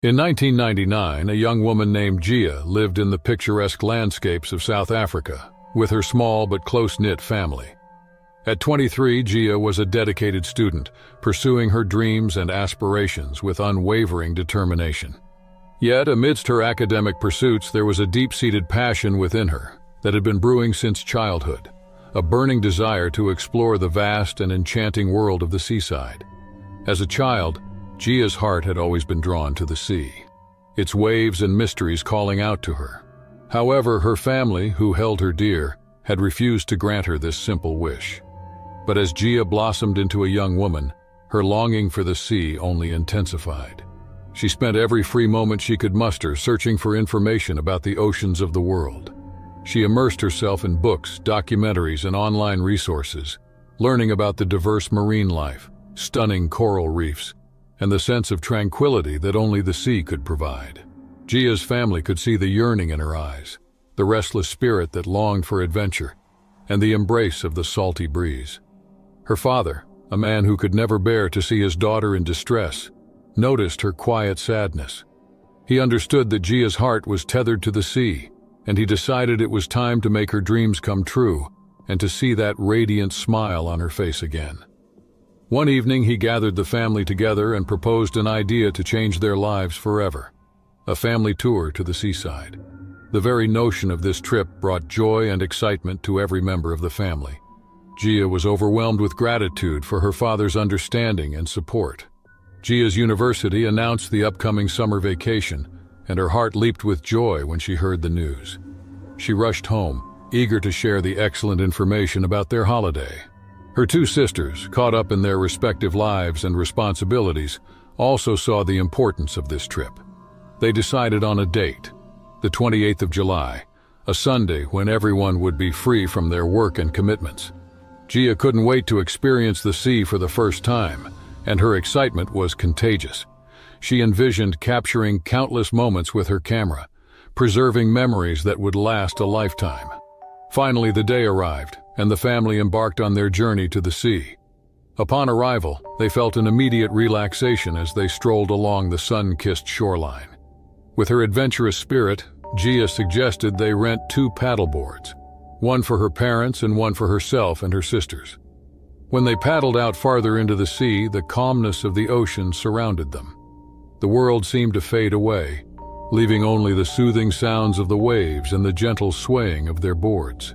In 1999, a young woman named Gia lived in the picturesque landscapes of South Africa with her small but close-knit family. At 23, Gia was a dedicated student, pursuing her dreams and aspirations with unwavering determination. Yet, amidst her academic pursuits, there was a deep-seated passion within her that had been brewing since childhood, a burning desire to explore the vast and enchanting world of the seaside. As a child, Gia's heart had always been drawn to the sea, its waves and mysteries calling out to her. However, her family, who held her dear, had refused to grant her this simple wish. But as Gia blossomed into a young woman, her longing for the sea only intensified. She spent every free moment she could muster searching for information about the oceans of the world. She immersed herself in books, documentaries, and online resources, learning about the diverse marine life, stunning coral reefs, and the sense of tranquility that only the sea could provide. Gia's family could see the yearning in her eyes, the restless spirit that longed for adventure, and the embrace of the salty breeze. Her father, a man who could never bear to see his daughter in distress, noticed her quiet sadness. He understood that Gia's heart was tethered to the sea, and he decided it was time to make her dreams come true and to see that radiant smile on her face again. One evening, he gathered the family together and proposed an idea to change their lives forever. A family tour to the seaside. The very notion of this trip brought joy and excitement to every member of the family. Gia was overwhelmed with gratitude for her father's understanding and support. Gia's university announced the upcoming summer vacation, and her heart leaped with joy when she heard the news. She rushed home, eager to share the excellent information about their holiday. Her two sisters, caught up in their respective lives and responsibilities, also saw the importance of this trip. They decided on a date, the 28th of July, a Sunday when everyone would be free from their work and commitments. Gia couldn't wait to experience the sea for the first time, and her excitement was contagious. She envisioned capturing countless moments with her camera, preserving memories that would last a lifetime. Finally, the day arrived, and the family embarked on their journey to the sea. Upon arrival, they felt an immediate relaxation as they strolled along the sun-kissed shoreline. With her adventurous spirit, Gia suggested they rent two paddleboards, one for her parents and one for herself and her sisters. When they paddled out farther into the sea, the calmness of the ocean surrounded them. The world seemed to fade away, leaving only the soothing sounds of the waves and the gentle swaying of their boards.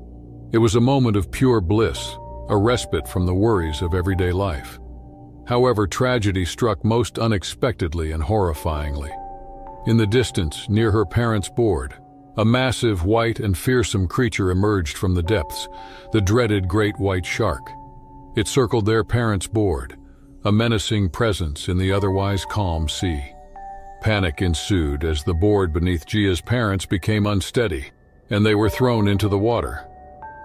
It was a moment of pure bliss, a respite from the worries of everyday life. However, tragedy struck most unexpectedly and horrifyingly. In the distance, near her parents' board, a massive, white, and fearsome creature emerged from the depths, the dreaded great white shark. It circled their parents' board, a menacing presence in the otherwise calm sea. Panic ensued as the board beneath Gia's parents became unsteady, and they were thrown into the water.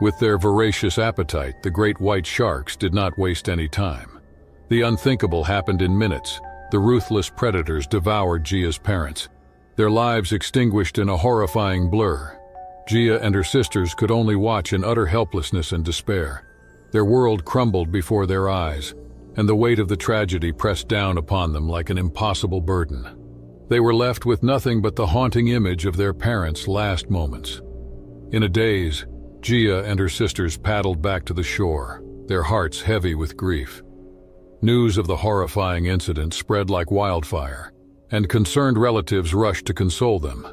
With their voracious appetite, the great white sharks did not waste any time. The unthinkable happened in minutes. The ruthless predators devoured Gia's parents, their lives extinguished in a horrifying blur. Gia and her sisters could only watch in utter helplessness and despair. Their world crumbled before their eyes, and the weight of the tragedy pressed down upon them like an impossible burden. They were left with nothing but the haunting image of their parents' last moments. In a daze, Gia and her sisters paddled back to the shore, their hearts heavy with grief. News of the horrifying incident spread like wildfire, and concerned relatives rushed to console them.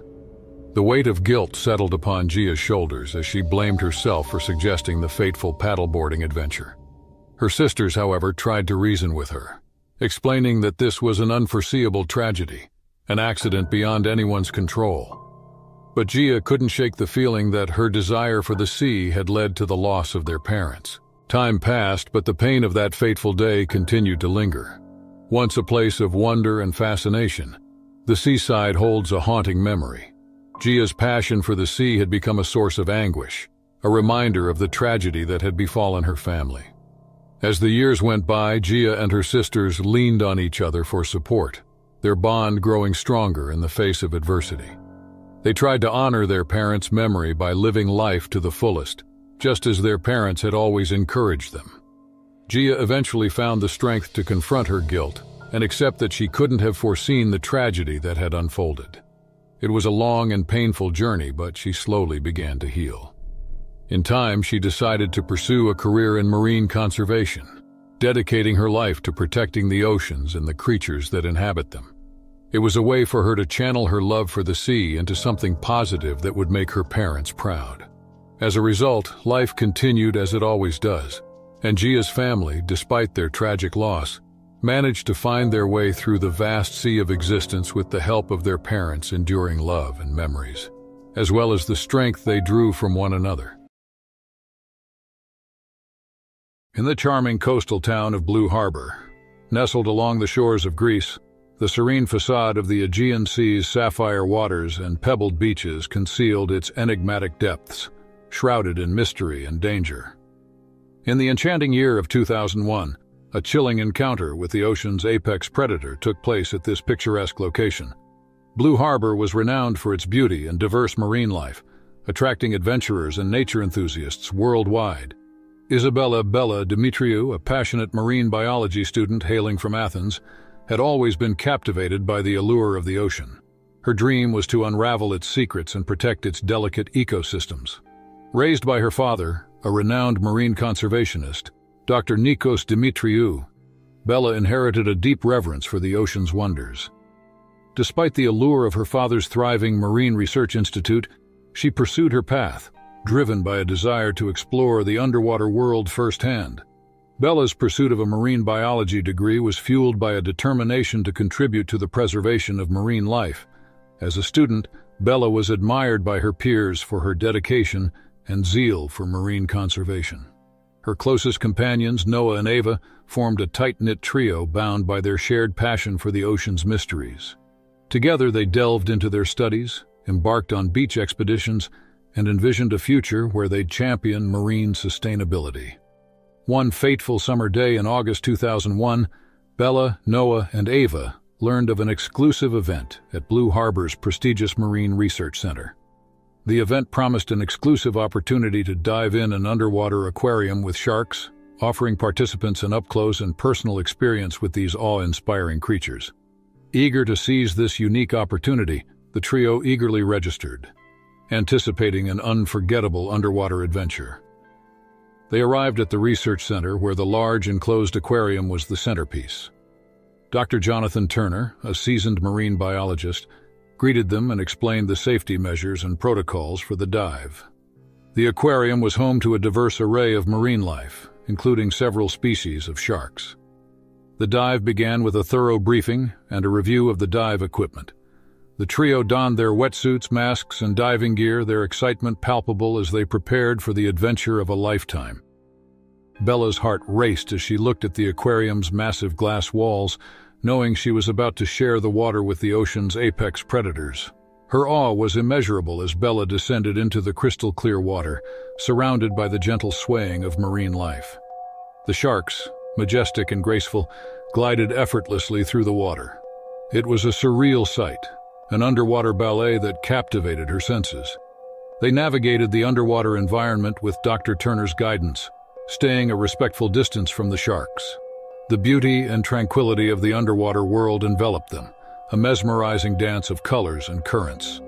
The weight of guilt settled upon Gia's shoulders as she blamed herself for suggesting the fateful paddleboarding adventure. Her sisters, however, tried to reason with her, explaining that this was an unforeseeable tragedy, an accident beyond anyone's control. But Gia couldn't shake the feeling that her desire for the sea had led to the loss of their parents. Time passed, but the pain of that fateful day continued to linger. Once a place of wonder and fascination, the seaside holds a haunting memory. Gia's passion for the sea had become a source of anguish, a reminder of the tragedy that had befallen her family. As the years went by, Gia and her sisters leaned on each other for support, their bond growing stronger in the face of adversity. They tried to honor their parents' memory by living life to the fullest, just as their parents had always encouraged them. Gia eventually found the strength to confront her guilt and accept that she couldn't have foreseen the tragedy that had unfolded. It was a long and painful journey, but she slowly began to heal. In time, she decided to pursue a career in marine conservation, dedicating her life to protecting the oceans and the creatures that inhabit them. It was a way for her to channel her love for the sea into something positive that would make her parents proud. As a result, life continued as it always does, and Gia's family, despite their tragic loss, managed to find their way through the vast sea of existence with the help of their parents' enduring love and memories, as well as the strength they drew from one another. In the charming coastal town of Blue Harbor, nestled along the shores of Greece, the serene facade of the Aegean Sea's sapphire waters and pebbled beaches concealed its enigmatic depths, shrouded in mystery and danger. In the enchanting year of 2001, a chilling encounter with the ocean's apex predator took place at this picturesque location. Blue Harbor was renowned for its beauty and diverse marine life, attracting adventurers and nature enthusiasts worldwide. Isabella Bella Dimitriou, a passionate marine biology student hailing from Athens, had always been captivated by the allure of the ocean. Her dream was to unravel its secrets and protect its delicate ecosystems. Raised by her father, a renowned marine conservationist, Dr. Nikos Dimitriou, Bella inherited a deep reverence for the ocean's wonders. Despite the allure of her father's thriving Marine Research Institute, she pursued her path, driven by a desire to explore the underwater world firsthand. Bella's pursuit of a marine biology degree was fueled by a determination to contribute to the preservation of marine life. As a student, Bella was admired by her peers for her dedication and zeal for marine conservation. Her closest companions, Noah and Ava, formed a tight-knit trio bound by their shared passion for the ocean's mysteries. Together they delved into their studies, embarked on beach expeditions, and envisioned a future where they'd champion marine sustainability. One fateful summer day in August 2001, Bella, Noah, and Ava learned of an exclusive event at Blue Harbor's prestigious Marine Research Center. The event promised an exclusive opportunity to dive in an underwater aquarium with sharks, offering participants an up-close and personal experience with these awe-inspiring creatures. Eager to seize this unique opportunity, the trio eagerly registered, anticipating an unforgettable underwater adventure. They arrived at the research center where the large enclosed aquarium was the centerpiece. Dr. Jonathan Turner, a seasoned marine biologist, greeted them and explained the safety measures and protocols for the dive. The aquarium was home to a diverse array of marine life, including several species of sharks. The dive began with a thorough briefing and a review of the dive equipment. The trio donned their wetsuits, masks, and diving gear, their excitement palpable as they prepared for the adventure of a lifetime. Bella's heart raced as she looked at the aquarium's massive glass walls, knowing she was about to share the water with the ocean's apex predators. Her awe was immeasurable as Bella descended into the crystal clear water, surrounded by the gentle swaying of marine life. The sharks, majestic and graceful, glided effortlessly through the water. It was a surreal sight, an underwater ballet that captivated her senses. They navigated the underwater environment with Dr. Turner's guidance, staying a respectful distance from the sharks. The beauty and tranquility of the underwater world enveloped them, a mesmerizing dance of colors and currents.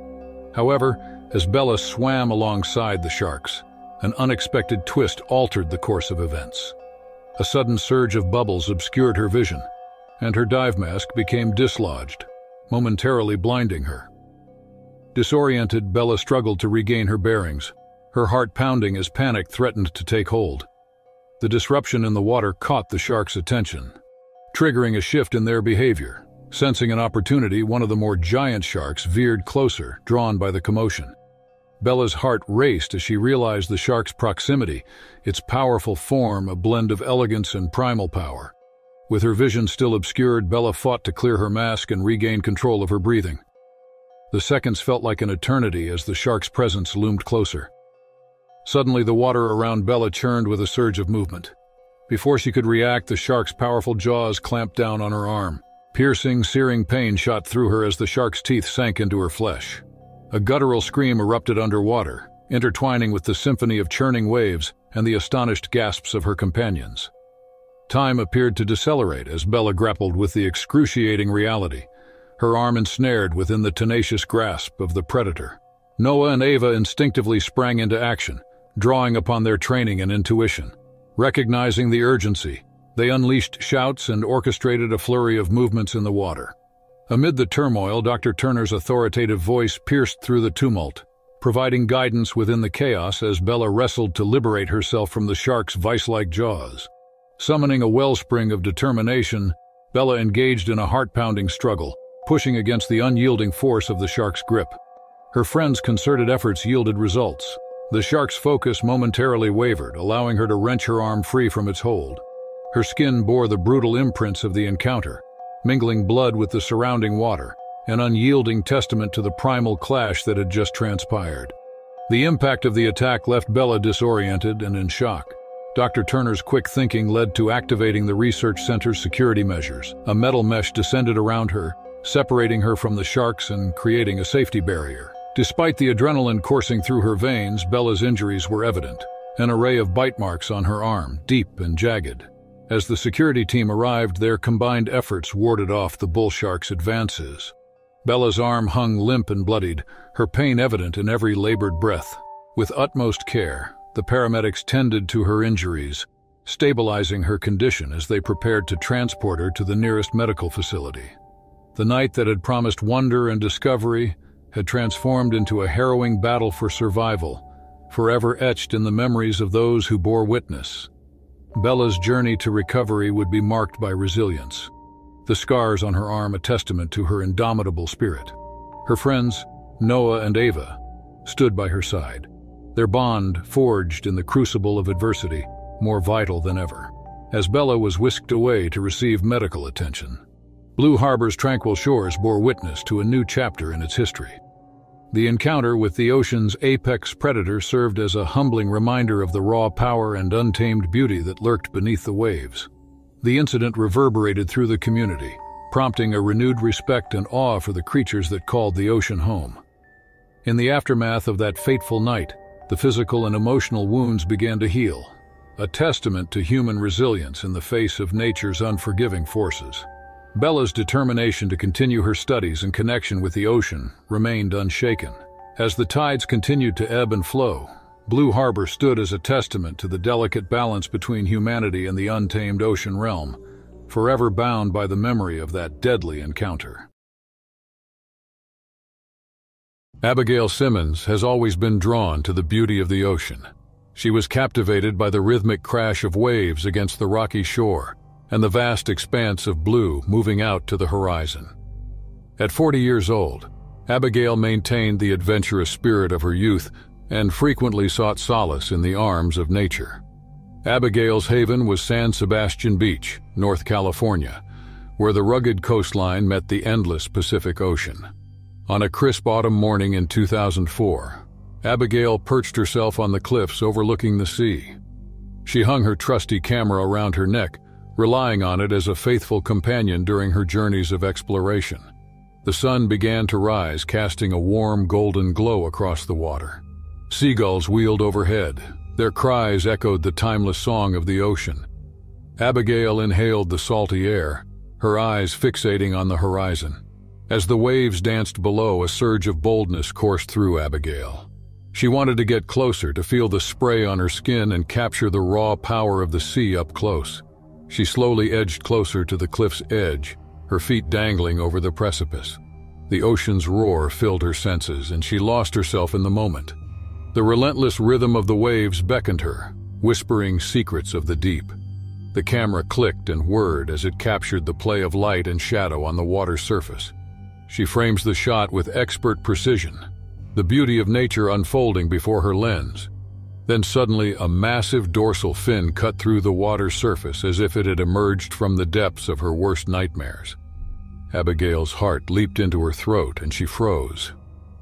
However, as Bella swam alongside the sharks, an unexpected twist altered the course of events. A sudden surge of bubbles obscured her vision, and her dive mask became dislodged, momentarily blinding her. Disoriented, Bella struggled to regain her bearings, her heart pounding as panic threatened to take hold. The disruption in the water caught the shark's attention, triggering a shift in their behavior. Sensing an opportunity, one of the more giant sharks veered closer, drawn by the commotion. Bella's heart raced as she realized the shark's proximity, its powerful form a blend of elegance and primal power. With her vision still obscured, Bella fought to clear her mask and regain control of her breathing. The seconds felt like an eternity as the shark's presence loomed closer. Suddenly, the water around Bella churned with a surge of movement. Before she could react, the shark's powerful jaws clamped down on her arm. Piercing, searing pain shot through her as the shark's teeth sank into her flesh. A guttural scream erupted underwater, intertwining with the symphony of churning waves and the astonished gasps of her companions. Time appeared to decelerate as Bella grappled with the excruciating reality, her arm ensnared within the tenacious grasp of the predator. Noah and Ava instinctively sprang into action, drawing upon their training and intuition. Recognizing the urgency, they unleashed shouts and orchestrated a flurry of movements in the water. Amid the turmoil, Dr. Turner's authoritative voice pierced through the tumult, providing guidance within the chaos as Bella wrestled to liberate herself from the shark's vice-like jaws. Summoning a wellspring of determination, Bella engaged in a heart-pounding struggle, pushing against the unyielding force of the shark's grip. Her friend's concerted efforts yielded results. The shark's focus momentarily wavered, allowing her to wrench her arm free from its hold. Her skin bore the brutal imprints of the encounter, mingling blood with the surrounding water, an unyielding testament to the primal clash that had just transpired. The impact of the attack left Bella disoriented and in shock. Dr. Turner's quick thinking led to activating the research center's security measures. A metal mesh descended around her, separating her from the sharks and creating a safety barrier. Despite the adrenaline coursing through her veins, Bella's injuries were evident. An array of bite marks on her arm, deep and jagged. As the security team arrived, their combined efforts warded off the bull shark's advances. Bella's arm hung limp and bloodied, her pain evident in every labored breath. With utmost care, the paramedics tended to her injuries, stabilizing her condition as they prepared to transport her to the nearest medical facility. The night that had promised wonder and discovery had transformed into a harrowing battle for survival, forever etched in the memories of those who bore witness. Bella's journey to recovery would be marked by resilience, the scars on her arm a testament to her indomitable spirit. Her friends, Noah and Ava, stood by her side, their bond forged in the crucible of adversity, more vital than ever, as Bella was whisked away to receive medical attention. Blue Harbor's tranquil shores bore witness to a new chapter in its history. The encounter with the ocean's apex predator served as a humbling reminder of the raw power and untamed beauty that lurked beneath the waves. The incident reverberated through the community, prompting a renewed respect and awe for the creatures that called the ocean home. In the aftermath of that fateful night, the physical and emotional wounds began to heal, a testament to human resilience in the face of nature's unforgiving forces. Bella's determination to continue her studies in connection with the ocean remained unshaken. As the tides continued to ebb and flow, Blue Harbor stood as a testament to the delicate balance between humanity and the untamed ocean realm, forever bound by the memory of that deadly encounter. Abigail Simmons has always been drawn to the beauty of the ocean. She was captivated by the rhythmic crash of waves against the rocky shore, and the vast expanse of blue moving out to the horizon. At 40 years old, Abigail maintained the adventurous spirit of her youth and frequently sought solace in the arms of nature. Abigail's haven was San Sebastian Beach, North California, where the rugged coastline met the endless Pacific Ocean. On a crisp autumn morning in 2004, Abigail perched herself on the cliffs overlooking the sea. She hung her trusty camera around her neck relying on it as a faithful companion during her journeys of exploration. The sun began to rise, casting a warm golden glow across the water. Seagulls wheeled overhead. Their cries echoed the timeless song of the ocean. Abigail inhaled the salty air, her eyes fixating on the horizon. As the waves danced below, a surge of boldness coursed through Abigail. She wanted to get closer, to feel the spray on her skin and capture the raw power of the sea up close. She slowly edged closer to the cliff's edge, her feet dangling over the precipice. The ocean's roar filled her senses, and she lost herself in the moment. The relentless rhythm of the waves beckoned her, whispering secrets of the deep. The camera clicked and whirred as it captured the play of light and shadow on the water's surface. She frames the shot with expert precision, the beauty of nature unfolding before her lens. Then suddenly a massive dorsal fin cut through the water's surface as if it had emerged from the depths of her worst nightmares. Abigail's heart leaped into her throat and she froze.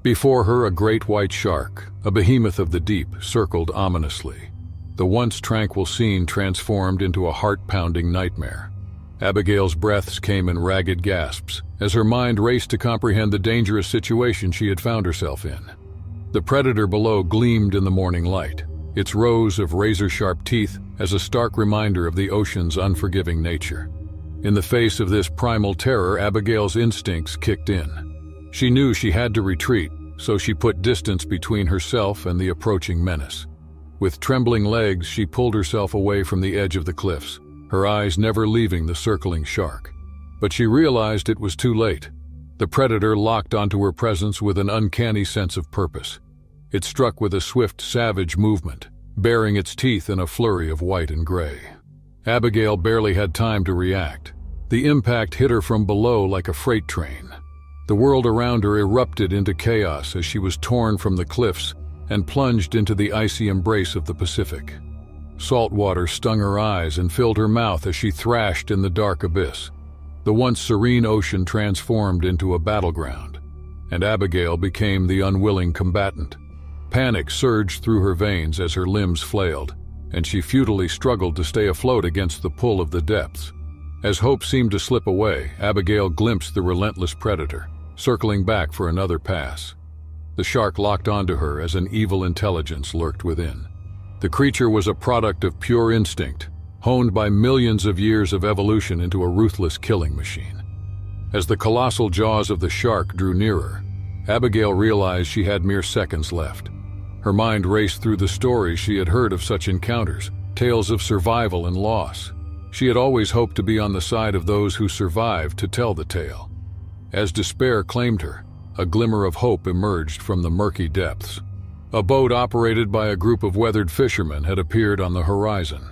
Before her, a great white shark, a behemoth of the deep, circled ominously. The once tranquil scene transformed into a heart-pounding nightmare. Abigail's breaths came in ragged gasps as her mind raced to comprehend the dangerous situation she had found herself in. The predator below gleamed in the morning light, its rows of razor-sharp teeth as a stark reminder of the ocean's unforgiving nature. In the face of this primal terror, Abigail's instincts kicked in. She knew she had to retreat, so she put distance between herself and the approaching menace. With trembling legs, she pulled herself away from the edge of the cliffs, her eyes never leaving the circling shark. But she realized it was too late. The predator locked onto her presence with an uncanny sense of purpose. It struck with a swift, savage movement, baring its teeth in a flurry of white and gray. Abigail barely had time to react. The impact hit her from below like a freight train. The world around her erupted into chaos as she was torn from the cliffs and plunged into the icy embrace of the Pacific. Salt water stung her eyes and filled her mouth as she thrashed in the dark abyss. The once serene ocean transformed into a battleground, and Abigail became the unwilling combatant. Panic surged through her veins as her limbs flailed, and she futilely struggled to stay afloat against the pull of the depths. As hope seemed to slip away, Abigail glimpsed the relentless predator, circling back for another pass. The shark locked onto her as an evil intelligence lurked within. The creature was a product of pure instinct, honed by millions of years of evolution into a ruthless killing machine. As the colossal jaws of the shark drew nearer, Abigail realized she had mere seconds left. Her mind raced through the stories she had heard of such encounters, tales of survival and loss. She had always hoped to be on the side of those who survived to tell the tale. As despair claimed her, a glimmer of hope emerged from the murky depths. A boat operated by a group of weathered fishermen had appeared on the horizon.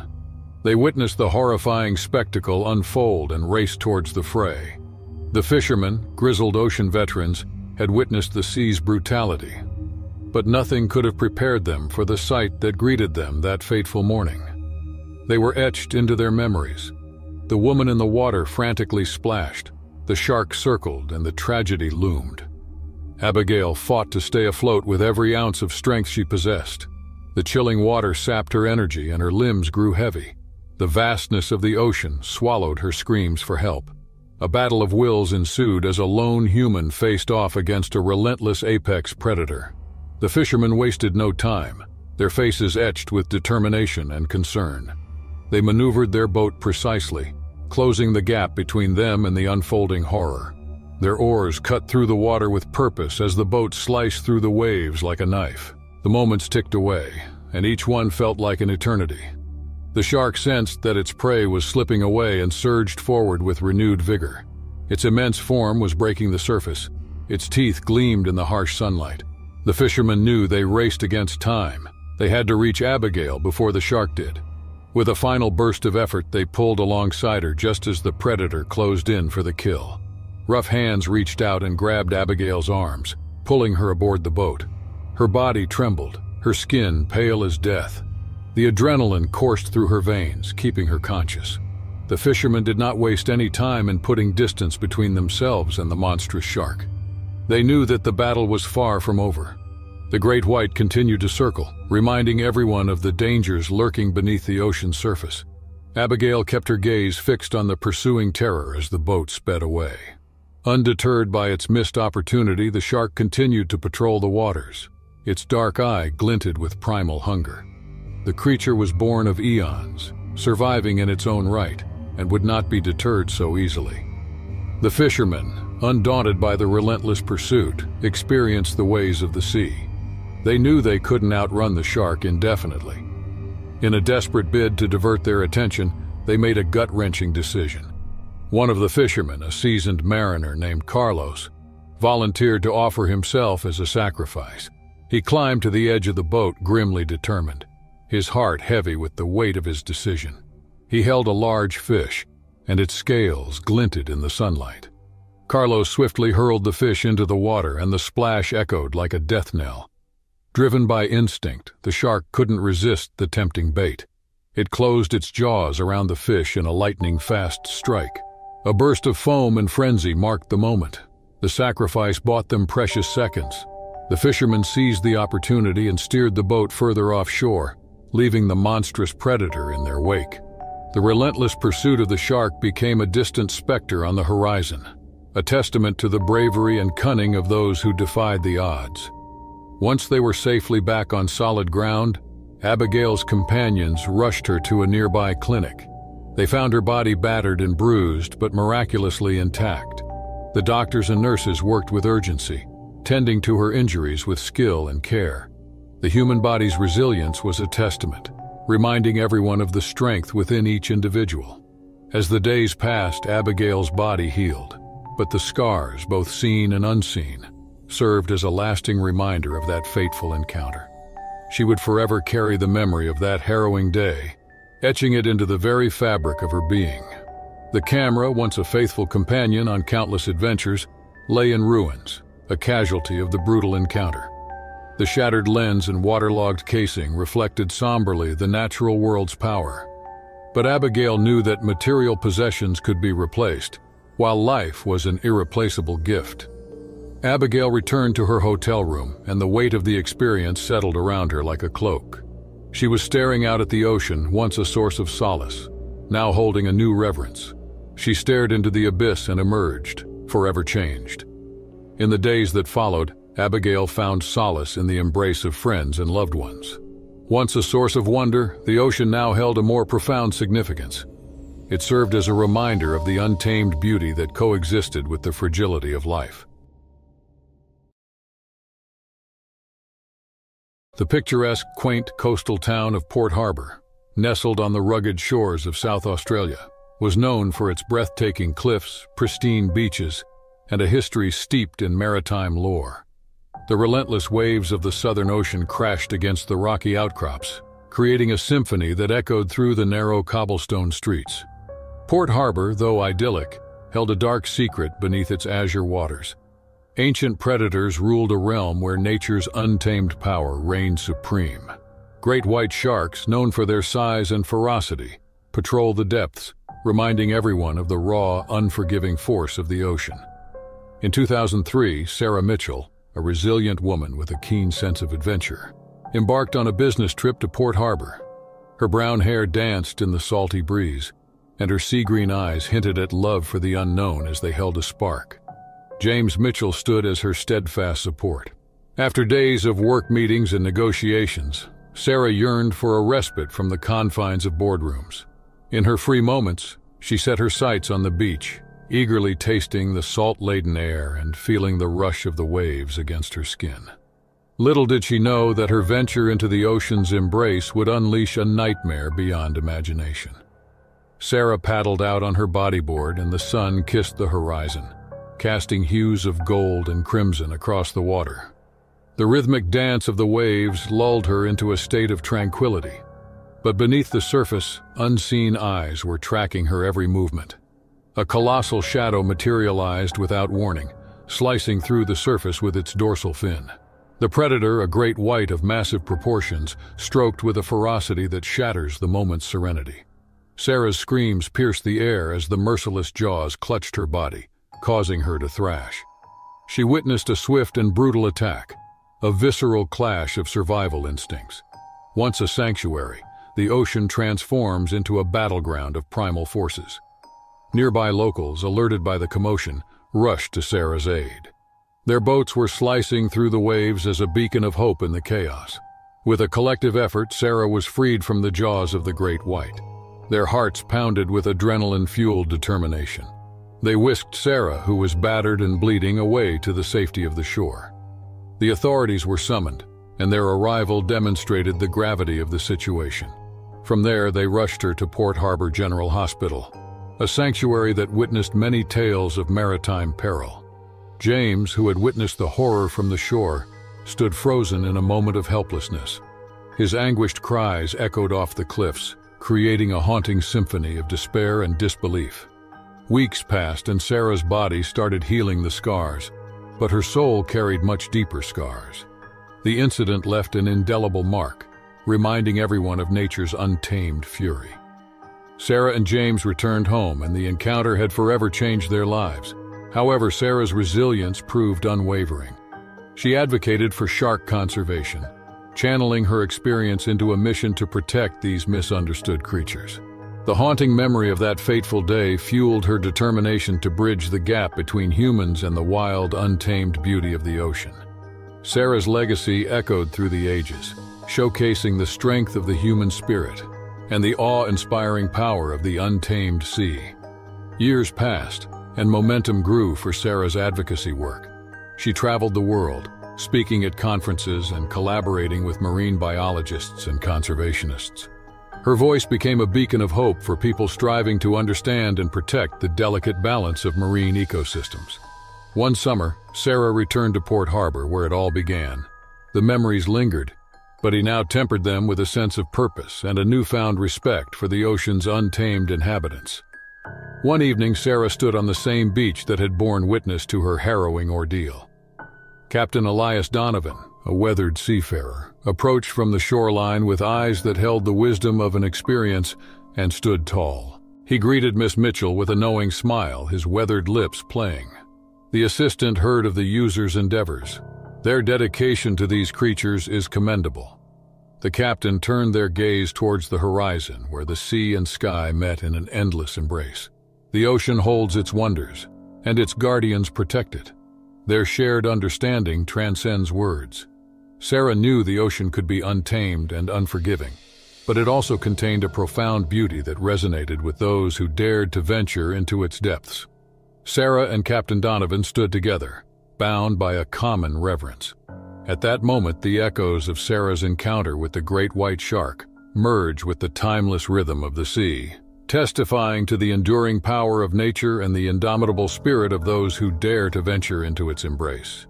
They witnessed the horrifying spectacle unfold and raced towards the fray. The fishermen, grizzled ocean veterans, had witnessed the sea's brutality, but nothing could have prepared them for the sight that greeted them that fateful morning. They were etched into their memories. The woman in the water frantically splashed, the shark circled, and the tragedy loomed. Abigail fought to stay afloat with every ounce of strength she possessed. The chilling water sapped her energy and her limbs grew heavy. The vastness of the ocean swallowed her screams for help. A battle of wills ensued as a lone human faced off against a relentless apex predator. The fishermen wasted no time, their faces etched with determination and concern. They maneuvered their boat precisely, closing the gap between them and the unfolding horror. Their oars cut through the water with purpose as the boat sliced through the waves like a knife. The moments ticked away, and each one felt like an eternity. The shark sensed that its prey was slipping away and surged forward with renewed vigor. Its immense form was breaking the surface. Its teeth gleamed in the harsh sunlight. The fishermen knew they raced against time. They had to reach Abigail before the shark did. With a final burst of effort, they pulled alongside her just as the predator closed in for the kill. Rough hands reached out and grabbed Abigail's arms, pulling her aboard the boat. Her body trembled, her skin pale as death. The adrenaline coursed through her veins, keeping her conscious. The fishermen did not waste any time in putting distance between themselves and the monstrous shark. They knew that the battle was far from over. The great white continued to circle, reminding everyone of the dangers lurking beneath the ocean's surface. Abigail kept her gaze fixed on the pursuing terror as the boat sped away. Undeterred by its missed opportunity, the shark continued to patrol the waters. Its dark eye glinted with primal hunger. The creature was born of eons, surviving in its own right, and would not be deterred so easily. The fishermen, undaunted by the relentless pursuit, experienced the ways of the sea. They knew they couldn't outrun the shark indefinitely. In a desperate bid to divert their attention, they made a gut-wrenching decision. One of the fishermen, a seasoned mariner named Carlos, volunteered to offer himself as a sacrifice. He climbed to the edge of the boat, grimly determined, his heart heavy with the weight of his decision. He held a large fish, and its scales glinted in the sunlight. Carlos swiftly hurled the fish into the water, and the splash echoed like a death knell. Driven by instinct, the shark couldn't resist the tempting bait. It closed its jaws around the fish in a lightning-fast strike. A burst of foam and frenzy marked the moment. The sacrifice bought them precious seconds. The fishermen seized the opportunity and steered the boat further offshore, leaving the monstrous predator in their wake. The relentless pursuit of the shark became a distant specter on the horizon, a testament to the bravery and cunning of those who defied the odds. Once they were safely back on solid ground, Abigail's companions rushed her to a nearby clinic. They found her body battered and bruised, but miraculously intact. The doctors and nurses worked with urgency, tending to her injuries with skill and care. The human body's resilience was a testament, reminding everyone of the strength within each individual. As the days passed, Abigail's body healed, but the scars, both seen and unseen, served as a lasting reminder of that fateful encounter. She would forever carry the memory of that harrowing day, etching it into the very fabric of her being. The camera, once a faithful companion on countless adventures, lay in ruins, a casualty of the brutal encounter. The shattered lens and waterlogged casing reflected somberly the natural world's power. But Abigail knew that material possessions could be replaced, while life was an irreplaceable gift. Abigail returned to her hotel room, and the weight of the experience settled around her like a cloak. She was staring out at the ocean, once a source of solace, now holding a new reverence. She stared into the abyss and emerged, forever changed. In the days that followed, Abigail found solace in the embrace of friends and loved ones. Once a source of wonder, the ocean now held a more profound significance. It served as a reminder of the untamed beauty that coexisted with the fragility of life. The picturesque, quaint coastal town of Port Harbour, nestled on the rugged shores of South Australia, was known for its breathtaking cliffs, pristine beaches, and a history steeped in maritime lore. The relentless waves of the Southern Ocean crashed against the rocky outcrops, creating a symphony that echoed through the narrow cobblestone streets. Port Harbor, though idyllic, held a dark secret beneath its azure waters. Ancient predators ruled a realm where nature's untamed power reigned supreme. Great white sharks, known for their size and ferocity, patrol the depths, reminding everyone of the raw, unforgiving force of the ocean. In 2003, Sarah Mitchell, a resilient woman with a keen sense of adventure, embarked on a business trip to Port Harbor. Her brown hair danced in the salty breeze, and her sea-green eyes hinted at love for the unknown as they held a spark. James Mitchell stood as her steadfast support. After days of work meetings and negotiations, Sarah yearned for a respite from the confines of boardrooms. In her free moments, she set her sights on the beach eagerly tasting the salt-laden air and feeling the rush of the waves against her skin. Little did she know that her venture into the ocean's embrace would unleash a nightmare beyond imagination. Sarah paddled out on her bodyboard and the sun kissed the horizon, casting hues of gold and crimson across the water. The rhythmic dance of the waves lulled her into a state of tranquility, but beneath the surface, unseen eyes were tracking her every movement. A colossal shadow materialized without warning, slicing through the surface with its dorsal fin. The predator, a great white of massive proportions, stroked with a ferocity that shatters the moment's serenity. Sarah's screams pierced the air as the merciless jaws clutched her body, causing her to thrash. She witnessed a swift and brutal attack, a visceral clash of survival instincts. Once a sanctuary, the ocean transforms into a battleground of primal forces. Nearby locals, alerted by the commotion, rushed to Sarah's aid. Their boats were slicing through the waves as a beacon of hope in the chaos. With a collective effort, Sarah was freed from the jaws of the Great White. Their hearts pounded with adrenaline-fueled determination. They whisked Sarah, who was battered and bleeding, away to the safety of the shore. The authorities were summoned, and their arrival demonstrated the gravity of the situation. From there, they rushed her to Port Harbor General Hospital, a sanctuary that witnessed many tales of maritime peril. James, who had witnessed the horror from the shore, stood frozen in a moment of helplessness. His anguished cries echoed off the cliffs, creating a haunting symphony of despair and disbelief. Weeks passed and Sarah's body started healing the scars, but her soul carried much deeper scars. The incident left an indelible mark, reminding everyone of nature's untamed fury. Sarah and James returned home, and the encounter had forever changed their lives. However, Sarah's resilience proved unwavering. She advocated for shark conservation, channeling her experience into a mission to protect these misunderstood creatures. The haunting memory of that fateful day fueled her determination to bridge the gap between humans and the wild, untamed beauty of the ocean. Sarah's legacy echoed through the ages, showcasing the strength of the human spirit and the awe-inspiring power of the untamed sea. Years passed, and momentum grew for Sarah's advocacy work. She traveled the world, speaking at conferences and collaborating with marine biologists and conservationists. Her voice became a beacon of hope for people striving to understand and protect the delicate balance of marine ecosystems. One summer, Sarah returned to Port Harbor where it all began. The memories lingered, but he now tempered them with a sense of purpose and a newfound respect for the ocean's untamed inhabitants. One evening, Sarah stood on the same beach that had borne witness to her harrowing ordeal. Captain Elias Donovan, a weathered seafarer, approached from the shoreline with eyes that held the wisdom of an experience and stood tall. He greeted Miss Mitchell with a knowing smile, his weathered lips playing. The assistant heard of the user's endeavors. Their dedication to these creatures is commendable. The captain turned their gaze towards the horizon, where the sea and sky met in an endless embrace. The ocean holds its wonders, and its guardians protect it. Their shared understanding transcends words. Sarah knew the ocean could be untamed and unforgiving, but it also contained a profound beauty that resonated with those who dared to venture into its depths. Sarah and Captain Donovan stood together, bound by a common reverence. At that moment, the echoes of Sarah's encounter with the great white shark merge with the timeless rhythm of the sea, testifying to the enduring power of nature and the indomitable spirit of those who dare to venture into its embrace.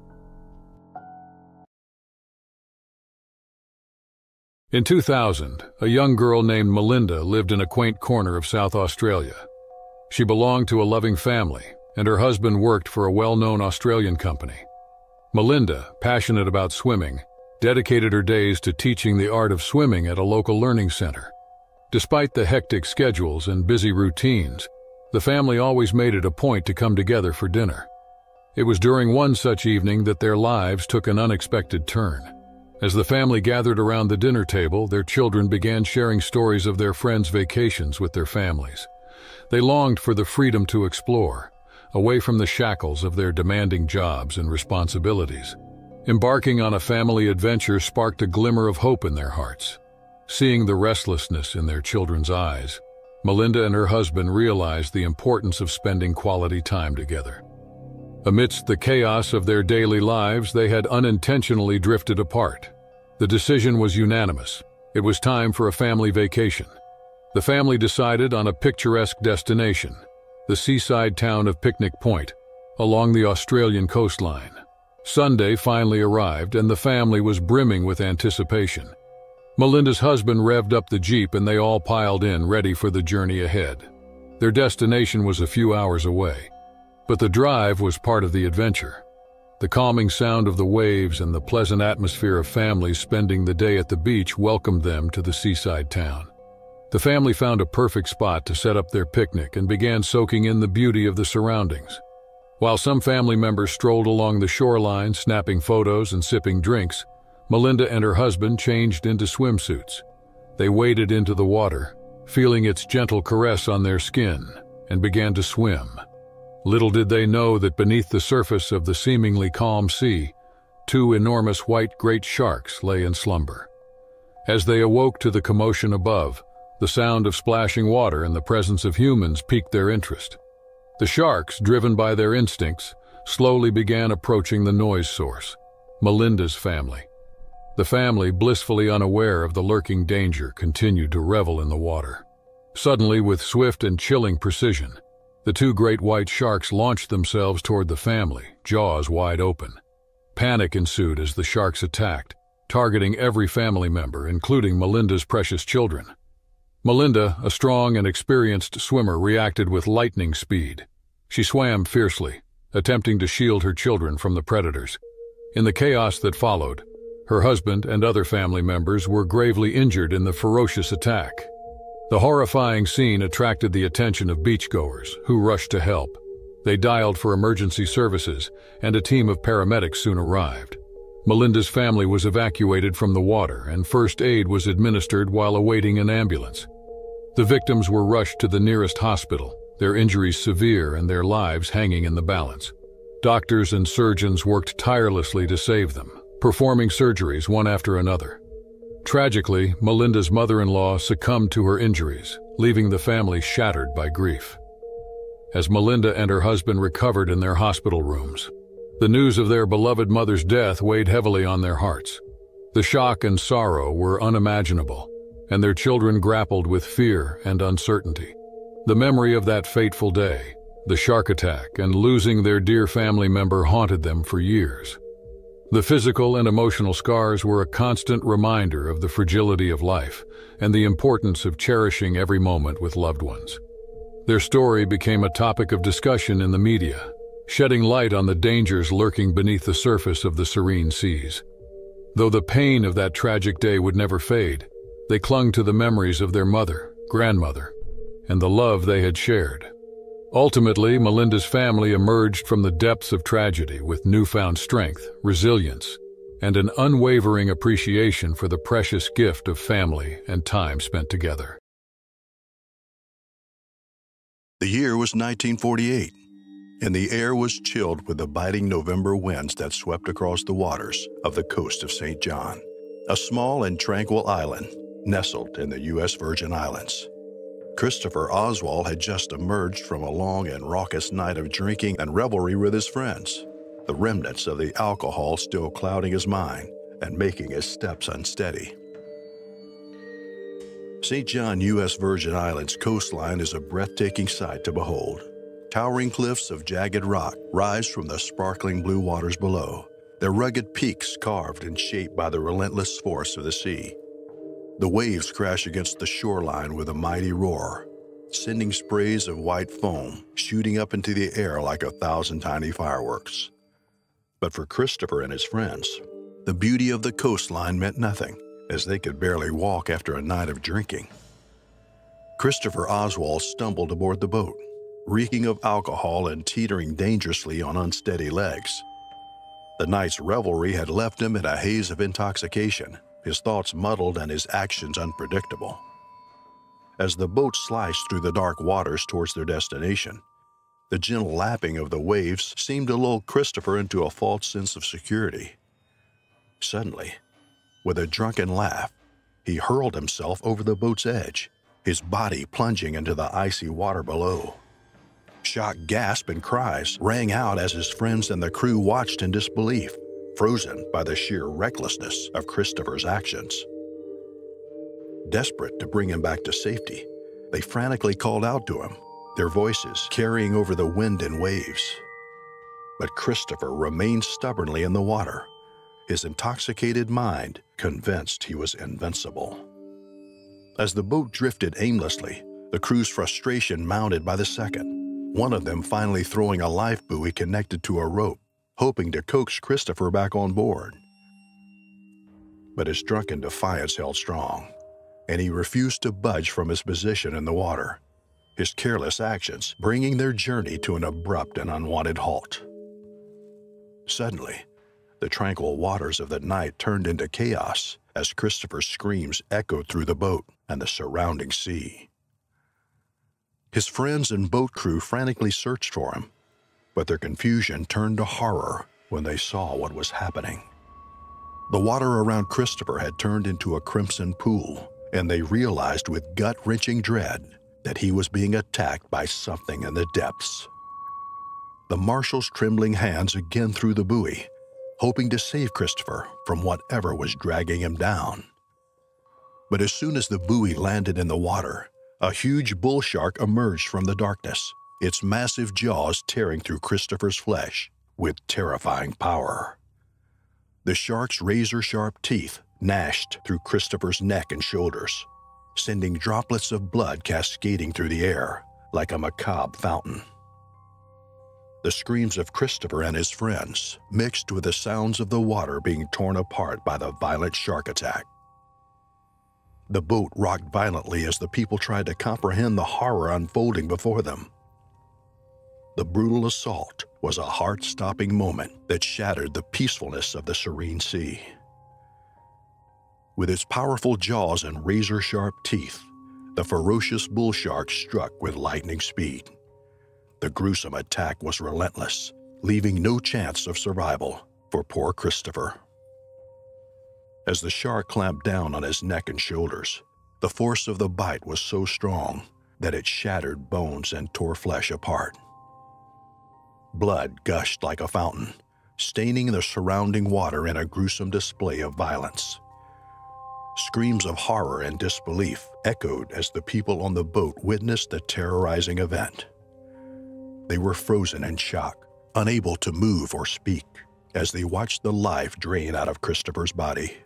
In 2000, a young girl named Melinda lived in a quaint corner of South Australia. She belonged to a loving family, and her husband worked for a well-known Australian company. Melinda, passionate about swimming, dedicated her days to teaching the art of swimming at a local learning center. Despite the hectic schedules and busy routines, the family always made it a point to come together for dinner. It was during one such evening that their lives took an unexpected turn. As the family gathered around the dinner table, their children began sharing stories of their friends' vacations with their families. They longed for the freedom to explore, away from the shackles of their demanding jobs and responsibilities. Embarking on a family adventure sparked a glimmer of hope in their hearts. Seeing the restlessness in their children's eyes, Melinda and her husband realized the importance of spending quality time together. Amidst the chaos of their daily lives, they had unintentionally drifted apart. The decision was unanimous. It was time for a family vacation. The family decided on a picturesque destination, the seaside town of Picnic Point, along the Australian coastline. Sunday finally arrived and the family was brimming with anticipation. Melinda's husband revved up the Jeep and they all piled in, ready for the journey ahead. Their destination was a few hours away, but the drive was part of the adventure. The calming sound of the waves and the pleasant atmosphere of families spending the day at the beach welcomed them to the seaside town. The family found a perfect spot to set up their picnic and began soaking in the beauty of the surroundings. While some family members strolled along the shoreline, snapping photos and sipping drinks, Melinda and her husband changed into swimsuits. They waded into the water, feeling its gentle caress on their skin, and began to swim. Little did they know that beneath the surface of the seemingly calm sea, two enormous white great sharks lay in slumber. As they awoke to the commotion above, the sound of splashing water and the presence of humans piqued their interest. The sharks, driven by their instincts, slowly began approaching the noise source, Melinda's family. The family, blissfully unaware of the lurking danger, continued to revel in the water. Suddenly, with swift and chilling precision, the two great white sharks launched themselves toward the family, jaws wide open. Panic ensued as the sharks attacked, targeting every family member, including Melinda's precious children. Melinda, a strong and experienced swimmer, reacted with lightning speed. She swam fiercely, attempting to shield her children from the predators. In the chaos that followed, her husband and other family members were gravely injured in the ferocious attack. The horrifying scene attracted the attention of beachgoers, who rushed to help. They dialed for emergency services, and a team of paramedics soon arrived. Melinda's family was evacuated from the water, and first aid was administered while awaiting an ambulance. The victims were rushed to the nearest hospital, their injuries severe and their lives hanging in the balance. Doctors and surgeons worked tirelessly to save them, performing surgeries one after another. Tragically, Melinda's mother-in-law succumbed to her injuries, leaving the family shattered by grief. As Melinda and her husband recovered in their hospital rooms, the news of their beloved mother's death weighed heavily on their hearts. The shock and sorrow were unimaginable, and their children grappled with fear and uncertainty. The memory of that fateful day, the shark attack, and losing their dear family member haunted them for years. The physical and emotional scars were a constant reminder of the fragility of life and the importance of cherishing every moment with loved ones. Their story became a topic of discussion in the media, shedding light on the dangers lurking beneath the surface of the serene seas. Though the pain of that tragic day would never fade, they clung to the memories of their mother, grandmother, and the love they had shared. Ultimately, Melinda's family emerged from the depths of tragedy with newfound strength, resilience, and an unwavering appreciation for the precious gift of family and time spent together. The year was 1948, and the air was chilled with the biting November winds that swept across the waters of the coast of St. John, a small and tranquil island nestled in the U.S. Virgin Islands. Christopher Oswald had just emerged from a long and raucous night of drinking and revelry with his friends, the remnants of the alcohol still clouding his mind and making his steps unsteady. St. John, U.S. Virgin Islands coastline is a breathtaking sight to behold. Towering cliffs of jagged rock rise from the sparkling blue waters below, their rugged peaks carved and shaped by the relentless force of the sea. The waves crash against the shoreline with a mighty roar, sending sprays of white foam shooting up into the air like a thousand tiny fireworks. But for Christopher and his friends, the beauty of the coastline meant nothing, as they could barely walk after a night of drinking. Christopher Oswald stumbled aboard the boat, reeking of alcohol and teetering dangerously on unsteady legs. The night's revelry had left him in a haze of intoxication, his thoughts muddled and his actions unpredictable. As the boat sliced through the dark waters towards their destination, the gentle lapping of the waves seemed to lull Christopher into a false sense of security. Suddenly, with a drunken laugh, he hurled himself over the boat's edge, his body plunging into the icy water below. Shocked gasps and cries rang out as his friends and the crew watched in disbelief frozen by the sheer recklessness of Christopher's actions. Desperate to bring him back to safety, they frantically called out to him, their voices carrying over the wind and waves. But Christopher remained stubbornly in the water, his intoxicated mind convinced he was invincible. As the boat drifted aimlessly, the crew's frustration mounted by the second, one of them finally throwing a life buoy connected to a rope hoping to coax Christopher back on board. But his drunken defiance held strong, and he refused to budge from his position in the water, his careless actions bringing their journey to an abrupt and unwanted halt. Suddenly, the tranquil waters of the night turned into chaos as Christopher's screams echoed through the boat and the surrounding sea. His friends and boat crew frantically searched for him, but their confusion turned to horror when they saw what was happening. The water around Christopher had turned into a crimson pool, and they realized with gut-wrenching dread that he was being attacked by something in the depths. The marshal's trembling hands again threw the buoy, hoping to save Christopher from whatever was dragging him down. But as soon as the buoy landed in the water, a huge bull shark emerged from the darkness its massive jaws tearing through Christopher's flesh with terrifying power. The shark's razor-sharp teeth gnashed through Christopher's neck and shoulders, sending droplets of blood cascading through the air like a macabre fountain. The screams of Christopher and his friends mixed with the sounds of the water being torn apart by the violent shark attack. The boat rocked violently as the people tried to comprehend the horror unfolding before them. The brutal assault was a heart-stopping moment that shattered the peacefulness of the serene sea. With its powerful jaws and razor-sharp teeth, the ferocious bull shark struck with lightning speed. The gruesome attack was relentless, leaving no chance of survival for poor Christopher. As the shark clamped down on his neck and shoulders, the force of the bite was so strong that it shattered bones and tore flesh apart. Blood gushed like a fountain, staining the surrounding water in a gruesome display of violence. Screams of horror and disbelief echoed as the people on the boat witnessed the terrorizing event. They were frozen in shock, unable to move or speak, as they watched the life drain out of Christopher's body.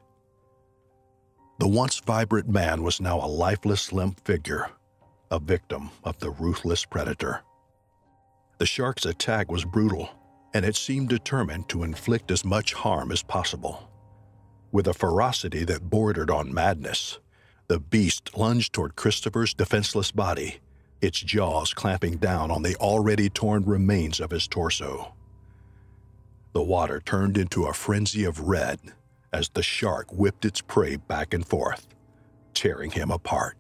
The once vibrant man was now a lifeless limp figure, a victim of the ruthless predator. The shark's attack was brutal, and it seemed determined to inflict as much harm as possible. With a ferocity that bordered on madness, the beast lunged toward Christopher's defenseless body, its jaws clamping down on the already torn remains of his torso. The water turned into a frenzy of red as the shark whipped its prey back and forth, tearing him apart.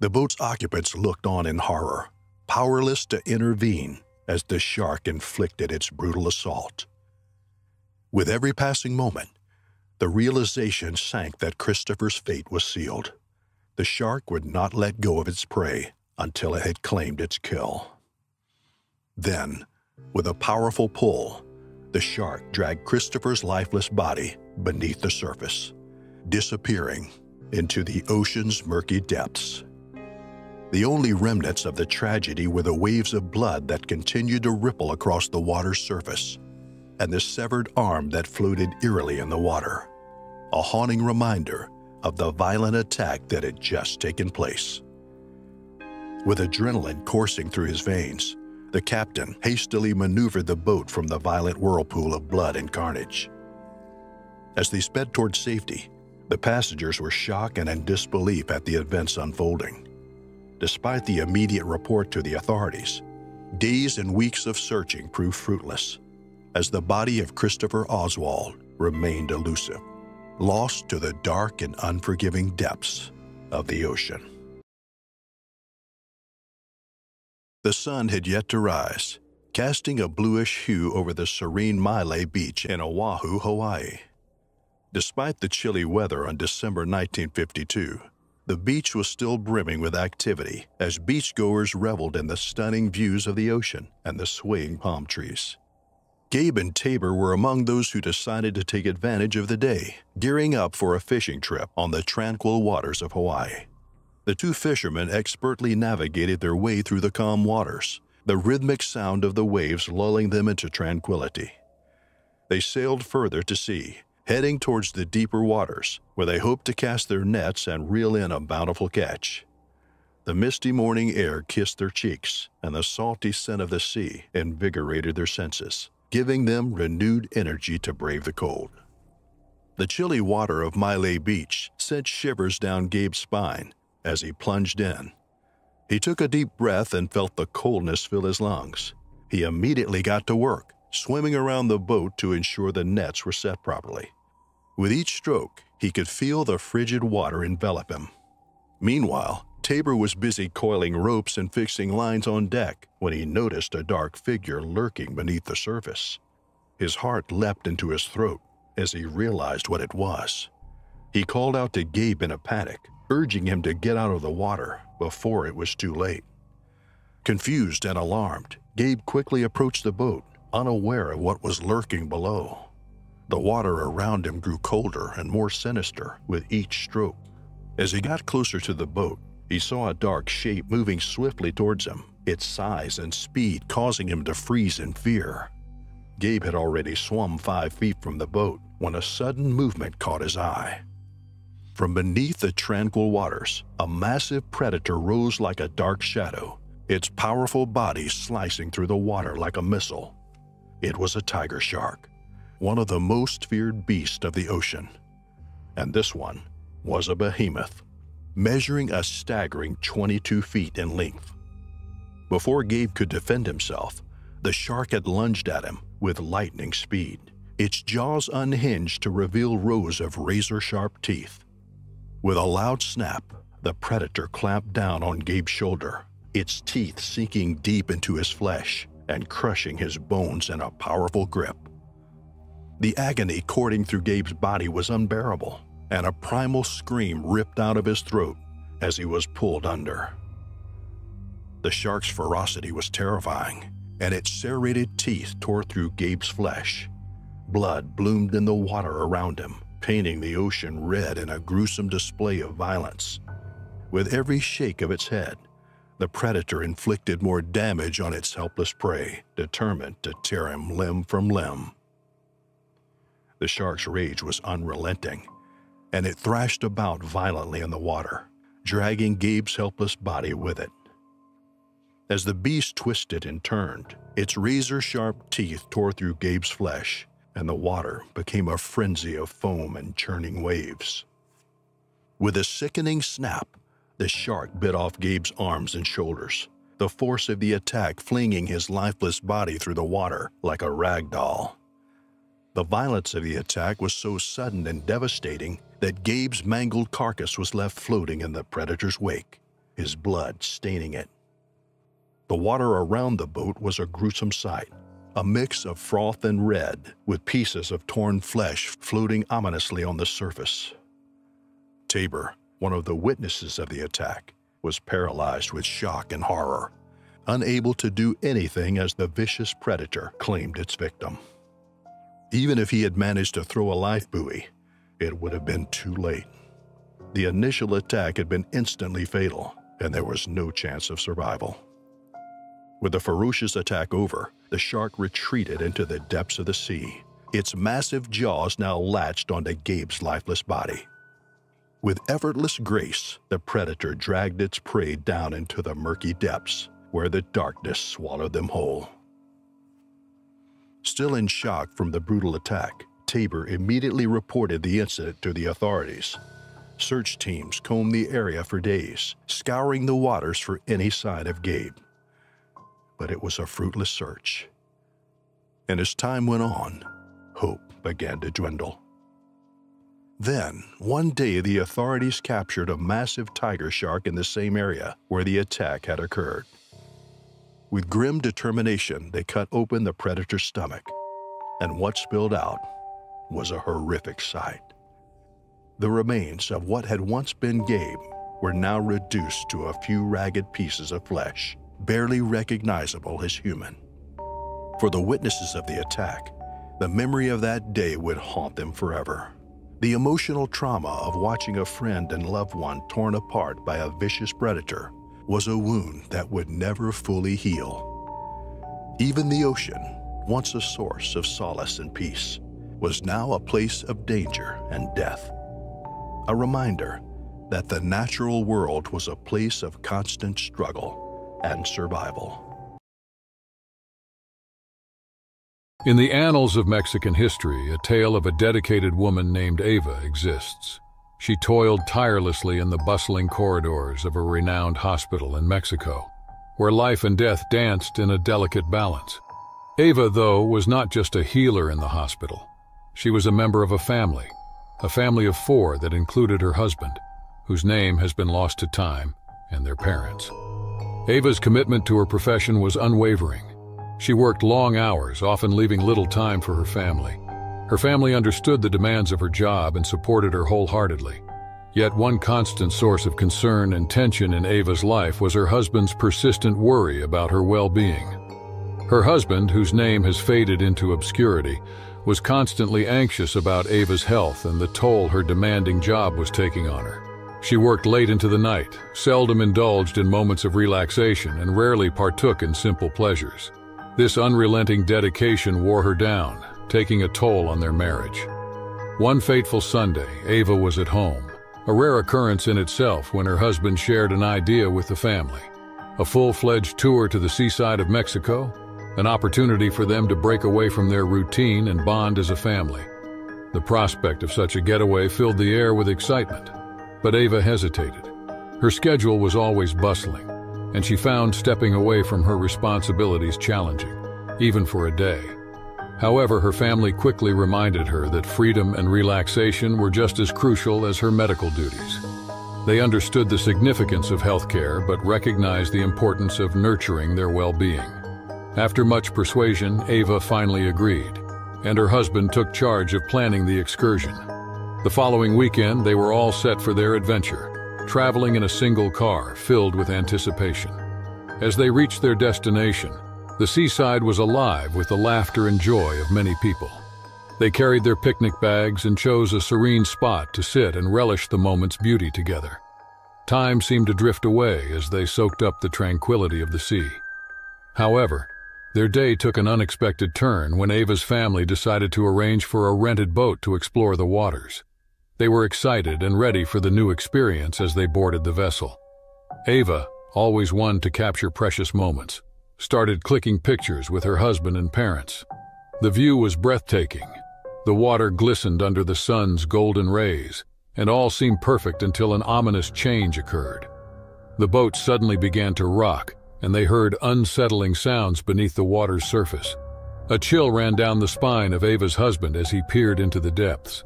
The boat's occupants looked on in horror, powerless to intervene as the shark inflicted its brutal assault. With every passing moment, the realization sank that Christopher's fate was sealed. The shark would not let go of its prey until it had claimed its kill. Then, with a powerful pull, the shark dragged Christopher's lifeless body beneath the surface, disappearing into the ocean's murky depths. The only remnants of the tragedy were the waves of blood that continued to ripple across the water's surface and the severed arm that floated eerily in the water, a haunting reminder of the violent attack that had just taken place. With adrenaline coursing through his veins, the captain hastily maneuvered the boat from the violent whirlpool of blood and carnage. As they sped toward safety, the passengers were shocked and in disbelief at the events unfolding. Despite the immediate report to the authorities, days and weeks of searching proved fruitless as the body of Christopher Oswald remained elusive, lost to the dark and unforgiving depths of the ocean. The sun had yet to rise, casting a bluish hue over the serene Maile Beach in Oahu, Hawaii. Despite the chilly weather on December 1952, the beach was still brimming with activity as beachgoers reveled in the stunning views of the ocean and the swaying palm trees. Gabe and Tabor were among those who decided to take advantage of the day, gearing up for a fishing trip on the tranquil waters of Hawaii. The two fishermen expertly navigated their way through the calm waters, the rhythmic sound of the waves lulling them into tranquility. They sailed further to sea, heading towards the deeper waters, where they hoped to cast their nets and reel in a bountiful catch. The misty morning air kissed their cheeks, and the salty scent of the sea invigorated their senses giving them renewed energy to brave the cold. The chilly water of Maile Beach sent shivers down Gabe's spine as he plunged in. He took a deep breath and felt the coldness fill his lungs. He immediately got to work, swimming around the boat to ensure the nets were set properly. With each stroke, he could feel the frigid water envelop him. Meanwhile, Tabor was busy coiling ropes and fixing lines on deck when he noticed a dark figure lurking beneath the surface. His heart leapt into his throat as he realized what it was. He called out to Gabe in a panic, urging him to get out of the water before it was too late. Confused and alarmed, Gabe quickly approached the boat, unaware of what was lurking below. The water around him grew colder and more sinister with each stroke. As he got closer to the boat, he saw a dark shape moving swiftly towards him, its size and speed causing him to freeze in fear. Gabe had already swum five feet from the boat when a sudden movement caught his eye. From beneath the tranquil waters, a massive predator rose like a dark shadow, its powerful body slicing through the water like a missile. It was a tiger shark, one of the most feared beasts of the ocean. And this one was a behemoth measuring a staggering 22 feet in length. Before Gabe could defend himself, the shark had lunged at him with lightning speed, its jaws unhinged to reveal rows of razor sharp teeth. With a loud snap, the predator clamped down on Gabe's shoulder, its teeth sinking deep into his flesh and crushing his bones in a powerful grip. The agony coursing through Gabe's body was unbearable, and a primal scream ripped out of his throat as he was pulled under. The shark's ferocity was terrifying, and its serrated teeth tore through Gabe's flesh. Blood bloomed in the water around him, painting the ocean red in a gruesome display of violence. With every shake of its head, the predator inflicted more damage on its helpless prey, determined to tear him limb from limb. The shark's rage was unrelenting, and it thrashed about violently in the water, dragging Gabe's helpless body with it. As the beast twisted and turned, its razor-sharp teeth tore through Gabe's flesh, and the water became a frenzy of foam and churning waves. With a sickening snap, the shark bit off Gabe's arms and shoulders, the force of the attack flinging his lifeless body through the water like a rag doll. The violence of the attack was so sudden and devastating that Gabe's mangled carcass was left floating in the predator's wake, his blood staining it. The water around the boat was a gruesome sight, a mix of froth and red, with pieces of torn flesh floating ominously on the surface. Tabor, one of the witnesses of the attack, was paralyzed with shock and horror, unable to do anything as the vicious predator claimed its victim. Even if he had managed to throw a life buoy, it would have been too late. The initial attack had been instantly fatal, and there was no chance of survival. With the ferocious attack over, the shark retreated into the depths of the sea, its massive jaws now latched onto Gabe's lifeless body. With effortless grace, the predator dragged its prey down into the murky depths, where the darkness swallowed them whole. Still in shock from the brutal attack, Tabor immediately reported the incident to the authorities. Search teams combed the area for days, scouring the waters for any sign of Gabe. But it was a fruitless search. And as time went on, hope began to dwindle. Then, one day, the authorities captured a massive tiger shark in the same area where the attack had occurred. With grim determination, they cut open the predator's stomach, and what spilled out was a horrific sight. The remains of what had once been Gabe were now reduced to a few ragged pieces of flesh, barely recognizable as human. For the witnesses of the attack, the memory of that day would haunt them forever. The emotional trauma of watching a friend and loved one torn apart by a vicious predator was a wound that would never fully heal. Even the ocean, once a source of solace and peace, was now a place of danger and death. A reminder that the natural world was a place of constant struggle and survival. In the annals of Mexican history, a tale of a dedicated woman named Eva exists. She toiled tirelessly in the bustling corridors of a renowned hospital in Mexico, where life and death danced in a delicate balance. Eva, though, was not just a healer in the hospital. She was a member of a family, a family of four that included her husband, whose name has been lost to time, and their parents. Eva's commitment to her profession was unwavering, she worked long hours, often leaving little time for her family. Her family understood the demands of her job and supported her wholeheartedly. Yet one constant source of concern and tension in Ava's life was her husband's persistent worry about her well-being. Her husband, whose name has faded into obscurity, was constantly anxious about Ava's health and the toll her demanding job was taking on her. She worked late into the night, seldom indulged in moments of relaxation, and rarely partook in simple pleasures. This unrelenting dedication wore her down, taking a toll on their marriage. One fateful Sunday, Ava was at home, a rare occurrence in itself when her husband shared an idea with the family. A full-fledged tour to the seaside of Mexico, an opportunity for them to break away from their routine and bond as a family. The prospect of such a getaway filled the air with excitement, but Ava hesitated. Her schedule was always bustling, and she found stepping away from her responsibilities challenging, even for a day. However, her family quickly reminded her that freedom and relaxation were just as crucial as her medical duties. They understood the significance of healthcare but recognized the importance of nurturing their well-being. After much persuasion, Ava finally agreed, and her husband took charge of planning the excursion. The following weekend, they were all set for their adventure, traveling in a single car filled with anticipation. As they reached their destination, the seaside was alive with the laughter and joy of many people. They carried their picnic bags and chose a serene spot to sit and relish the moment's beauty together. Time seemed to drift away as they soaked up the tranquility of the sea. However, their day took an unexpected turn when Ava's family decided to arrange for a rented boat to explore the waters. They were excited and ready for the new experience as they boarded the vessel. Ava, always one to capture precious moments, started clicking pictures with her husband and parents. The view was breathtaking. The water glistened under the sun's golden rays, and all seemed perfect until an ominous change occurred. The boat suddenly began to rock, and they heard unsettling sounds beneath the water's surface. A chill ran down the spine of Ava's husband as he peered into the depths.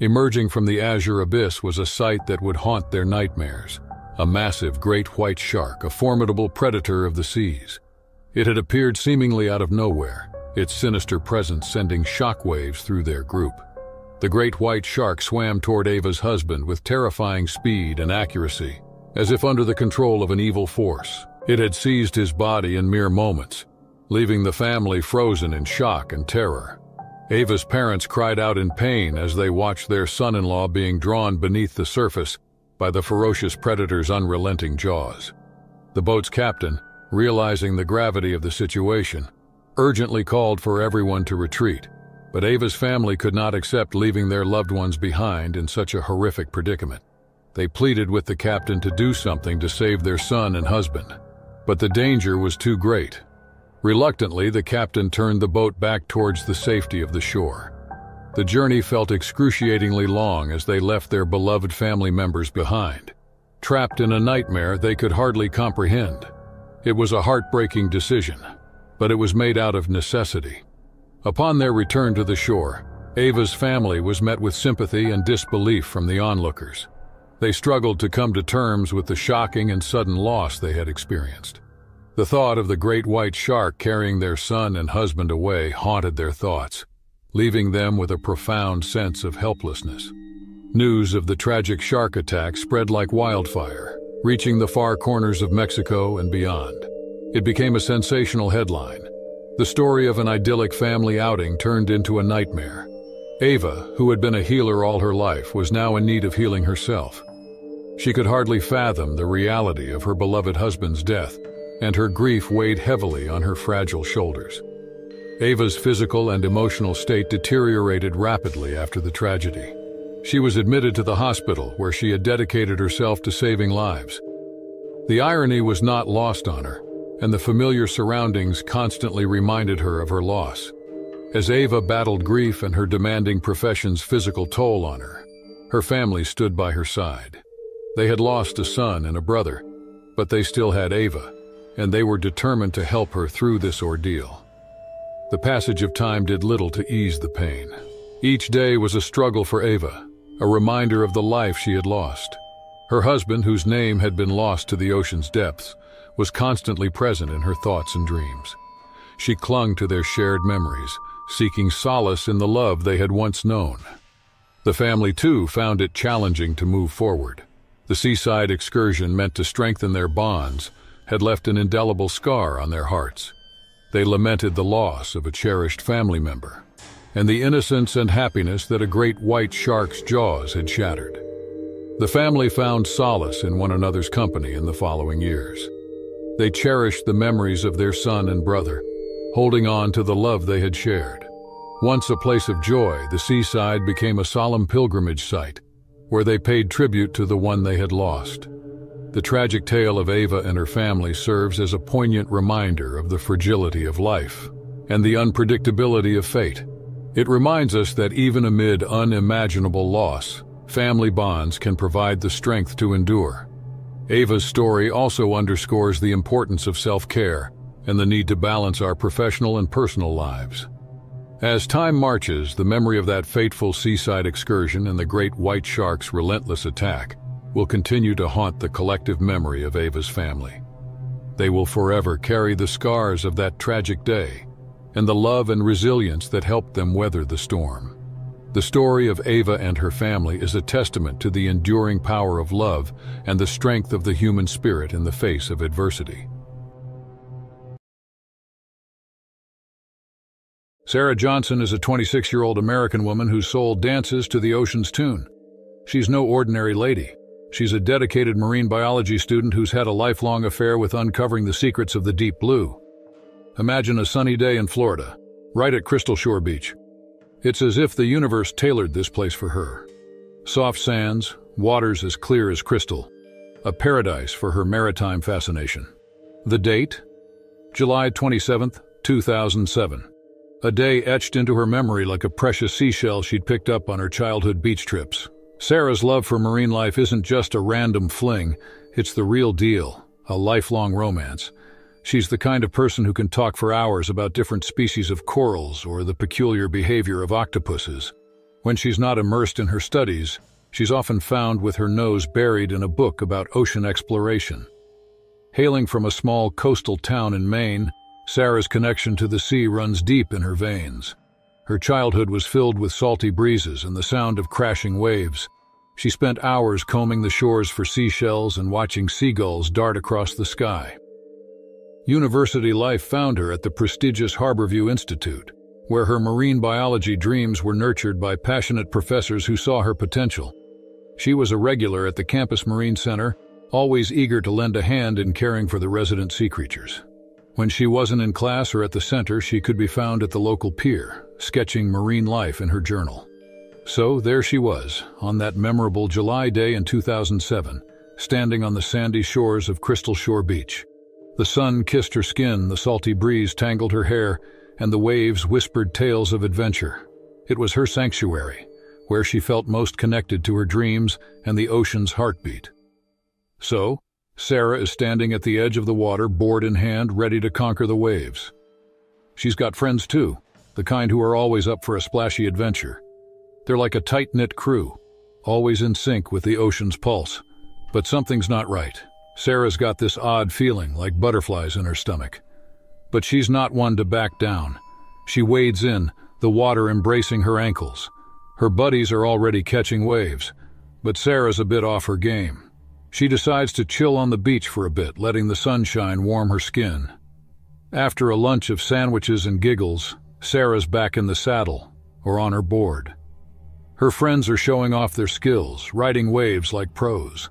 Emerging from the azure abyss was a sight that would haunt their nightmares. A massive great white shark, a formidable predator of the seas. It had appeared seemingly out of nowhere, its sinister presence sending shockwaves through their group. The great white shark swam toward Ava's husband with terrifying speed and accuracy, as if under the control of an evil force. It had seized his body in mere moments, leaving the family frozen in shock and terror. Ava's parents cried out in pain as they watched their son-in-law being drawn beneath the surface by the ferocious predator's unrelenting jaws. The boat's captain, realizing the gravity of the situation, urgently called for everyone to retreat, but Ava's family could not accept leaving their loved ones behind in such a horrific predicament. They pleaded with the captain to do something to save their son and husband, but the danger was too great. Reluctantly, the captain turned the boat back towards the safety of the shore. The journey felt excruciatingly long as they left their beloved family members behind. Trapped in a nightmare they could hardly comprehend. It was a heartbreaking decision, but it was made out of necessity. Upon their return to the shore, Ava's family was met with sympathy and disbelief from the onlookers. They struggled to come to terms with the shocking and sudden loss they had experienced. The thought of the great white shark carrying their son and husband away haunted their thoughts, leaving them with a profound sense of helplessness. News of the tragic shark attack spread like wildfire, reaching the far corners of Mexico and beyond. It became a sensational headline, the story of an idyllic family outing turned into a nightmare. Ava, who had been a healer all her life, was now in need of healing herself. She could hardly fathom the reality of her beloved husband's death, and her grief weighed heavily on her fragile shoulders. Ava's physical and emotional state deteriorated rapidly after the tragedy. She was admitted to the hospital where she had dedicated herself to saving lives. The irony was not lost on her and the familiar surroundings constantly reminded her of her loss. As Ava battled grief and her demanding profession's physical toll on her, her family stood by her side. They had lost a son and a brother, but they still had Ava, and they were determined to help her through this ordeal. The passage of time did little to ease the pain. Each day was a struggle for Ava, a reminder of the life she had lost. Her husband, whose name had been lost to the ocean's depths, was constantly present in her thoughts and dreams. She clung to their shared memories, seeking solace in the love they had once known. The family, too, found it challenging to move forward. The seaside excursion meant to strengthen their bonds had left an indelible scar on their hearts. They lamented the loss of a cherished family member and the innocence and happiness that a great white shark's jaws had shattered. The family found solace in one another's company in the following years. They cherished the memories of their son and brother, holding on to the love they had shared. Once a place of joy, the seaside became a solemn pilgrimage site, where they paid tribute to the one they had lost. The tragic tale of Ava and her family serves as a poignant reminder of the fragility of life and the unpredictability of fate. It reminds us that even amid unimaginable loss, family bonds can provide the strength to endure. Ava's story also underscores the importance of self-care and the need to balance our professional and personal lives. As time marches, the memory of that fateful seaside excursion and the great white shark's relentless attack will continue to haunt the collective memory of Ava's family. They will forever carry the scars of that tragic day, and the love and resilience that helped them weather the storm. The story of Ava and her family is a testament to the enduring power of love and the strength of the human spirit in the face of adversity. Sarah Johnson is a 26-year-old American woman whose soul dances to the ocean's tune. She's no ordinary lady. She's a dedicated marine biology student who's had a lifelong affair with uncovering the secrets of the deep blue. Imagine a sunny day in Florida, right at Crystal Shore Beach. It's as if the universe tailored this place for her. Soft sands, waters as clear as crystal, a paradise for her maritime fascination. The date? July 27, 2007. A day etched into her memory like a precious seashell she'd picked up on her childhood beach trips. Sarah's love for marine life isn't just a random fling, it's the real deal, a lifelong romance. She's the kind of person who can talk for hours about different species of corals or the peculiar behavior of octopuses. When she's not immersed in her studies, she's often found with her nose buried in a book about ocean exploration. Hailing from a small coastal town in Maine, Sarah's connection to the sea runs deep in her veins. Her childhood was filled with salty breezes and the sound of crashing waves. She spent hours combing the shores for seashells and watching seagulls dart across the sky. University life found her at the prestigious Harborview Institute, where her marine biology dreams were nurtured by passionate professors who saw her potential. She was a regular at the campus Marine Center, always eager to lend a hand in caring for the resident sea creatures. When she wasn't in class or at the center, she could be found at the local pier, sketching marine life in her journal. So there she was, on that memorable July day in 2007, standing on the sandy shores of Crystal Shore Beach. The sun kissed her skin, the salty breeze tangled her hair, and the waves whispered tales of adventure. It was her sanctuary, where she felt most connected to her dreams and the ocean's heartbeat. So, Sarah is standing at the edge of the water, board in hand, ready to conquer the waves. She's got friends too, the kind who are always up for a splashy adventure. They're like a tight-knit crew, always in sync with the ocean's pulse. But something's not right. Sarah's got this odd feeling, like butterflies in her stomach. But she's not one to back down. She wades in, the water embracing her ankles. Her buddies are already catching waves, but Sarah's a bit off her game. She decides to chill on the beach for a bit, letting the sunshine warm her skin. After a lunch of sandwiches and giggles, Sarah's back in the saddle, or on her board. Her friends are showing off their skills, riding waves like pros.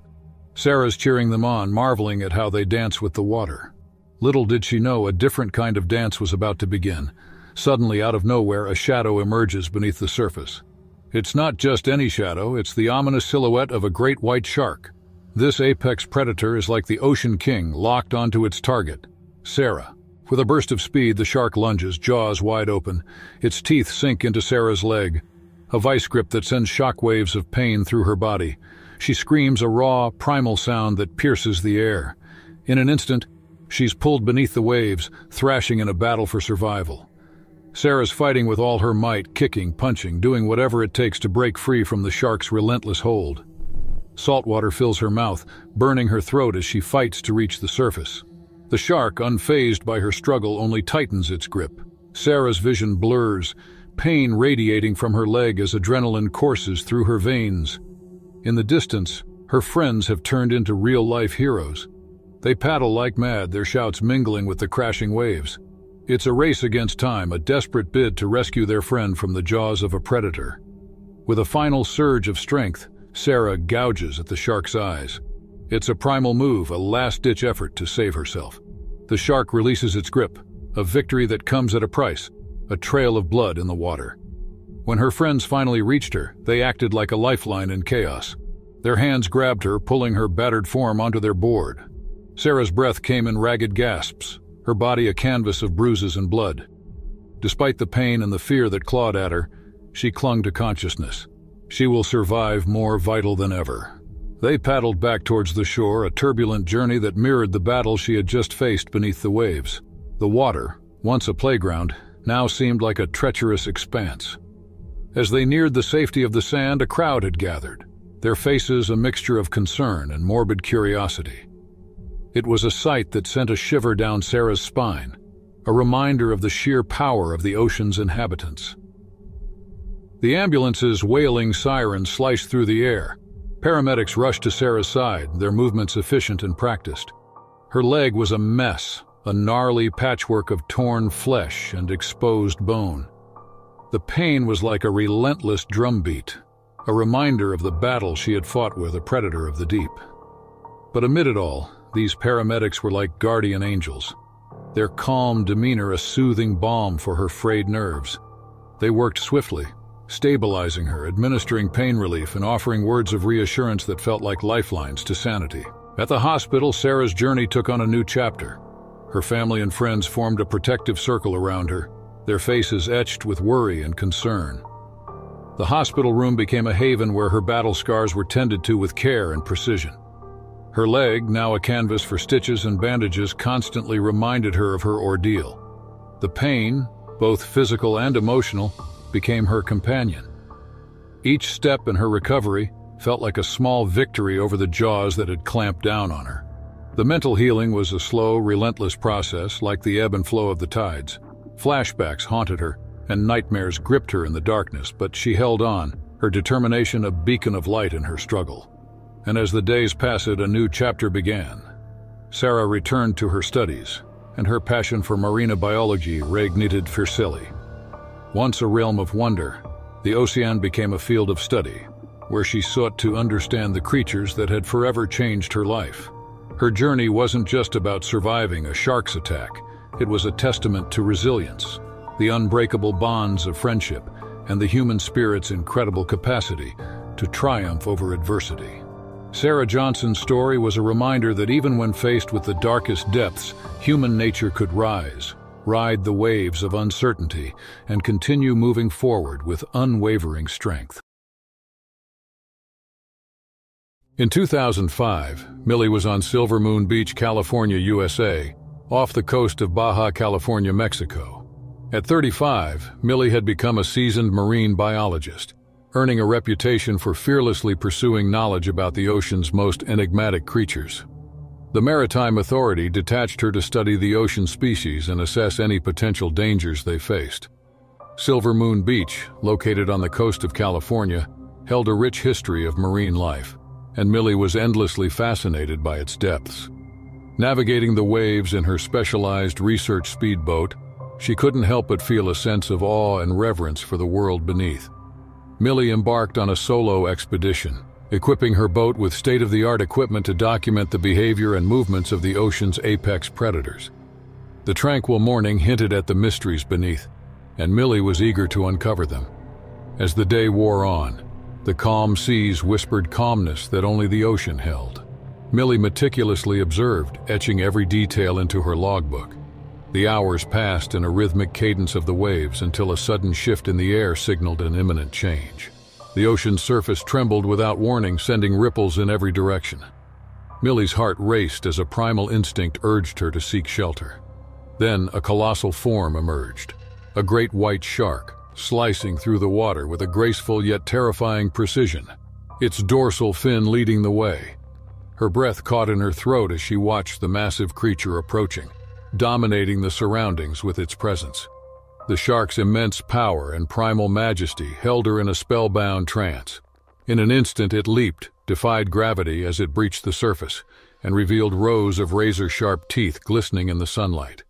Sarah's cheering them on, marveling at how they dance with the water. Little did she know a different kind of dance was about to begin. Suddenly, out of nowhere, a shadow emerges beneath the surface. It's not just any shadow, it's the ominous silhouette of a great white shark. This apex predator is like the ocean king, locked onto its target, Sarah. With a burst of speed, the shark lunges, jaws wide open. Its teeth sink into Sarah's leg, a vice grip that sends shockwaves of pain through her body. She screams a raw, primal sound that pierces the air. In an instant, she's pulled beneath the waves, thrashing in a battle for survival. Sarah's fighting with all her might, kicking, punching, doing whatever it takes to break free from the shark's relentless hold. Salt water fills her mouth, burning her throat as she fights to reach the surface. The shark, unfazed by her struggle, only tightens its grip. Sarah's vision blurs, pain radiating from her leg as adrenaline courses through her veins. In the distance, her friends have turned into real-life heroes. They paddle like mad, their shouts mingling with the crashing waves. It's a race against time, a desperate bid to rescue their friend from the jaws of a predator. With a final surge of strength, Sarah gouges at the shark's eyes. It's a primal move, a last-ditch effort to save herself. The shark releases its grip, a victory that comes at a price, a trail of blood in the water. When her friends finally reached her, they acted like a lifeline in chaos. Their hands grabbed her, pulling her battered form onto their board. Sarah's breath came in ragged gasps, her body a canvas of bruises and blood. Despite the pain and the fear that clawed at her, she clung to consciousness. She will survive more vital than ever. They paddled back towards the shore, a turbulent journey that mirrored the battle she had just faced beneath the waves. The water, once a playground, now seemed like a treacherous expanse. As they neared the safety of the sand, a crowd had gathered, their faces a mixture of concern and morbid curiosity. It was a sight that sent a shiver down Sarah's spine. a reminder of the sheer power of the ocean's inhabitants. The ambulance's wailing sirens sliced through the air. Paramedics rushed to Sarah's side, their movements efficient and practiced. Her leg was a mess, a gnarly patchwork of torn flesh and exposed bone. The pain was like a relentless drumbeat, a reminder of the battle she had fought with a predator of the deep. But amid it all, these paramedics were like guardian angels, their calm demeanor a soothing balm for her frayed nerves. They worked swiftly, stabilizing her, administering pain relief, and offering words of reassurance that felt like lifelines to sanity. At the hospital, Sarah's journey took on a new chapter. Her family and friends formed a protective circle around her, their faces etched with worry and concern. The hospital room became a haven where her battle scars were tended to with care and precision. Her leg, now a canvas for stitches and bandages, constantly reminded her of her ordeal. The pain, both physical and emotional, became her companion. Each step in her recovery felt like a small victory over the jaws that had clamped down on her. The mental healing was a slow, relentless process, like the ebb and flow of the tides. Flashbacks haunted her, and nightmares gripped her in the darkness, but she held on, her determination a beacon of light in her struggle and as the days passed, a new chapter began. Sarah returned to her studies, and her passion for marine biology reignited fiercely. Once a realm of wonder, the ocean became a field of study, where she sought to understand the creatures that had forever changed her life. Her journey wasn't just about surviving a shark's attack, it was a testament to resilience, the unbreakable bonds of friendship, and the human spirit's incredible capacity to triumph over adversity. Sarah Johnson's story was a reminder that even when faced with the darkest depths, human nature could rise, ride the waves of uncertainty, and continue moving forward with unwavering strength. In 2005, Millie was on Silver Moon Beach, California, USA, off the coast of Baja California, Mexico. At 35, Millie had become a seasoned marine biologist, earning a reputation for fearlessly pursuing knowledge about the ocean's most enigmatic creatures. The Maritime Authority detached her to study the ocean species and assess any potential dangers they faced. Silver Moon Beach, located on the coast of California, held a rich history of marine life, and Millie was endlessly fascinated by its depths. Navigating the waves in her specialized research speedboat, she couldn't help but feel a sense of awe and reverence for the world beneath. Millie embarked on a solo expedition, equipping her boat with state-of-the-art equipment to document the behavior and movements of the ocean's apex predators. The tranquil morning hinted at the mysteries beneath, and Millie was eager to uncover them. As the day wore on, the calm seas whispered calmness that only the ocean held. Millie meticulously observed, etching every detail into her logbook. The hours passed in a rhythmic cadence of the waves until a sudden shift in the air signaled an imminent change. The ocean's surface trembled without warning, sending ripples in every direction. Millie's heart raced as a primal instinct urged her to seek shelter. Then a colossal form emerged, a great white shark, slicing through the water with a graceful yet terrifying precision, its dorsal fin leading the way. Her breath caught in her throat as she watched the massive creature approaching dominating the surroundings with its presence. The shark's immense power and primal majesty held her in a spellbound trance. In an instant it leaped, defied gravity as it breached the surface, and revealed rows of razor-sharp teeth glistening in the sunlight.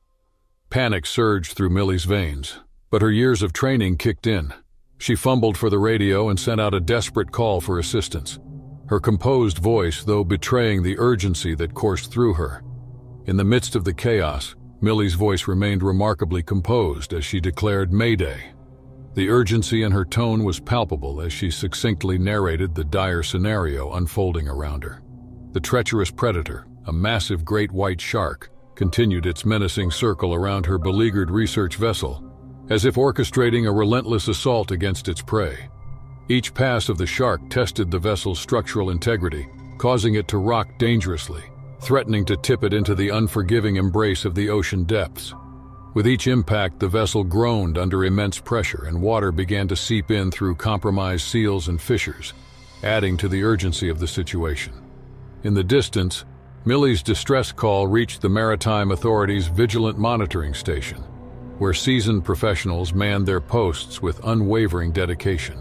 Panic surged through Millie's veins, but her years of training kicked in. She fumbled for the radio and sent out a desperate call for assistance, her composed voice though betraying the urgency that coursed through her. In the midst of the chaos, Millie's voice remained remarkably composed as she declared Mayday. The urgency in her tone was palpable as she succinctly narrated the dire scenario unfolding around her. The treacherous predator, a massive great white shark, continued its menacing circle around her beleaguered research vessel, as if orchestrating a relentless assault against its prey. Each pass of the shark tested the vessel's structural integrity, causing it to rock dangerously threatening to tip it into the unforgiving embrace of the ocean depths. With each impact, the vessel groaned under immense pressure and water began to seep in through compromised seals and fissures, adding to the urgency of the situation. In the distance, Millie's distress call reached the Maritime Authority's Vigilant Monitoring Station, where seasoned professionals manned their posts with unwavering dedication.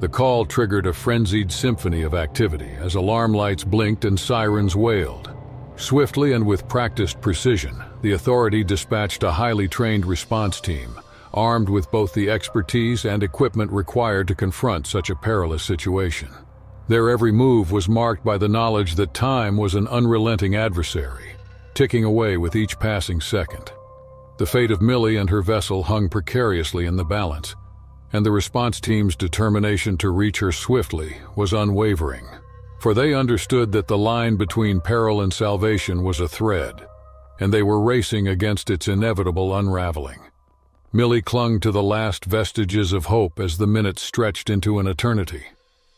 The call triggered a frenzied symphony of activity as alarm lights blinked and sirens wailed. Swiftly and with practiced precision, the authority dispatched a highly trained response team, armed with both the expertise and equipment required to confront such a perilous situation. Their every move was marked by the knowledge that time was an unrelenting adversary, ticking away with each passing second. The fate of Millie and her vessel hung precariously in the balance, and the response team's determination to reach her swiftly was unwavering, for they understood that the line between peril and salvation was a thread, and they were racing against its inevitable unraveling. Millie clung to the last vestiges of hope as the minutes stretched into an eternity.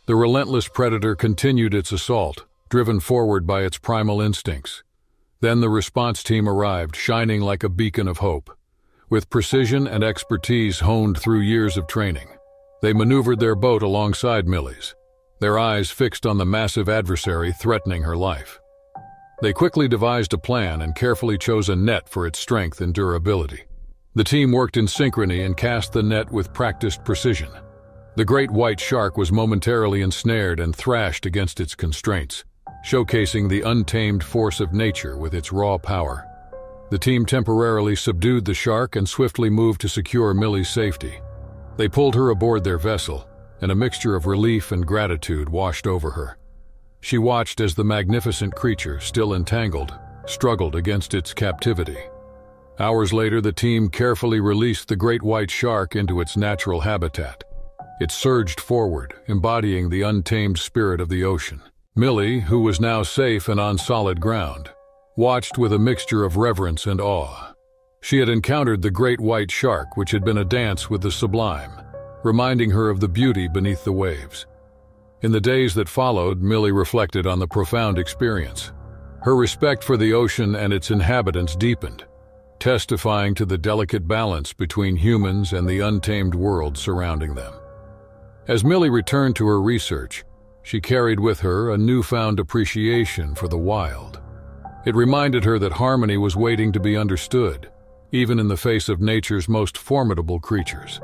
The relentless predator continued its assault, driven forward by its primal instincts. Then the response team arrived, shining like a beacon of hope. With precision and expertise honed through years of training, they maneuvered their boat alongside Millie's, their eyes fixed on the massive adversary threatening her life. They quickly devised a plan and carefully chose a net for its strength and durability. The team worked in synchrony and cast the net with practiced precision. The great white shark was momentarily ensnared and thrashed against its constraints, showcasing the untamed force of nature with its raw power. The team temporarily subdued the shark and swiftly moved to secure Millie's safety. They pulled her aboard their vessel, and a mixture of relief and gratitude washed over her. She watched as the magnificent creature, still entangled, struggled against its captivity. Hours later, the team carefully released the great white shark into its natural habitat. It surged forward, embodying the untamed spirit of the ocean. Millie, who was now safe and on solid ground, watched with a mixture of reverence and awe. She had encountered the great white shark, which had been a dance with the sublime, reminding her of the beauty beneath the waves. In the days that followed, Millie reflected on the profound experience. Her respect for the ocean and its inhabitants deepened, testifying to the delicate balance between humans and the untamed world surrounding them. As Millie returned to her research, she carried with her a newfound appreciation for the wild. It reminded her that harmony was waiting to be understood, even in the face of nature's most formidable creatures.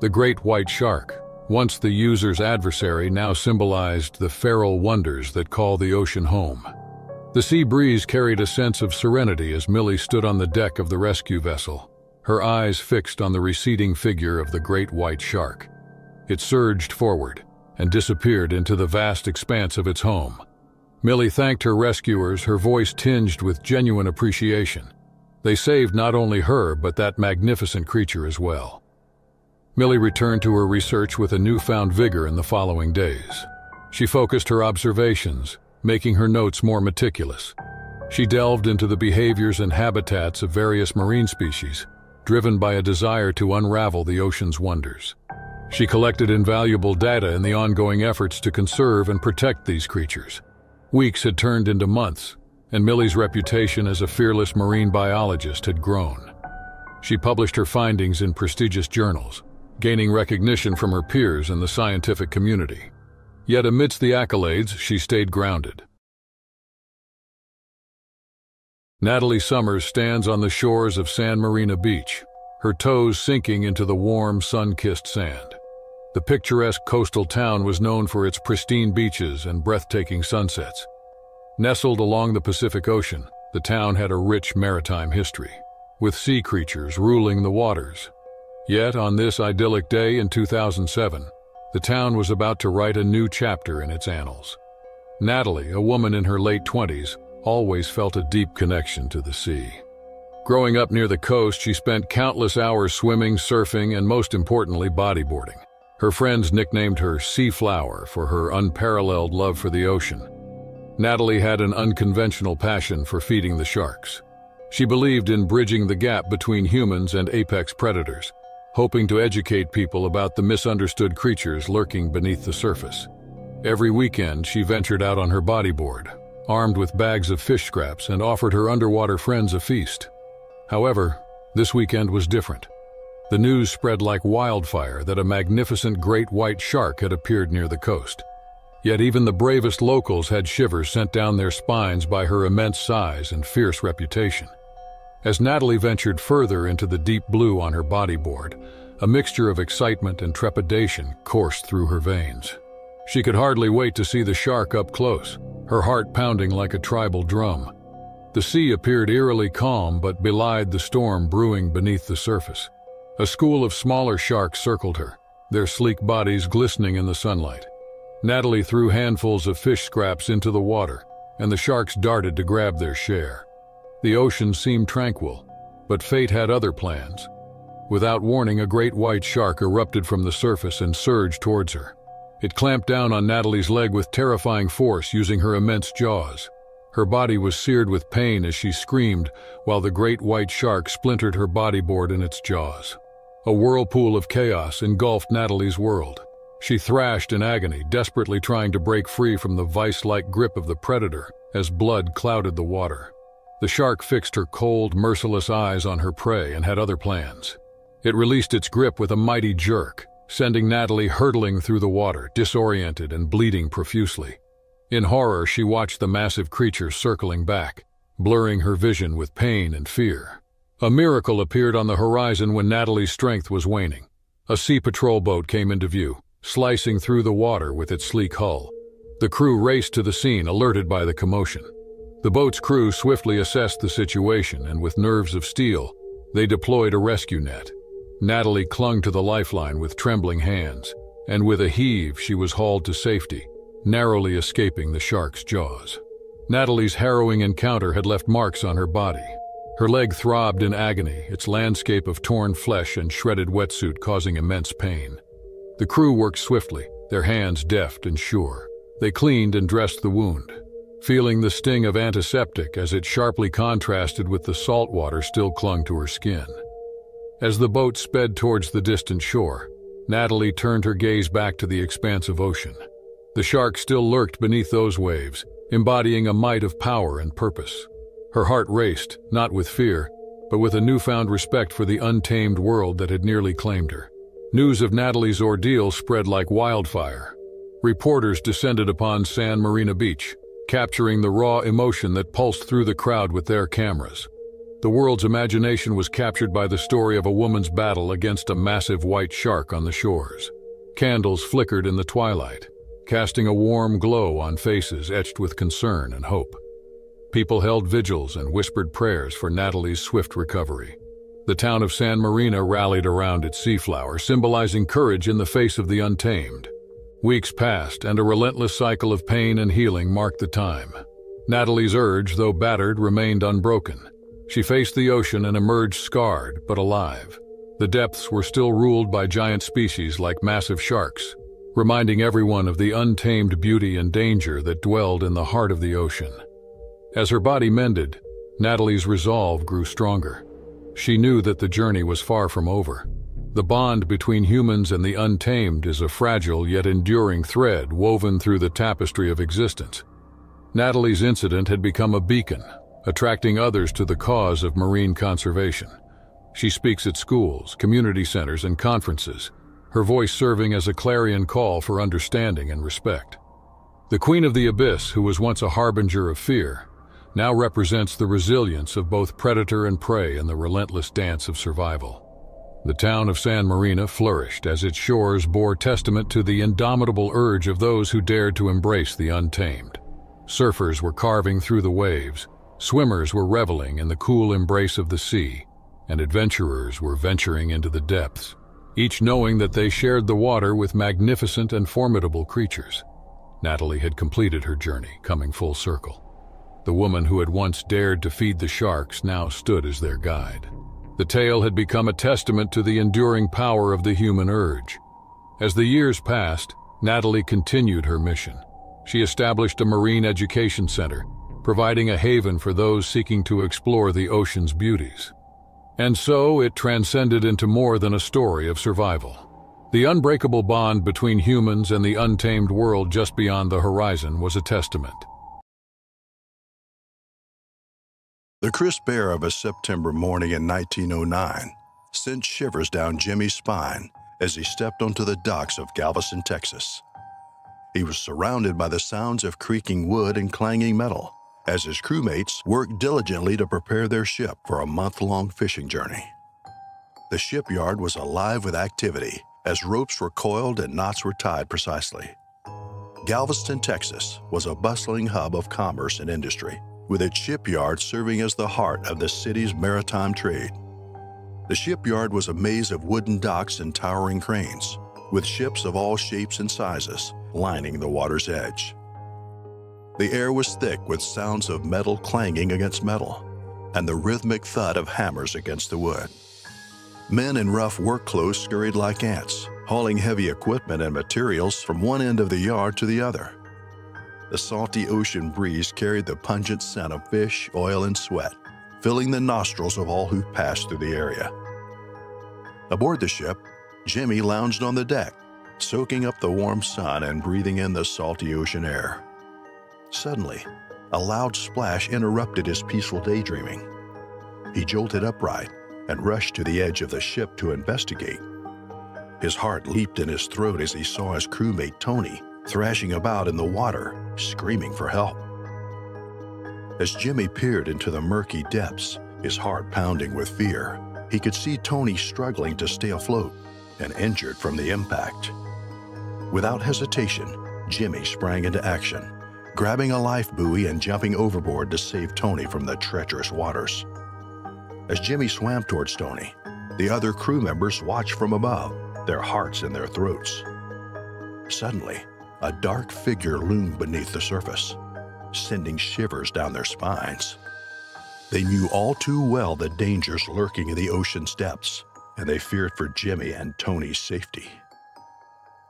The great white shark, once the user's adversary, now symbolized the feral wonders that call the ocean home. The sea breeze carried a sense of serenity as Millie stood on the deck of the rescue vessel, her eyes fixed on the receding figure of the great white shark. It surged forward and disappeared into the vast expanse of its home. Millie thanked her rescuers, her voice tinged with genuine appreciation. They saved not only her, but that magnificent creature as well. Millie returned to her research with a newfound vigor in the following days. She focused her observations, making her notes more meticulous. She delved into the behaviors and habitats of various marine species, driven by a desire to unravel the ocean's wonders. She collected invaluable data in the ongoing efforts to conserve and protect these creatures. Weeks had turned into months, and Millie's reputation as a fearless marine biologist had grown. She published her findings in prestigious journals, gaining recognition from her peers in the scientific community. Yet amidst the accolades, she stayed grounded. Natalie Summers stands on the shores of San Marino Beach, her toes sinking into the warm, sun-kissed sand. The picturesque coastal town was known for its pristine beaches and breathtaking sunsets. Nestled along the Pacific Ocean, the town had a rich maritime history, with sea creatures ruling the waters. Yet, on this idyllic day in 2007, the town was about to write a new chapter in its annals. Natalie, a woman in her late 20s, always felt a deep connection to the sea. Growing up near the coast, she spent countless hours swimming, surfing, and most importantly, bodyboarding. Her friends nicknamed her Sea Flower for her unparalleled love for the ocean. Natalie had an unconventional passion for feeding the sharks. She believed in bridging the gap between humans and apex predators, hoping to educate people about the misunderstood creatures lurking beneath the surface. Every weekend, she ventured out on her bodyboard, armed with bags of fish scraps, and offered her underwater friends a feast. However, this weekend was different. The news spread like wildfire that a magnificent great white shark had appeared near the coast. Yet even the bravest locals had shivers sent down their spines by her immense size and fierce reputation. As Natalie ventured further into the deep blue on her bodyboard, a mixture of excitement and trepidation coursed through her veins. She could hardly wait to see the shark up close, her heart pounding like a tribal drum. The sea appeared eerily calm but belied the storm brewing beneath the surface. A school of smaller sharks circled her, their sleek bodies glistening in the sunlight. Natalie threw handfuls of fish scraps into the water, and the sharks darted to grab their share. The ocean seemed tranquil, but fate had other plans. Without warning, a great white shark erupted from the surface and surged towards her. It clamped down on Natalie's leg with terrifying force using her immense jaws. Her body was seared with pain as she screamed, while the great white shark splintered her bodyboard in its jaws. A whirlpool of chaos engulfed Natalie's world. She thrashed in agony, desperately trying to break free from the vice-like grip of the predator as blood clouded the water. The shark fixed her cold, merciless eyes on her prey and had other plans. It released its grip with a mighty jerk, sending Natalie hurtling through the water, disoriented and bleeding profusely. In horror, she watched the massive creature circling back, blurring her vision with pain and fear. A miracle appeared on the horizon when Natalie's strength was waning. A sea patrol boat came into view, slicing through the water with its sleek hull. The crew raced to the scene, alerted by the commotion. The boat's crew swiftly assessed the situation, and with nerves of steel, they deployed a rescue net. Natalie clung to the lifeline with trembling hands, and with a heave she was hauled to safety, narrowly escaping the shark's jaws. Natalie's harrowing encounter had left marks on her body. Her leg throbbed in agony, its landscape of torn flesh and shredded wetsuit causing immense pain. The crew worked swiftly, their hands deft and sure. They cleaned and dressed the wound, feeling the sting of antiseptic as it sharply contrasted with the salt water still clung to her skin. As the boat sped towards the distant shore, Natalie turned her gaze back to the expanse of ocean. The shark still lurked beneath those waves, embodying a might of power and purpose. Her heart raced, not with fear, but with a newfound respect for the untamed world that had nearly claimed her. News of Natalie's ordeal spread like wildfire. Reporters descended upon San Marina Beach, capturing the raw emotion that pulsed through the crowd with their cameras. The world's imagination was captured by the story of a woman's battle against a massive white shark on the shores. Candles flickered in the twilight, casting a warm glow on faces etched with concern and hope. People held vigils and whispered prayers for Natalie's swift recovery. The town of San Marina rallied around its seaflower, symbolizing courage in the face of the untamed. Weeks passed, and a relentless cycle of pain and healing marked the time. Natalie's urge, though battered, remained unbroken. She faced the ocean and emerged scarred, but alive. The depths were still ruled by giant species like massive sharks, reminding everyone of the untamed beauty and danger that dwelled in the heart of the ocean. As her body mended, Natalie's resolve grew stronger. She knew that the journey was far from over. The bond between humans and the untamed is a fragile yet enduring thread woven through the tapestry of existence. Natalie's incident had become a beacon, attracting others to the cause of marine conservation. She speaks at schools, community centers, and conferences, her voice serving as a clarion call for understanding and respect. The Queen of the Abyss, who was once a harbinger of fear, now represents the resilience of both predator and prey in the relentless dance of survival. The town of San Marina flourished as its shores bore testament to the indomitable urge of those who dared to embrace the untamed. Surfers were carving through the waves, swimmers were reveling in the cool embrace of the sea, and adventurers were venturing into the depths, each knowing that they shared the water with magnificent and formidable creatures. Natalie had completed her journey, coming full circle. The woman who had once dared to feed the sharks now stood as their guide. The tale had become a testament to the enduring power of the human urge. As the years passed, Natalie continued her mission. She established a marine education center, providing a haven for those seeking to explore the ocean's beauties. And so it transcended into more than a story of survival. The unbreakable bond between humans and the untamed world just beyond the horizon was a testament. The crisp air of a September morning in 1909 sent shivers down Jimmy's spine as he stepped onto the docks of Galveston, Texas. He was surrounded by the sounds of creaking wood and clanging metal as his crewmates worked diligently to prepare their ship for a month long fishing journey. The shipyard was alive with activity as ropes were coiled and knots were tied precisely. Galveston, Texas was a bustling hub of commerce and industry, with its shipyard serving as the heart of the city's maritime trade. The shipyard was a maze of wooden docks and towering cranes, with ships of all shapes and sizes lining the water's edge. The air was thick with sounds of metal clanging against metal and the rhythmic thud of hammers against the wood. Men in rough work clothes scurried like ants, hauling heavy equipment and materials from one end of the yard to the other. The salty ocean breeze carried the pungent scent of fish, oil, and sweat, filling the nostrils of all who passed through the area. Aboard the ship, Jimmy lounged on the deck, soaking up the warm sun and breathing in the salty ocean air. Suddenly, a loud splash interrupted his peaceful daydreaming. He jolted upright and rushed to the edge of the ship to investigate. His heart leaped in his throat as he saw his crewmate Tony thrashing about in the water, screaming for help. As Jimmy peered into the murky depths, his heart pounding with fear, he could see Tony struggling to stay afloat and injured from the impact. Without hesitation, Jimmy sprang into action, grabbing a life buoy and jumping overboard to save Tony from the treacherous waters. As Jimmy swam towards Tony, the other crew members watched from above, their hearts in their throats. Suddenly, a dark figure loomed beneath the surface, sending shivers down their spines. They knew all too well the dangers lurking in the ocean's depths, and they feared for Jimmy and Tony's safety.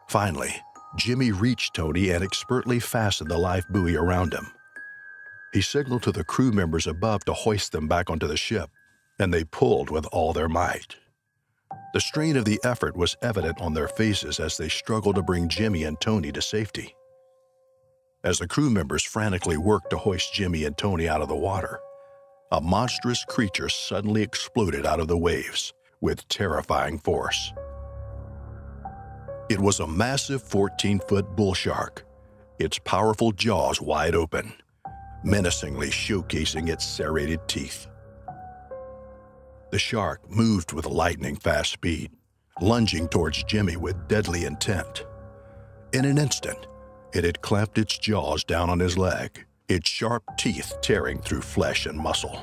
Finally, Jimmy reached Tony and expertly fastened the life buoy around him. He signaled to the crew members above to hoist them back onto the ship, and they pulled with all their might. The strain of the effort was evident on their faces as they struggled to bring Jimmy and Tony to safety. As the crew members frantically worked to hoist Jimmy and Tony out of the water, a monstrous creature suddenly exploded out of the waves with terrifying force. It was a massive 14 foot bull shark, its powerful jaws wide open, menacingly showcasing its serrated teeth. The shark moved with lightning fast speed, lunging towards Jimmy with deadly intent. In an instant, it had clamped its jaws down on his leg, its sharp teeth tearing through flesh and muscle.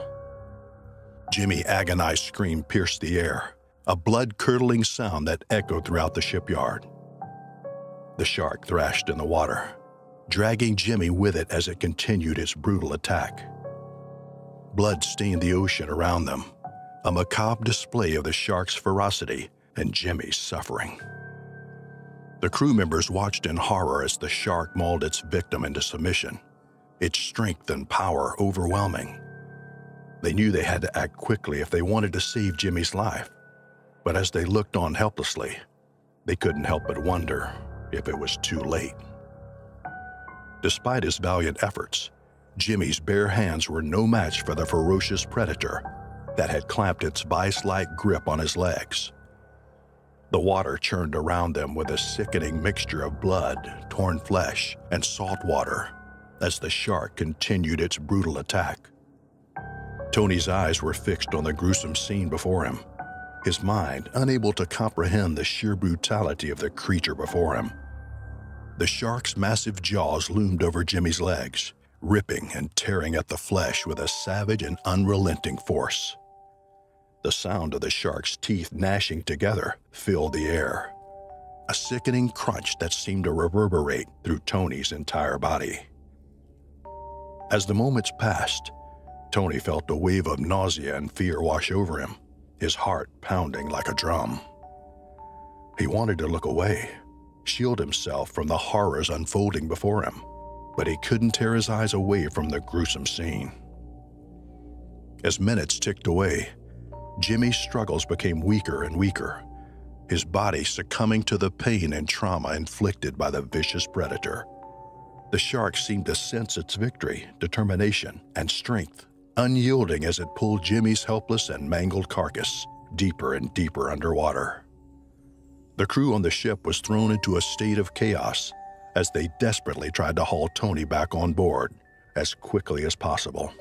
Jimmy's agonized scream pierced the air, a blood-curdling sound that echoed throughout the shipyard. The shark thrashed in the water, dragging Jimmy with it as it continued its brutal attack. Blood stained the ocean around them, a macabre display of the shark's ferocity and Jimmy's suffering. The crew members watched in horror as the shark mauled its victim into submission, its strength and power overwhelming. They knew they had to act quickly if they wanted to save Jimmy's life, but as they looked on helplessly, they couldn't help but wonder if it was too late. Despite his valiant efforts, Jimmy's bare hands were no match for the ferocious predator that had clamped its vice-like grip on his legs. The water churned around them with a sickening mixture of blood, torn flesh, and salt water as the shark continued its brutal attack. Tony's eyes were fixed on the gruesome scene before him, his mind unable to comprehend the sheer brutality of the creature before him. The shark's massive jaws loomed over Jimmy's legs, ripping and tearing at the flesh with a savage and unrelenting force. The sound of the shark's teeth gnashing together filled the air, a sickening crunch that seemed to reverberate through Tony's entire body. As the moments passed, Tony felt a wave of nausea and fear wash over him, his heart pounding like a drum. He wanted to look away, shield himself from the horrors unfolding before him, but he couldn't tear his eyes away from the gruesome scene. As minutes ticked away, Jimmy's struggles became weaker and weaker, his body succumbing to the pain and trauma inflicted by the vicious predator. The shark seemed to sense its victory, determination, and strength, unyielding as it pulled Jimmy's helpless and mangled carcass deeper and deeper underwater. The crew on the ship was thrown into a state of chaos as they desperately tried to haul Tony back on board as quickly as possible.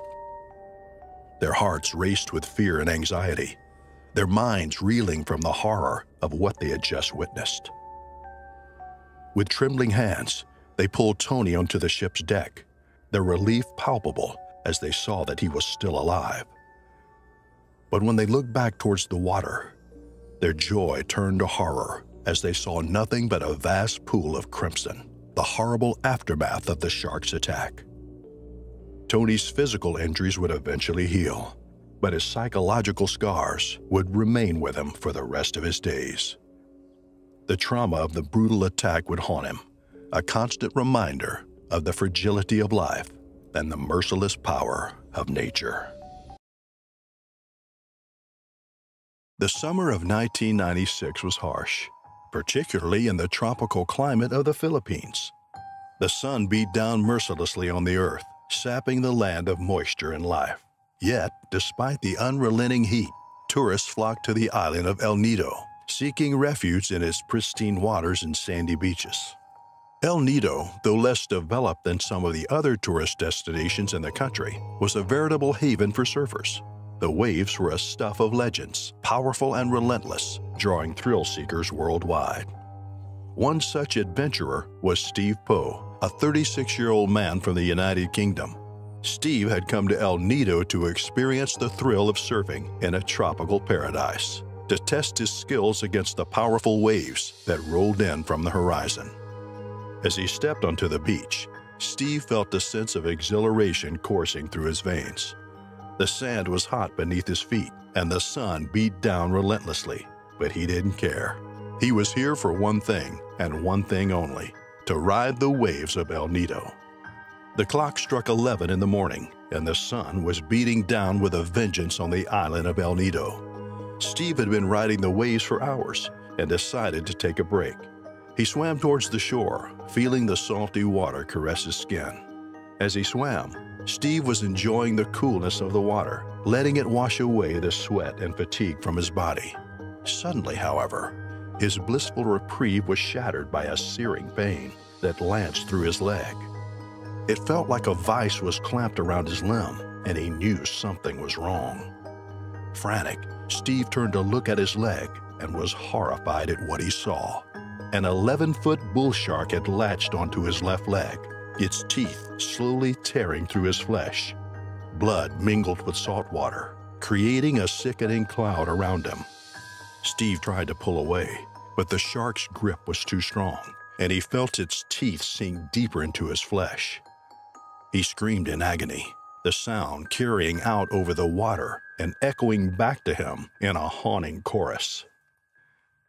Their hearts raced with fear and anxiety, their minds reeling from the horror of what they had just witnessed. With trembling hands, they pulled Tony onto the ship's deck, their relief palpable as they saw that he was still alive. But when they looked back towards the water, their joy turned to horror as they saw nothing but a vast pool of crimson, the horrible aftermath of the shark's attack. Tony's physical injuries would eventually heal, but his psychological scars would remain with him for the rest of his days. The trauma of the brutal attack would haunt him, a constant reminder of the fragility of life and the merciless power of nature. The summer of 1996 was harsh, particularly in the tropical climate of the Philippines. The sun beat down mercilessly on the earth, sapping the land of moisture and life. Yet, despite the unrelenting heat, tourists flocked to the island of El Nido, seeking refuge in its pristine waters and sandy beaches. El Nido, though less developed than some of the other tourist destinations in the country, was a veritable haven for surfers. The waves were a stuff of legends, powerful and relentless, drawing thrill seekers worldwide. One such adventurer was Steve Poe, a 36 year old man from the United Kingdom. Steve had come to El Nido to experience the thrill of surfing in a tropical paradise, to test his skills against the powerful waves that rolled in from the horizon. As he stepped onto the beach, Steve felt a sense of exhilaration coursing through his veins. The sand was hot beneath his feet, and the sun beat down relentlessly, but he didn't care. He was here for one thing, and one thing only to ride the waves of El Nido. The clock struck 11 in the morning, and the sun was beating down with a vengeance on the island of El Nido. Steve had been riding the waves for hours and decided to take a break. He swam towards the shore, feeling the salty water caress his skin. As he swam, Steve was enjoying the coolness of the water, letting it wash away the sweat and fatigue from his body. Suddenly, however, his blissful reprieve was shattered by a searing pain that lanced through his leg. It felt like a vice was clamped around his limb, and he knew something was wrong. Frantic, Steve turned to look at his leg and was horrified at what he saw. An 11 foot bull shark had latched onto his left leg, its teeth slowly tearing through his flesh. Blood mingled with salt water, creating a sickening cloud around him. Steve tried to pull away, but the shark's grip was too strong, and he felt its teeth sink deeper into his flesh. He screamed in agony, the sound carrying out over the water and echoing back to him in a haunting chorus.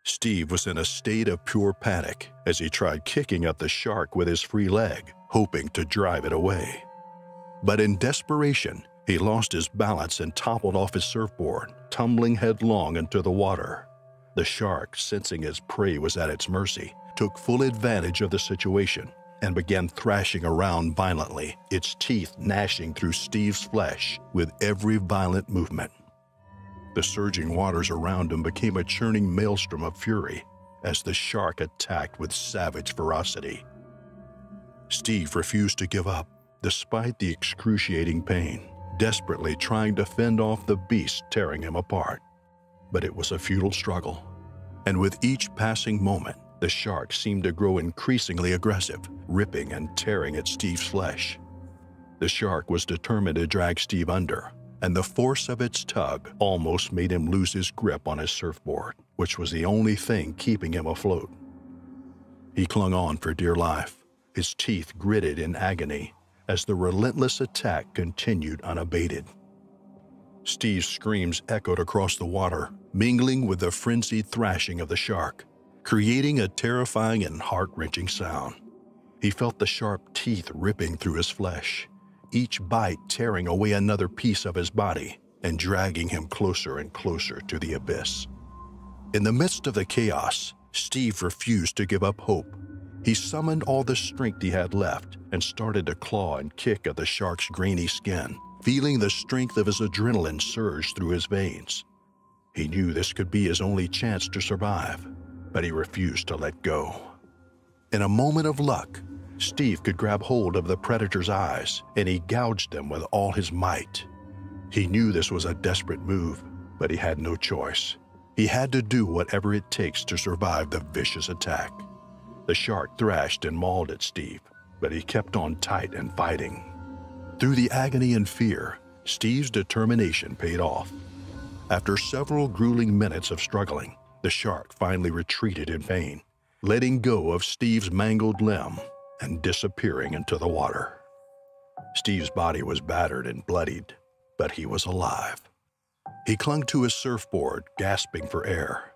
Steve was in a state of pure panic as he tried kicking at the shark with his free leg, hoping to drive it away. But in desperation, he lost his balance and toppled off his surfboard, tumbling headlong into the water. The shark, sensing his prey was at its mercy, took full advantage of the situation and began thrashing around violently, its teeth gnashing through Steve's flesh with every violent movement. The surging waters around him became a churning maelstrom of fury as the shark attacked with savage ferocity. Steve refused to give up despite the excruciating pain, desperately trying to fend off the beast tearing him apart. But it was a futile struggle, and with each passing moment, the shark seemed to grow increasingly aggressive, ripping and tearing at Steve's flesh. The shark was determined to drag Steve under, and the force of its tug almost made him lose his grip on his surfboard, which was the only thing keeping him afloat. He clung on for dear life, his teeth gritted in agony as the relentless attack continued unabated. Steve's screams echoed across the water, mingling with the frenzied thrashing of the shark, creating a terrifying and heart-wrenching sound. He felt the sharp teeth ripping through his flesh, each bite tearing away another piece of his body and dragging him closer and closer to the abyss. In the midst of the chaos, Steve refused to give up hope. He summoned all the strength he had left and started to claw and kick at the shark's grainy skin, feeling the strength of his adrenaline surge through his veins. He knew this could be his only chance to survive, but he refused to let go. In a moment of luck, Steve could grab hold of the predator's eyes and he gouged them with all his might. He knew this was a desperate move, but he had no choice. He had to do whatever it takes to survive the vicious attack. The shark thrashed and mauled at Steve, but he kept on tight and fighting. Through the agony and fear, Steve's determination paid off. After several grueling minutes of struggling, the shark finally retreated in pain, letting go of Steve's mangled limb and disappearing into the water. Steve's body was battered and bloodied, but he was alive. He clung to his surfboard, gasping for air.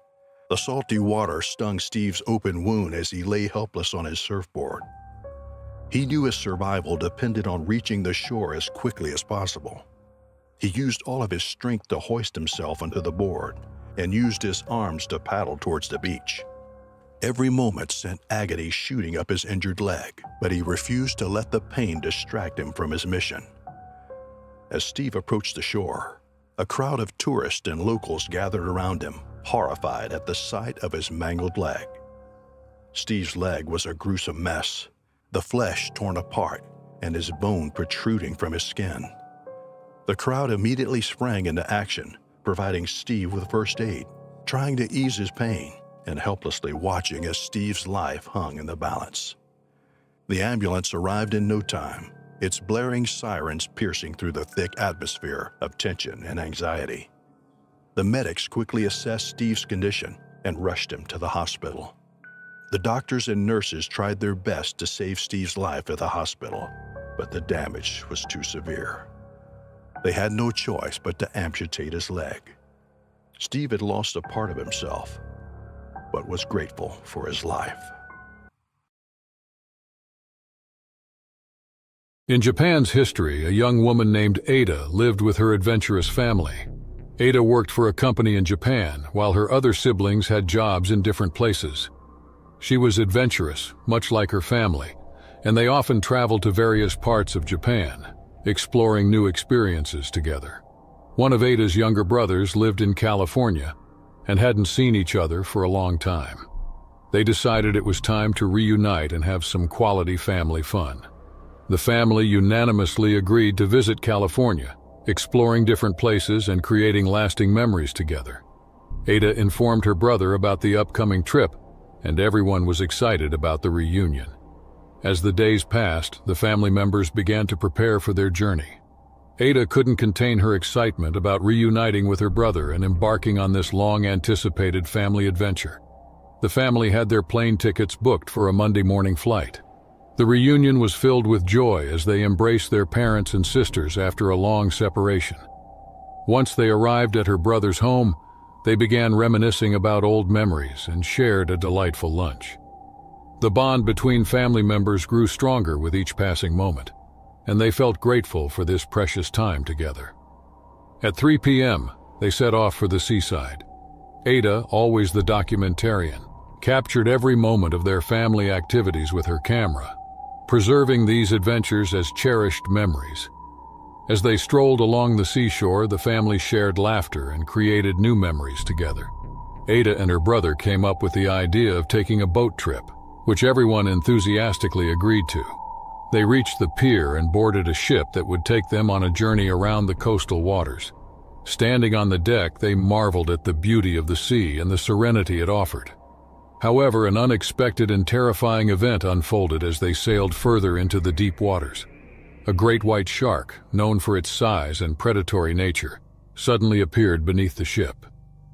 The salty water stung Steve's open wound as he lay helpless on his surfboard. He knew his survival depended on reaching the shore as quickly as possible. He used all of his strength to hoist himself onto the board and used his arms to paddle towards the beach. Every moment sent agony shooting up his injured leg, but he refused to let the pain distract him from his mission. As Steve approached the shore, a crowd of tourists and locals gathered around him, horrified at the sight of his mangled leg. Steve's leg was a gruesome mess, the flesh torn apart and his bone protruding from his skin. The crowd immediately sprang into action, providing Steve with first aid, trying to ease his pain, and helplessly watching as Steve's life hung in the balance. The ambulance arrived in no time, its blaring sirens piercing through the thick atmosphere of tension and anxiety. The medics quickly assessed Steve's condition and rushed him to the hospital. The doctors and nurses tried their best to save Steve's life at the hospital, but the damage was too severe. They had no choice but to amputate his leg. Steve had lost a part of himself, but was grateful for his life. In Japan's history, a young woman named Ada lived with her adventurous family. Ada worked for a company in Japan, while her other siblings had jobs in different places. She was adventurous, much like her family, and they often traveled to various parts of Japan, exploring new experiences together. One of Ada's younger brothers lived in California and hadn't seen each other for a long time. They decided it was time to reunite and have some quality family fun. The family unanimously agreed to visit California, exploring different places and creating lasting memories together. Ada informed her brother about the upcoming trip, and everyone was excited about the reunion. As the days passed, the family members began to prepare for their journey. Ada couldn't contain her excitement about reuniting with her brother and embarking on this long-anticipated family adventure. The family had their plane tickets booked for a Monday morning flight. The reunion was filled with joy as they embraced their parents and sisters after a long separation. Once they arrived at her brother's home, they began reminiscing about old memories and shared a delightful lunch. The bond between family members grew stronger with each passing moment and they felt grateful for this precious time together. At 3 p.m., they set off for the seaside. Ada, always the documentarian, captured every moment of their family activities with her camera, preserving these adventures as cherished memories. As they strolled along the seashore, the family shared laughter and created new memories together. Ada and her brother came up with the idea of taking a boat trip, which everyone enthusiastically agreed to. They reached the pier and boarded a ship that would take them on a journey around the coastal waters. Standing on the deck, they marveled at the beauty of the sea and the serenity it offered. However, an unexpected and terrifying event unfolded as they sailed further into the deep waters. A great white shark, known for its size and predatory nature, suddenly appeared beneath the ship.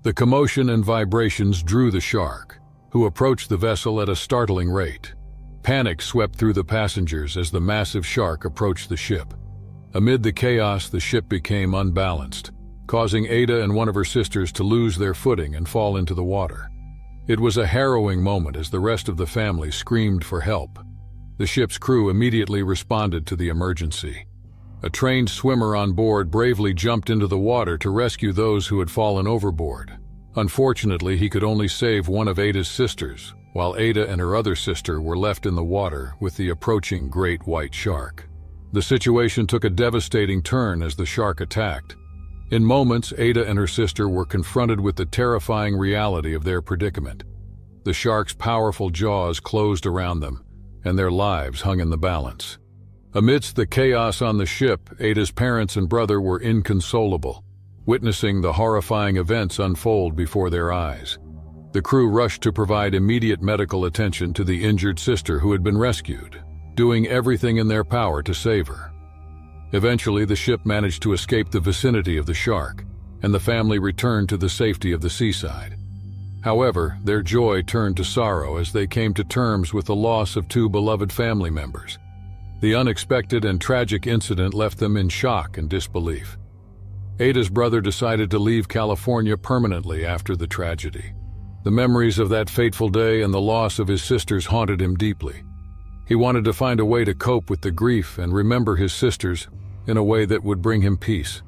The commotion and vibrations drew the shark, who approached the vessel at a startling rate. Panic swept through the passengers as the massive shark approached the ship. Amid the chaos, the ship became unbalanced, causing Ada and one of her sisters to lose their footing and fall into the water. It was a harrowing moment as the rest of the family screamed for help. The ship's crew immediately responded to the emergency. A trained swimmer on board bravely jumped into the water to rescue those who had fallen overboard. Unfortunately, he could only save one of Ada's sisters, while Ada and her other sister were left in the water with the approaching great white shark. The situation took a devastating turn as the shark attacked. In moments, Ada and her sister were confronted with the terrifying reality of their predicament. The shark's powerful jaws closed around them, and their lives hung in the balance. Amidst the chaos on the ship, Ada's parents and brother were inconsolable, witnessing the horrifying events unfold before their eyes. The crew rushed to provide immediate medical attention to the injured sister who had been rescued, doing everything in their power to save her. Eventually, the ship managed to escape the vicinity of the shark, and the family returned to the safety of the seaside. However, their joy turned to sorrow as they came to terms with the loss of two beloved family members. The unexpected and tragic incident left them in shock and disbelief. Ada's brother decided to leave California permanently after the tragedy. The memories of that fateful day and the loss of his sisters haunted him deeply. He wanted to find a way to cope with the grief and remember his sisters in a way that would bring him peace.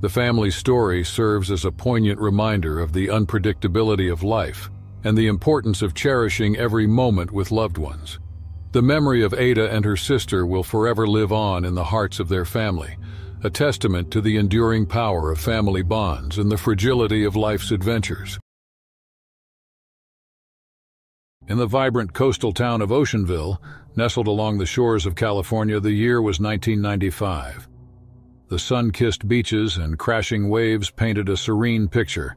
The family's story serves as a poignant reminder of the unpredictability of life and the importance of cherishing every moment with loved ones. The memory of Ada and her sister will forever live on in the hearts of their family, a testament to the enduring power of family bonds and the fragility of life's adventures. In the vibrant coastal town of Oceanville, nestled along the shores of California, the year was 1995. The sun-kissed beaches and crashing waves painted a serene picture,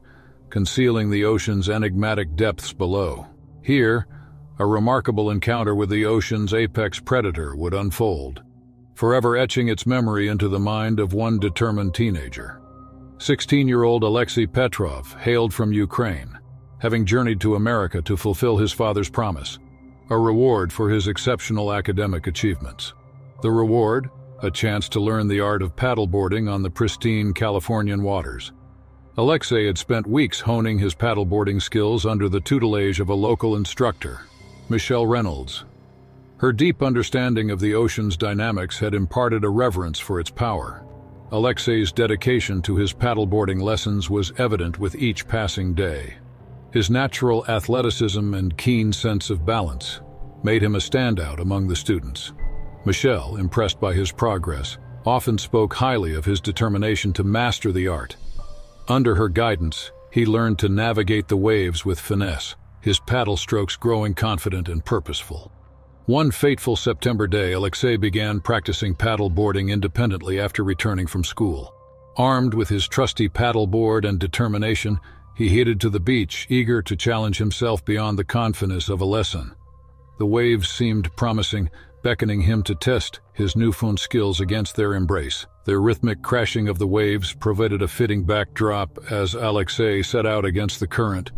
concealing the ocean's enigmatic depths below. Here, a remarkable encounter with the ocean's apex predator would unfold, forever etching its memory into the mind of one determined teenager. 16-year-old Alexei Petrov hailed from Ukraine, having journeyed to America to fulfill his father's promise, a reward for his exceptional academic achievements. The reward, a chance to learn the art of paddleboarding on the pristine Californian waters. Alexei had spent weeks honing his paddleboarding skills under the tutelage of a local instructor, Michelle Reynolds. Her deep understanding of the ocean's dynamics had imparted a reverence for its power. Alexei's dedication to his paddleboarding lessons was evident with each passing day. His natural athleticism and keen sense of balance made him a standout among the students. Michelle, impressed by his progress, often spoke highly of his determination to master the art. Under her guidance, he learned to navigate the waves with finesse, his paddle strokes growing confident and purposeful. One fateful September day, Alexei began practicing paddle boarding independently after returning from school. Armed with his trusty paddleboard and determination, he headed to the beach, eager to challenge himself beyond the confidence of a lesson. The waves seemed promising, beckoning him to test his newfound skills against their embrace. The rhythmic crashing of the waves provided a fitting backdrop as Alexei set out against the current,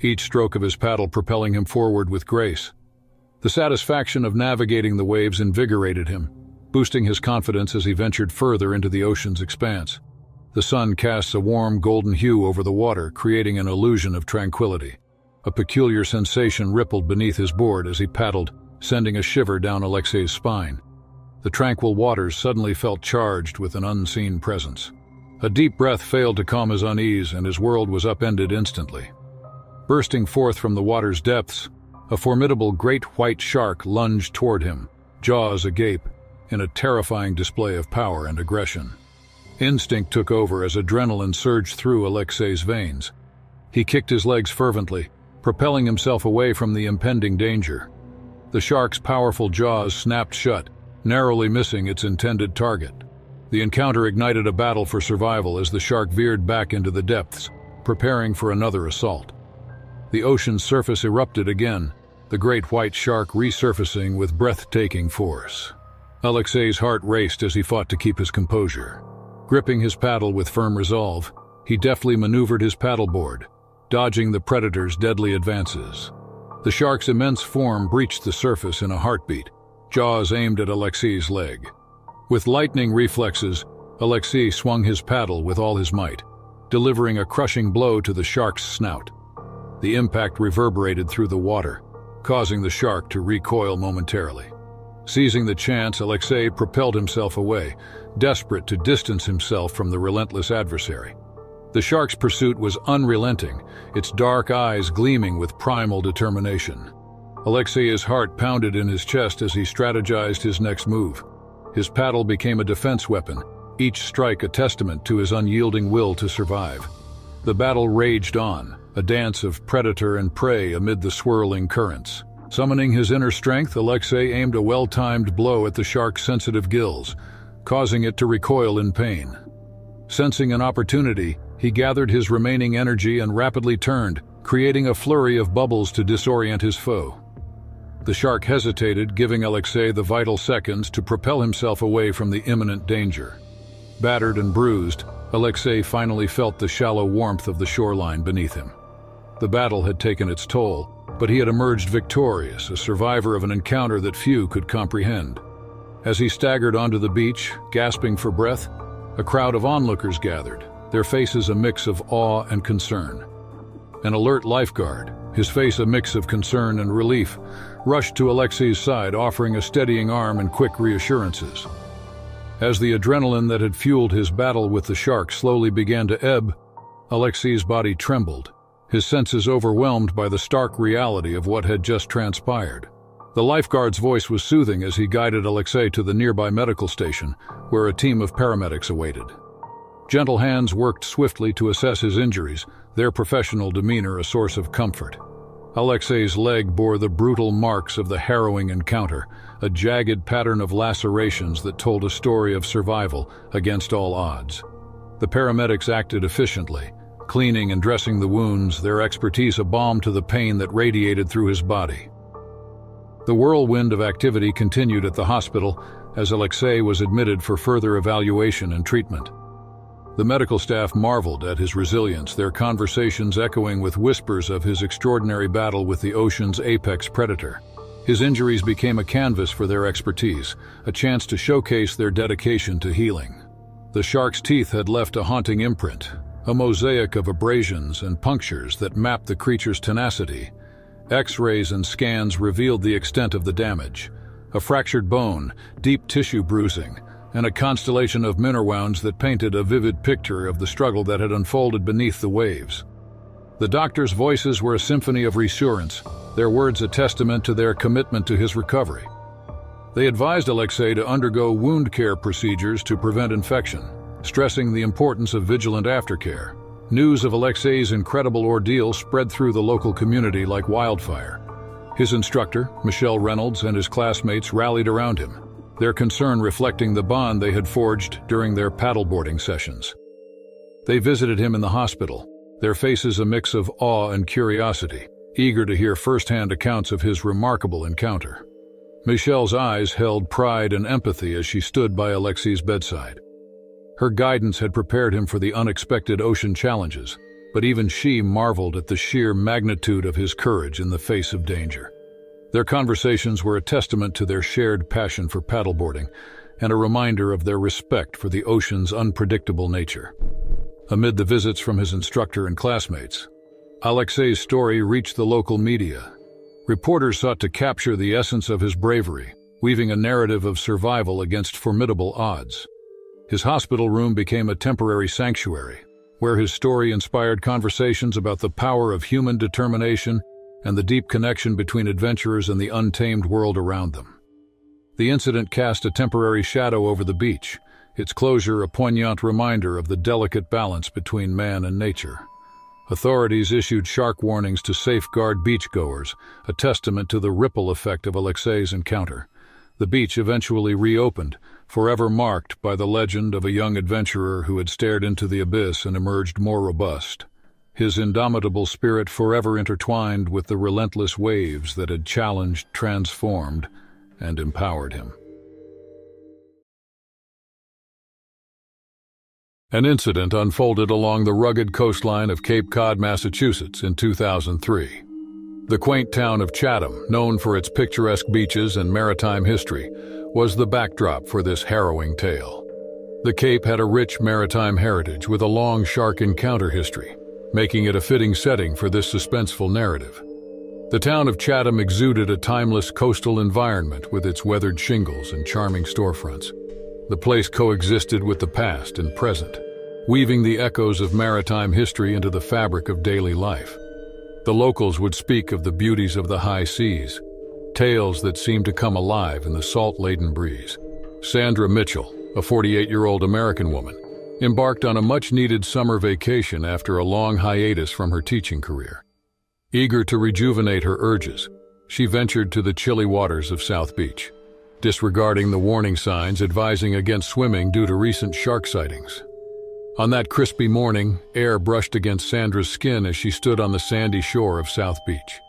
each stroke of his paddle propelling him forward with grace. The satisfaction of navigating the waves invigorated him, boosting his confidence as he ventured further into the ocean's expanse. The sun casts a warm golden hue over the water, creating an illusion of tranquility. A peculiar sensation rippled beneath his board as he paddled, sending a shiver down Alexei's spine. The tranquil waters suddenly felt charged with an unseen presence. A deep breath failed to calm his unease, and his world was upended instantly. Bursting forth from the water's depths, a formidable great white shark lunged toward him, jaws agape, in a terrifying display of power and aggression. Instinct took over as adrenaline surged through Alexei's veins. He kicked his legs fervently, propelling himself away from the impending danger. The shark's powerful jaws snapped shut, narrowly missing its intended target. The encounter ignited a battle for survival as the shark veered back into the depths, preparing for another assault. The ocean's surface erupted again, the great white shark resurfacing with breathtaking force. Alexei's heart raced as he fought to keep his composure. Gripping his paddle with firm resolve, he deftly maneuvered his paddleboard, dodging the predator's deadly advances. The shark's immense form breached the surface in a heartbeat, jaws aimed at Alexei's leg. With lightning reflexes, Alexei swung his paddle with all his might, delivering a crushing blow to the shark's snout. The impact reverberated through the water, causing the shark to recoil momentarily. Seizing the chance, Alexei propelled himself away, desperate to distance himself from the relentless adversary. The shark's pursuit was unrelenting, its dark eyes gleaming with primal determination. Alexei's heart pounded in his chest as he strategized his next move. His paddle became a defense weapon, each strike a testament to his unyielding will to survive. The battle raged on, a dance of predator and prey amid the swirling currents. Summoning his inner strength, Alexei aimed a well-timed blow at the shark's sensitive gills, causing it to recoil in pain. Sensing an opportunity, he gathered his remaining energy and rapidly turned, creating a flurry of bubbles to disorient his foe. The shark hesitated, giving Alexei the vital seconds to propel himself away from the imminent danger. Battered and bruised, Alexei finally felt the shallow warmth of the shoreline beneath him. The battle had taken its toll, but he had emerged victorious, a survivor of an encounter that few could comprehend. As he staggered onto the beach, gasping for breath, a crowd of onlookers gathered, their faces a mix of awe and concern. An alert lifeguard, his face a mix of concern and relief, rushed to Alexei's side, offering a steadying arm and quick reassurances. As the adrenaline that had fueled his battle with the shark slowly began to ebb, Alexei's body trembled, his senses overwhelmed by the stark reality of what had just transpired. The lifeguard's voice was soothing as he guided Alexei to the nearby medical station, where a team of paramedics awaited. Gentle hands worked swiftly to assess his injuries, their professional demeanor a source of comfort. Alexei's leg bore the brutal marks of the harrowing encounter, a jagged pattern of lacerations that told a story of survival against all odds. The paramedics acted efficiently, cleaning and dressing the wounds, their expertise a balm to the pain that radiated through his body. The whirlwind of activity continued at the hospital as Alexei was admitted for further evaluation and treatment. The medical staff marveled at his resilience, their conversations echoing with whispers of his extraordinary battle with the ocean's apex predator. His injuries became a canvas for their expertise, a chance to showcase their dedication to healing. The shark's teeth had left a haunting imprint, a mosaic of abrasions and punctures that mapped the creature's tenacity. X-rays and scans revealed the extent of the damage. A fractured bone, deep tissue bruising, and a constellation of minnow wounds that painted a vivid picture of the struggle that had unfolded beneath the waves. The doctors' voices were a symphony of reassurance, their words a testament to their commitment to his recovery. They advised Alexei to undergo wound care procedures to prevent infection, stressing the importance of vigilant aftercare. News of Alexei's incredible ordeal spread through the local community like wildfire. His instructor, Michelle Reynolds, and his classmates rallied around him, their concern reflecting the bond they had forged during their paddleboarding sessions. They visited him in the hospital, their faces a mix of awe and curiosity, eager to hear firsthand accounts of his remarkable encounter. Michelle's eyes held pride and empathy as she stood by Alexei's bedside. Her guidance had prepared him for the unexpected ocean challenges, but even she marveled at the sheer magnitude of his courage in the face of danger. Their conversations were a testament to their shared passion for paddleboarding and a reminder of their respect for the ocean's unpredictable nature. Amid the visits from his instructor and classmates, Alexei's story reached the local media. Reporters sought to capture the essence of his bravery, weaving a narrative of survival against formidable odds. His hospital room became a temporary sanctuary, where his story inspired conversations about the power of human determination and the deep connection between adventurers and the untamed world around them. The incident cast a temporary shadow over the beach, its closure a poignant reminder of the delicate balance between man and nature. Authorities issued shark warnings to safeguard beachgoers, a testament to the ripple effect of Alexei's encounter. The beach eventually reopened, forever marked by the legend of a young adventurer who had stared into the abyss and emerged more robust his indomitable spirit forever intertwined with the relentless waves that had challenged, transformed, and empowered him. An incident unfolded along the rugged coastline of Cape Cod, Massachusetts in 2003. The quaint town of Chatham, known for its picturesque beaches and maritime history, was the backdrop for this harrowing tale. The Cape had a rich maritime heritage with a long shark encounter history, making it a fitting setting for this suspenseful narrative. The town of Chatham exuded a timeless coastal environment with its weathered shingles and charming storefronts. The place coexisted with the past and present, weaving the echoes of maritime history into the fabric of daily life. The locals would speak of the beauties of the high seas, tales that seemed to come alive in the salt-laden breeze. Sandra Mitchell, a 48-year-old American woman, embarked on a much-needed summer vacation after a long hiatus from her teaching career. Eager to rejuvenate her urges, she ventured to the chilly waters of South Beach, disregarding the warning signs advising against swimming due to recent shark sightings. On that crispy morning, air brushed against Sandra's skin as she stood on the sandy shore of South Beach.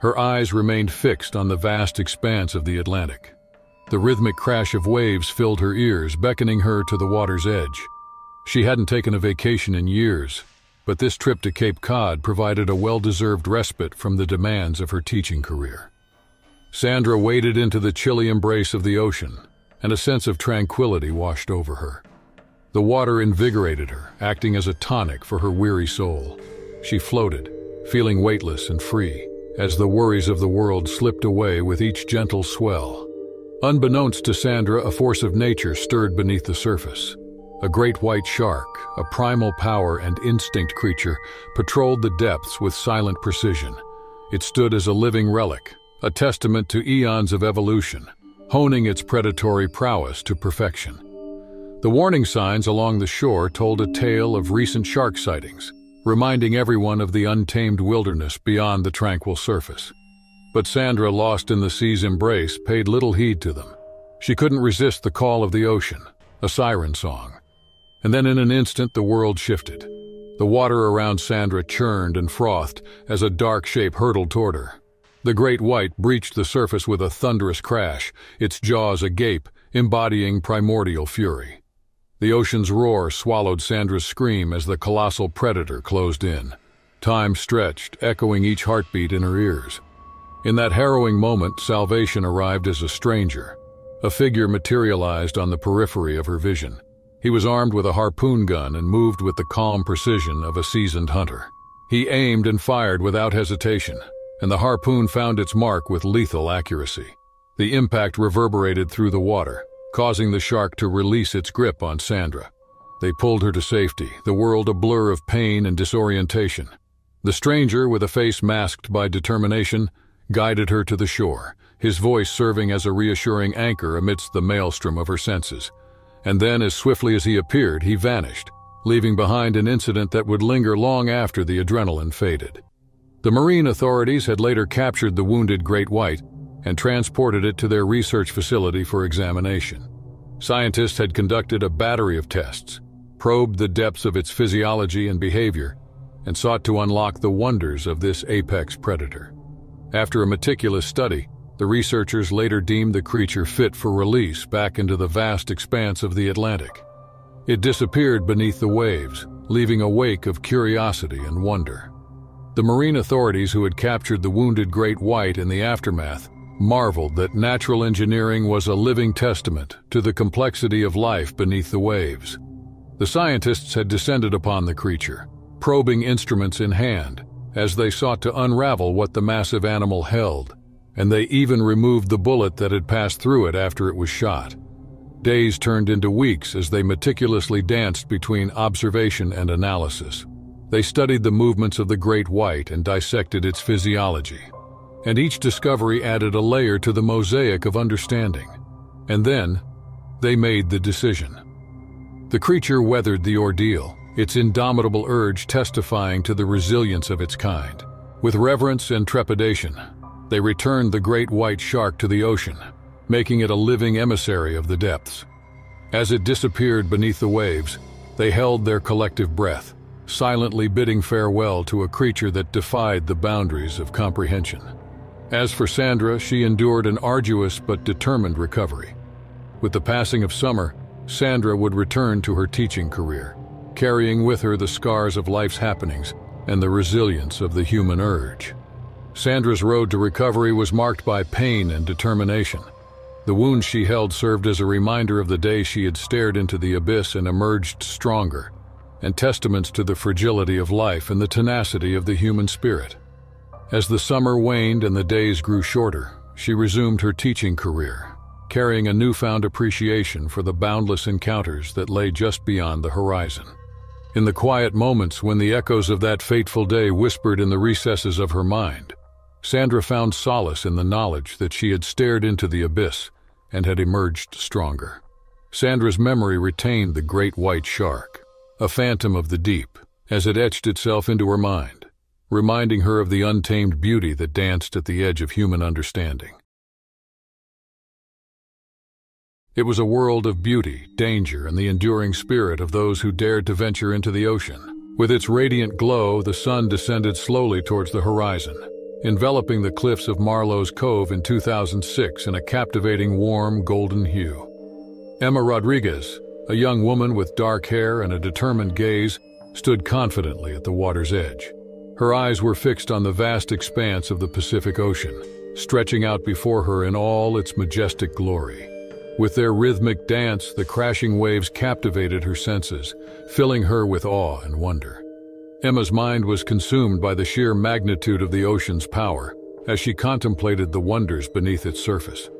Her eyes remained fixed on the vast expanse of the Atlantic. The rhythmic crash of waves filled her ears, beckoning her to the water's edge. She hadn't taken a vacation in years, but this trip to Cape Cod provided a well-deserved respite from the demands of her teaching career. Sandra waded into the chilly embrace of the ocean, and a sense of tranquility washed over her. The water invigorated her, acting as a tonic for her weary soul. She floated, feeling weightless and free, as the worries of the world slipped away with each gentle swell. Unbeknownst to Sandra, a force of nature stirred beneath the surface. A great white shark, a primal power and instinct creature, patrolled the depths with silent precision. It stood as a living relic, a testament to eons of evolution, honing its predatory prowess to perfection. The warning signs along the shore told a tale of recent shark sightings, reminding everyone of the untamed wilderness beyond the tranquil surface. But Sandra, lost in the sea's embrace, paid little heed to them. She couldn't resist the call of the ocean, a siren song. And then in an instant the world shifted. The water around Sandra churned and frothed as a dark shape hurtled toward her. The great white breached the surface with a thunderous crash, its jaws agape, embodying primordial fury. The ocean's roar swallowed Sandra's scream as the colossal predator closed in. Time stretched, echoing each heartbeat in her ears. In that harrowing moment, salvation arrived as a stranger. A figure materialized on the periphery of her vision. He was armed with a harpoon gun and moved with the calm precision of a seasoned hunter. He aimed and fired without hesitation, and the harpoon found its mark with lethal accuracy. The impact reverberated through the water, causing the shark to release its grip on Sandra. They pulled her to safety, the world a blur of pain and disorientation. The stranger, with a face masked by determination, guided her to the shore, his voice serving as a reassuring anchor amidst the maelstrom of her senses. And then, as swiftly as he appeared, he vanished, leaving behind an incident that would linger long after the adrenaline faded. The marine authorities had later captured the wounded great white and transported it to their research facility for examination. Scientists had conducted a battery of tests, probed the depths of its physiology and behavior, and sought to unlock the wonders of this apex predator. After a meticulous study, the researchers later deemed the creature fit for release back into the vast expanse of the Atlantic. It disappeared beneath the waves, leaving a wake of curiosity and wonder. The marine authorities who had captured the wounded great white in the aftermath marveled that natural engineering was a living testament to the complexity of life beneath the waves. The scientists had descended upon the creature, probing instruments in hand, as they sought to unravel what the massive animal held, and they even removed the bullet that had passed through it after it was shot. Days turned into weeks as they meticulously danced between observation and analysis. They studied the movements of the great white and dissected its physiology and each discovery added a layer to the mosaic of understanding. And then, they made the decision. The creature weathered the ordeal, its indomitable urge testifying to the resilience of its kind. With reverence and trepidation, they returned the great white shark to the ocean, making it a living emissary of the depths. As it disappeared beneath the waves, they held their collective breath, silently bidding farewell to a creature that defied the boundaries of comprehension. As for Sandra, she endured an arduous but determined recovery. With the passing of summer, Sandra would return to her teaching career, carrying with her the scars of life's happenings and the resilience of the human urge. Sandra's road to recovery was marked by pain and determination. The wounds she held served as a reminder of the day she had stared into the abyss and emerged stronger, and testaments to the fragility of life and the tenacity of the human spirit. As the summer waned and the days grew shorter, she resumed her teaching career, carrying a newfound appreciation for the boundless encounters that lay just beyond the horizon. In the quiet moments when the echoes of that fateful day whispered in the recesses of her mind, Sandra found solace in the knowledge that she had stared into the abyss and had emerged stronger. Sandra's memory retained the great white shark, a phantom of the deep, as it etched itself into her mind reminding her of the untamed beauty that danced at the edge of human understanding. It was a world of beauty, danger, and the enduring spirit of those who dared to venture into the ocean. With its radiant glow, the sun descended slowly towards the horizon, enveloping the cliffs of Marlowe's Cove in 2006 in a captivating warm golden hue. Emma Rodriguez, a young woman with dark hair and a determined gaze, stood confidently at the water's edge. Her eyes were fixed on the vast expanse of the Pacific Ocean, stretching out before her in all its majestic glory. With their rhythmic dance, the crashing waves captivated her senses, filling her with awe and wonder. Emma's mind was consumed by the sheer magnitude of the ocean's power as she contemplated the wonders beneath its surface.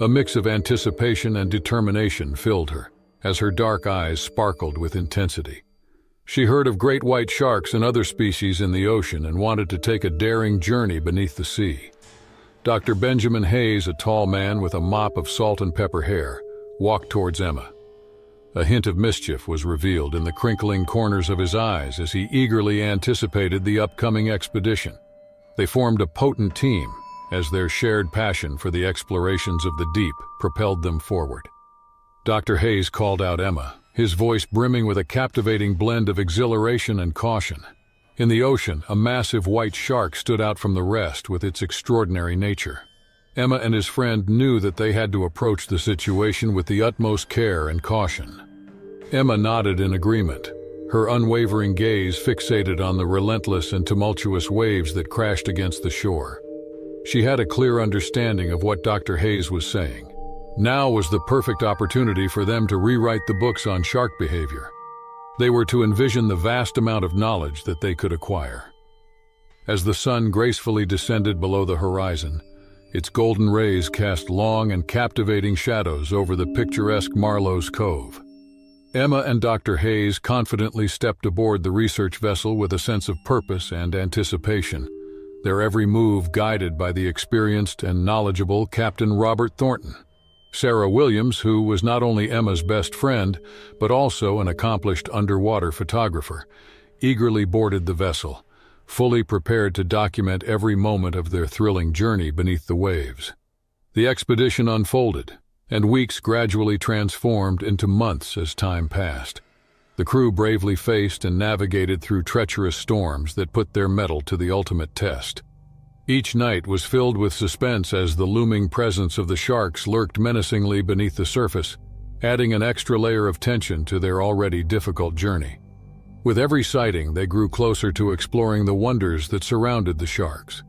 A mix of anticipation and determination filled her as her dark eyes sparkled with intensity. She heard of great white sharks and other species in the ocean and wanted to take a daring journey beneath the sea. Dr. Benjamin Hayes, a tall man with a mop of salt and pepper hair, walked towards Emma. A hint of mischief was revealed in the crinkling corners of his eyes as he eagerly anticipated the upcoming expedition. They formed a potent team as their shared passion for the explorations of the deep propelled them forward. Dr. Hayes called out Emma, his voice brimming with a captivating blend of exhilaration and caution. In the ocean, a massive white shark stood out from the rest with its extraordinary nature. Emma and his friend knew that they had to approach the situation with the utmost care and caution. Emma nodded in agreement, her unwavering gaze fixated on the relentless and tumultuous waves that crashed against the shore. She had a clear understanding of what Dr. Hayes was saying. Now was the perfect opportunity for them to rewrite the books on shark behavior. They were to envision the vast amount of knowledge that they could acquire. As the sun gracefully descended below the horizon, its golden rays cast long and captivating shadows over the picturesque Marlowe's Cove. Emma and Dr. Hayes confidently stepped aboard the research vessel with a sense of purpose and anticipation, their every move guided by the experienced and knowledgeable Captain Robert Thornton. Sarah Williams, who was not only Emma's best friend, but also an accomplished underwater photographer, eagerly boarded the vessel, fully prepared to document every moment of their thrilling journey beneath the waves. The expedition unfolded, and weeks gradually transformed into months as time passed. The crew bravely faced and navigated through treacherous storms that put their mettle to the ultimate test. Each night was filled with suspense as the looming presence of the sharks lurked menacingly beneath the surface, adding an extra layer of tension to their already difficult journey. With every sighting, they grew closer to exploring the wonders that surrounded the sharks.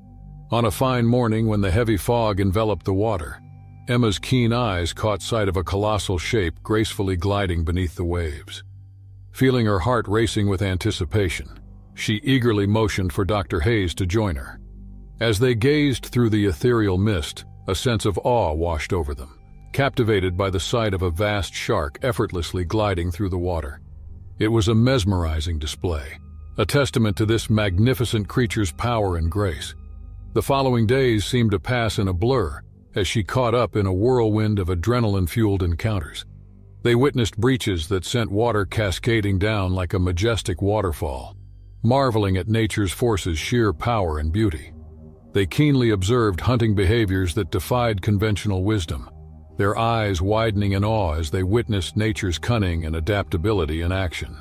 On a fine morning when the heavy fog enveloped the water, Emma's keen eyes caught sight of a colossal shape gracefully gliding beneath the waves. Feeling her heart racing with anticipation, she eagerly motioned for Dr. Hayes to join her. As they gazed through the ethereal mist, a sense of awe washed over them, captivated by the sight of a vast shark effortlessly gliding through the water. It was a mesmerizing display, a testament to this magnificent creature's power and grace. The following days seemed to pass in a blur as she caught up in a whirlwind of adrenaline-fueled encounters. They witnessed breaches that sent water cascading down like a majestic waterfall, marveling at nature's forces' sheer power and beauty. They keenly observed hunting behaviors that defied conventional wisdom, their eyes widening in awe as they witnessed nature's cunning and adaptability in action.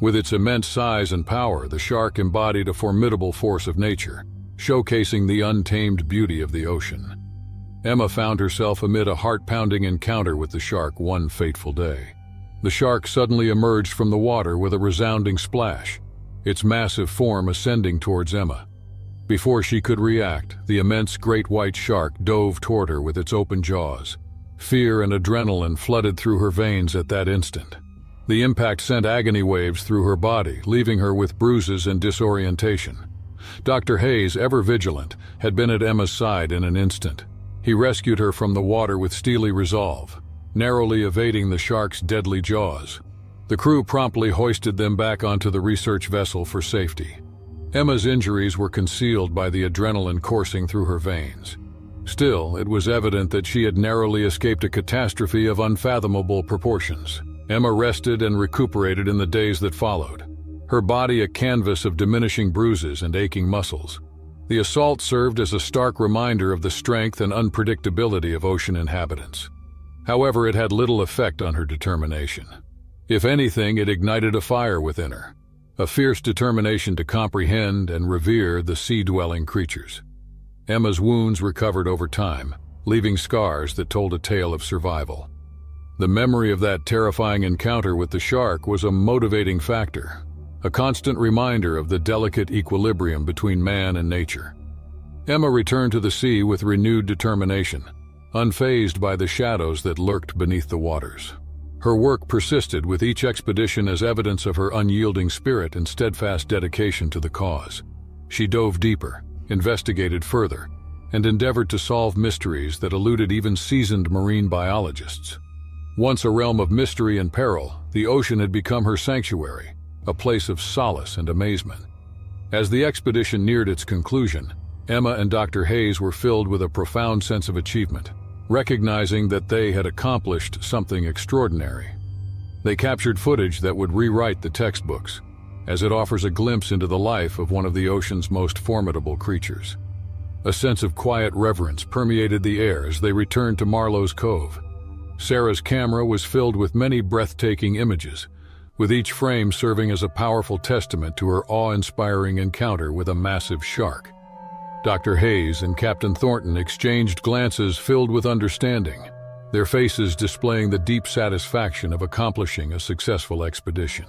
With its immense size and power, the shark embodied a formidable force of nature, showcasing the untamed beauty of the ocean. Emma found herself amid a heart-pounding encounter with the shark one fateful day. The shark suddenly emerged from the water with a resounding splash, its massive form ascending towards Emma. Before she could react, the immense great white shark dove toward her with its open jaws. Fear and adrenaline flooded through her veins at that instant. The impact sent agony waves through her body, leaving her with bruises and disorientation. Dr. Hayes, ever vigilant, had been at Emma's side in an instant. He rescued her from the water with steely resolve, narrowly evading the shark's deadly jaws. The crew promptly hoisted them back onto the research vessel for safety. Emma's injuries were concealed by the adrenaline coursing through her veins. Still, it was evident that she had narrowly escaped a catastrophe of unfathomable proportions. Emma rested and recuperated in the days that followed, her body a canvas of diminishing bruises and aching muscles. The assault served as a stark reminder of the strength and unpredictability of ocean inhabitants. However, it had little effect on her determination. If anything, it ignited a fire within her, a fierce determination to comprehend and revere the sea-dwelling creatures. Emma's wounds recovered over time, leaving scars that told a tale of survival. The memory of that terrifying encounter with the shark was a motivating factor, a constant reminder of the delicate equilibrium between man and nature. Emma returned to the sea with renewed determination, unfazed by the shadows that lurked beneath the waters. Her work persisted with each expedition as evidence of her unyielding spirit and steadfast dedication to the cause. She dove deeper, investigated further, and endeavored to solve mysteries that eluded even seasoned marine biologists. Once a realm of mystery and peril, the ocean had become her sanctuary, a place of solace and amazement. As the expedition neared its conclusion, Emma and Dr. Hayes were filled with a profound sense of achievement, recognizing that they had accomplished something extraordinary. They captured footage that would rewrite the textbooks, as it offers a glimpse into the life of one of the ocean's most formidable creatures. A sense of quiet reverence permeated the air as they returned to Marlowe's Cove. Sarah's camera was filled with many breathtaking images, with each frame serving as a powerful testament to her awe-inspiring encounter with a massive shark. Dr. Hayes and Captain Thornton exchanged glances filled with understanding, their faces displaying the deep satisfaction of accomplishing a successful expedition.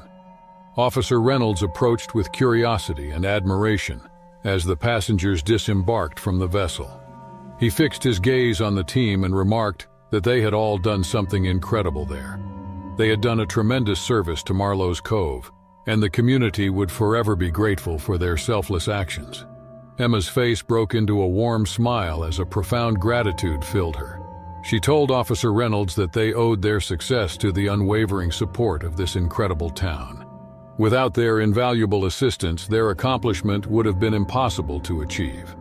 Officer Reynolds approached with curiosity and admiration as the passengers disembarked from the vessel. He fixed his gaze on the team and remarked that they had all done something incredible there. They had done a tremendous service to Marlowe's Cove, and the community would forever be grateful for their selfless actions. Emma's face broke into a warm smile as a profound gratitude filled her. She told Officer Reynolds that they owed their success to the unwavering support of this incredible town. Without their invaluable assistance, their accomplishment would have been impossible to achieve.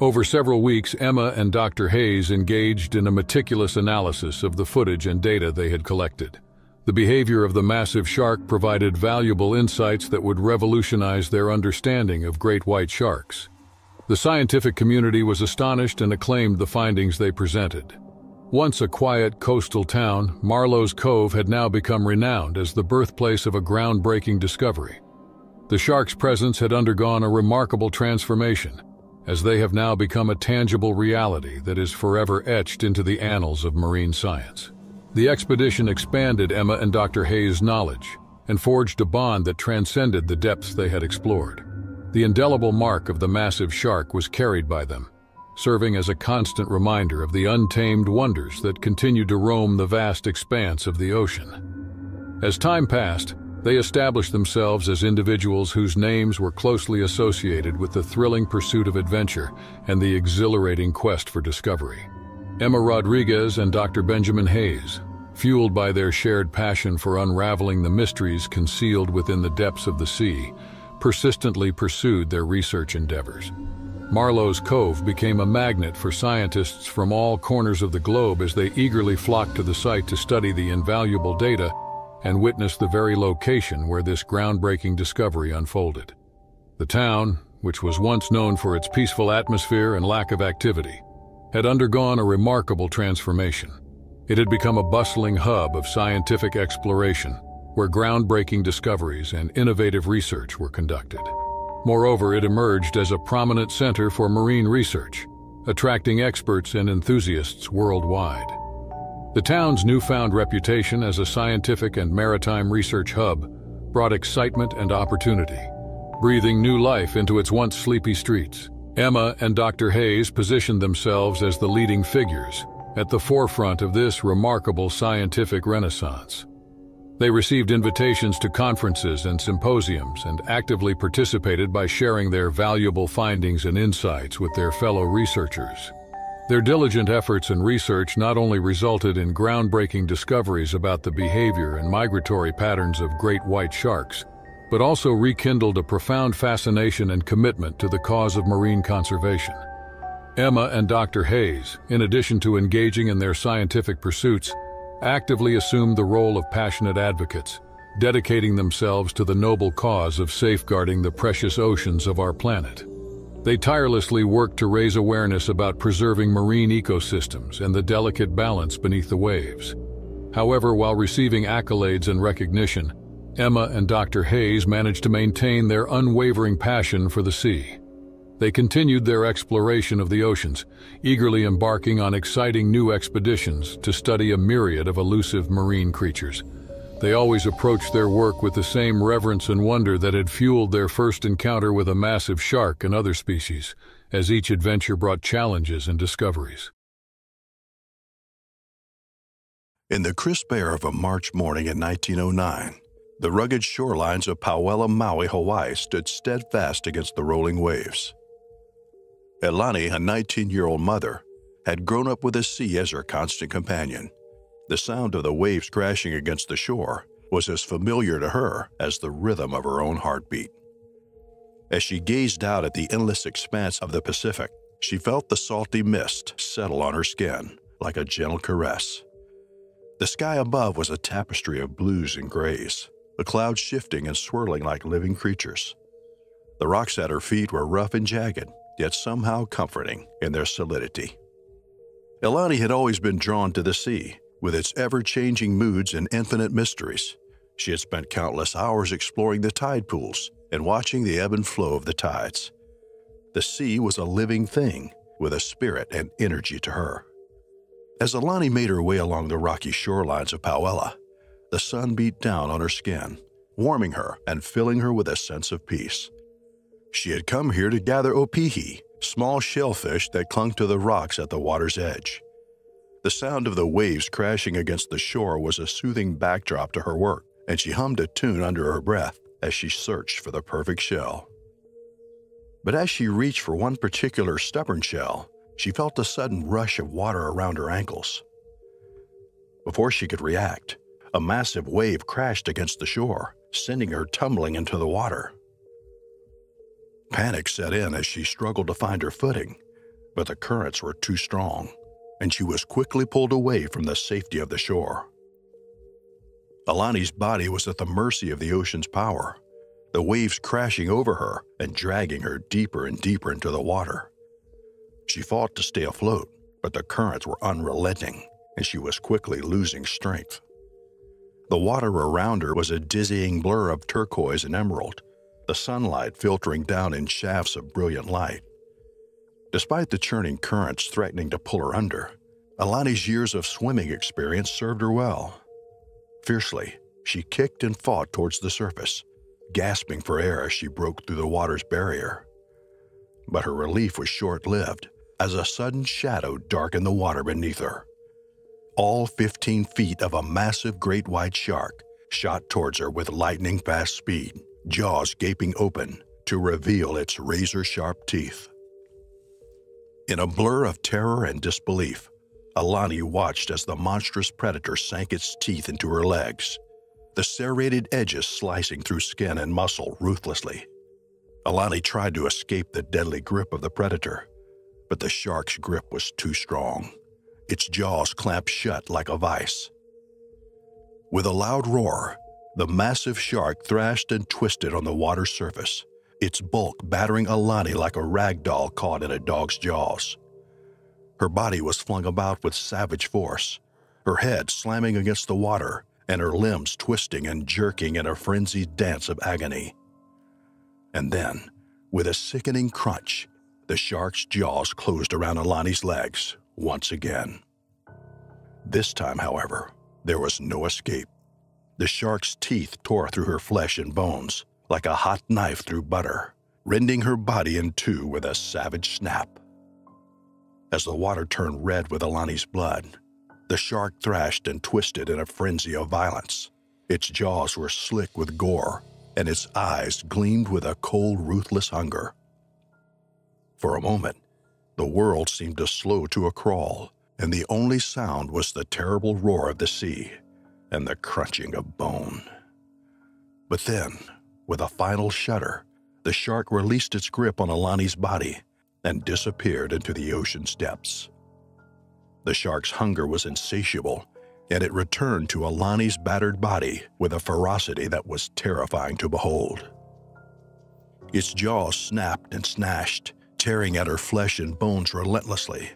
Over several weeks, Emma and Dr. Hayes engaged in a meticulous analysis of the footage and data they had collected. The behavior of the massive shark provided valuable insights that would revolutionize their understanding of great white sharks. The scientific community was astonished and acclaimed the findings they presented. Once a quiet coastal town, Marlowe's Cove had now become renowned as the birthplace of a groundbreaking discovery. The shark's presence had undergone a remarkable transformation, as they have now become a tangible reality that is forever etched into the annals of marine science. The expedition expanded Emma and Dr. Hayes' knowledge and forged a bond that transcended the depths they had explored. The indelible mark of the massive shark was carried by them, serving as a constant reminder of the untamed wonders that continued to roam the vast expanse of the ocean. As time passed, they established themselves as individuals whose names were closely associated with the thrilling pursuit of adventure and the exhilarating quest for discovery. Emma Rodriguez and Dr. Benjamin Hayes, fueled by their shared passion for unraveling the mysteries concealed within the depths of the sea, persistently pursued their research endeavors. Marlowe's Cove became a magnet for scientists from all corners of the globe as they eagerly flocked to the site to study the invaluable data and witness the very location where this groundbreaking discovery unfolded. The town, which was once known for its peaceful atmosphere and lack of activity, had undergone a remarkable transformation. It had become a bustling hub of scientific exploration, where groundbreaking discoveries and innovative research were conducted. Moreover, it emerged as a prominent center for marine research, attracting experts and enthusiasts worldwide. The town's newfound reputation as a scientific and maritime research hub brought excitement and opportunity, breathing new life into its once sleepy streets. Emma and Dr. Hayes positioned themselves as the leading figures at the forefront of this remarkable scientific renaissance. They received invitations to conferences and symposiums and actively participated by sharing their valuable findings and insights with their fellow researchers. Their diligent efforts and research not only resulted in groundbreaking discoveries about the behavior and migratory patterns of great white sharks, but also rekindled a profound fascination and commitment to the cause of marine conservation. Emma and Dr. Hayes, in addition to engaging in their scientific pursuits, actively assumed the role of passionate advocates, dedicating themselves to the noble cause of safeguarding the precious oceans of our planet. They tirelessly worked to raise awareness about preserving marine ecosystems and the delicate balance beneath the waves. However, while receiving accolades and recognition, Emma and Dr. Hayes managed to maintain their unwavering passion for the sea. They continued their exploration of the oceans, eagerly embarking on exciting new expeditions to study a myriad of elusive marine creatures. They always approached their work with the same reverence and wonder that had fueled their first encounter with a massive shark and other species, as each adventure brought challenges and discoveries. In the crisp air of a March morning in 1909, the rugged shorelines of Pauwela, Maui, Hawaii stood steadfast against the rolling waves. Elani, a 19-year-old mother, had grown up with the sea as her constant companion. The sound of the waves crashing against the shore was as familiar to her as the rhythm of her own heartbeat. As she gazed out at the endless expanse of the Pacific, she felt the salty mist settle on her skin like a gentle caress. The sky above was a tapestry of blues and grays, the clouds shifting and swirling like living creatures. The rocks at her feet were rough and jagged, yet somehow comforting in their solidity. Elani had always been drawn to the sea, with its ever-changing moods and infinite mysteries. She had spent countless hours exploring the tide pools and watching the ebb and flow of the tides. The sea was a living thing with a spirit and energy to her. As Elani made her way along the rocky shorelines of Pauwela, the sun beat down on her skin, warming her and filling her with a sense of peace. She had come here to gather opihi, small shellfish that clung to the rocks at the water's edge. The sound of the waves crashing against the shore was a soothing backdrop to her work, and she hummed a tune under her breath as she searched for the perfect shell. But as she reached for one particular stubborn shell, she felt a sudden rush of water around her ankles. Before she could react, a massive wave crashed against the shore, sending her tumbling into the water. Panic set in as she struggled to find her footing, but the currents were too strong, and she was quickly pulled away from the safety of the shore. Alani's body was at the mercy of the ocean's power, the waves crashing over her and dragging her deeper and deeper into the water. She fought to stay afloat, but the currents were unrelenting, and she was quickly losing strength. The water around her was a dizzying blur of turquoise and emerald, the sunlight filtering down in shafts of brilliant light. Despite the churning currents threatening to pull her under, Alani's years of swimming experience served her well. Fiercely, she kicked and fought towards the surface, gasping for air as she broke through the water's barrier. But her relief was short-lived as a sudden shadow darkened the water beneath her all 15 feet of a massive great white shark shot towards her with lightning fast speed, jaws gaping open to reveal its razor sharp teeth. In a blur of terror and disbelief, Alani watched as the monstrous predator sank its teeth into her legs, the serrated edges slicing through skin and muscle ruthlessly. Alani tried to escape the deadly grip of the predator, but the shark's grip was too strong its jaws clamped shut like a vice. With a loud roar, the massive shark thrashed and twisted on the water's surface, its bulk battering Alani like a rag doll caught in a dog's jaws. Her body was flung about with savage force, her head slamming against the water and her limbs twisting and jerking in a frenzied dance of agony. And then, with a sickening crunch, the shark's jaws closed around Alani's legs, once again. This time, however, there was no escape. The shark's teeth tore through her flesh and bones like a hot knife through butter, rending her body in two with a savage snap. As the water turned red with Alani's blood, the shark thrashed and twisted in a frenzy of violence. Its jaws were slick with gore, and its eyes gleamed with a cold, ruthless hunger. For a moment, the world seemed to slow to a crawl, and the only sound was the terrible roar of the sea and the crunching of bone. But then, with a final shudder, the shark released its grip on Alani's body and disappeared into the ocean's depths. The shark's hunger was insatiable, and it returned to Alani's battered body with a ferocity that was terrifying to behold. Its jaws snapped and snashed, tearing at her flesh and bones relentlessly.